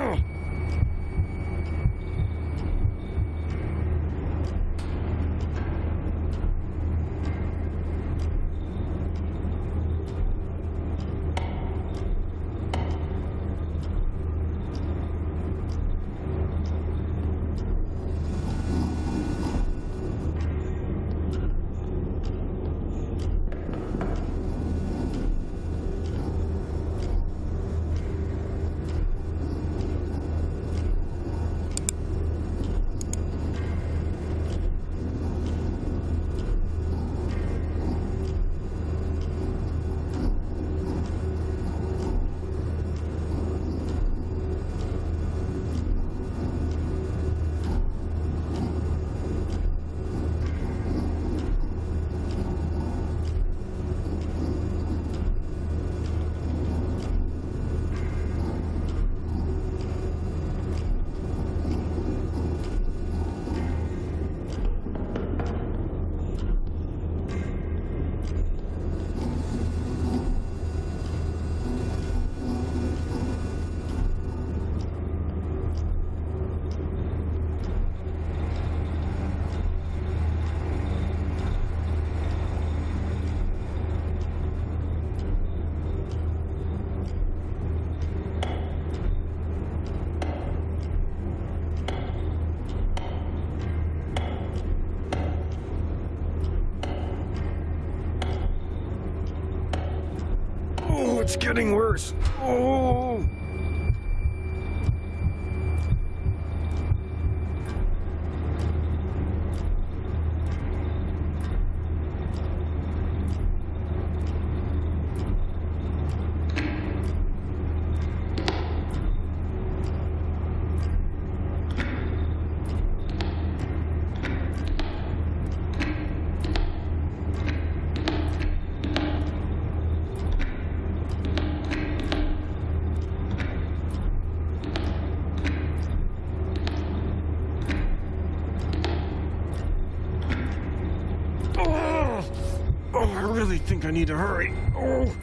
Speaker 9: Think I need to hurry. Oh.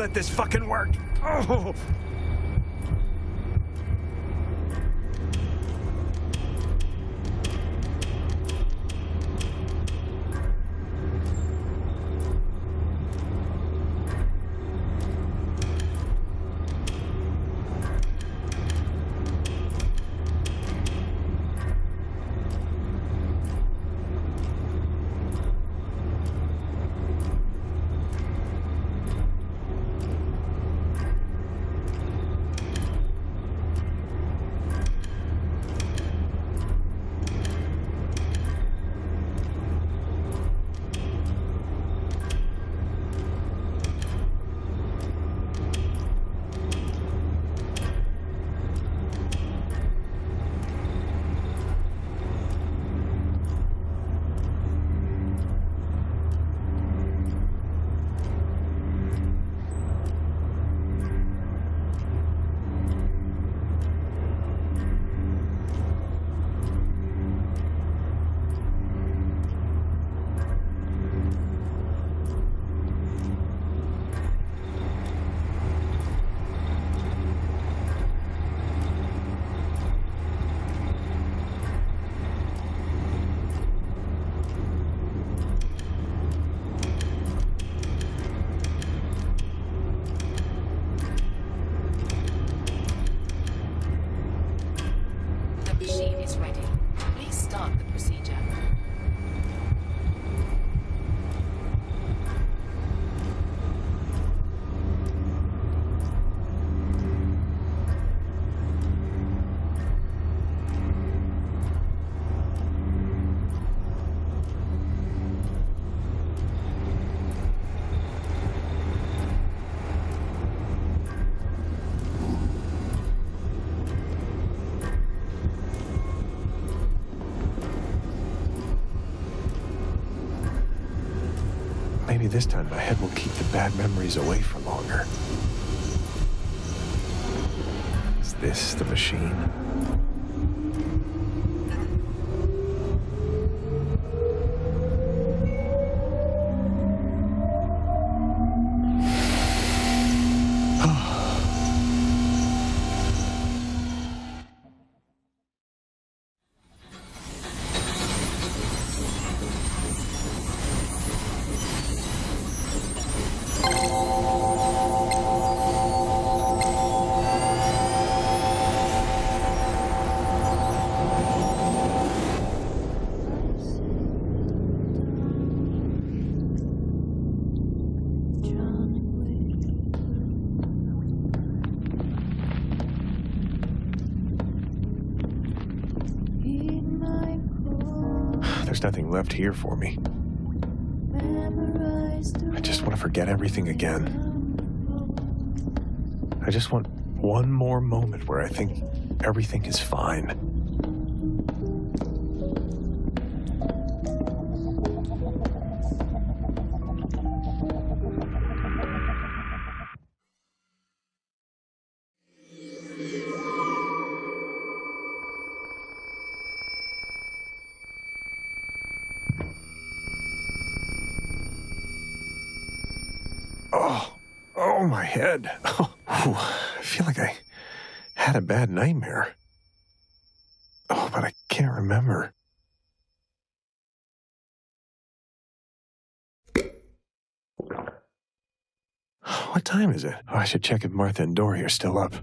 Speaker 9: Let this fucking work. Oh.
Speaker 1: This time my head will keep the bad memories away for longer. Is this the machine? Left here for me. I just want to forget everything again. I just want one more moment where I think everything is fine. Time is it? Oh, I should check if Martha and Dory are still up.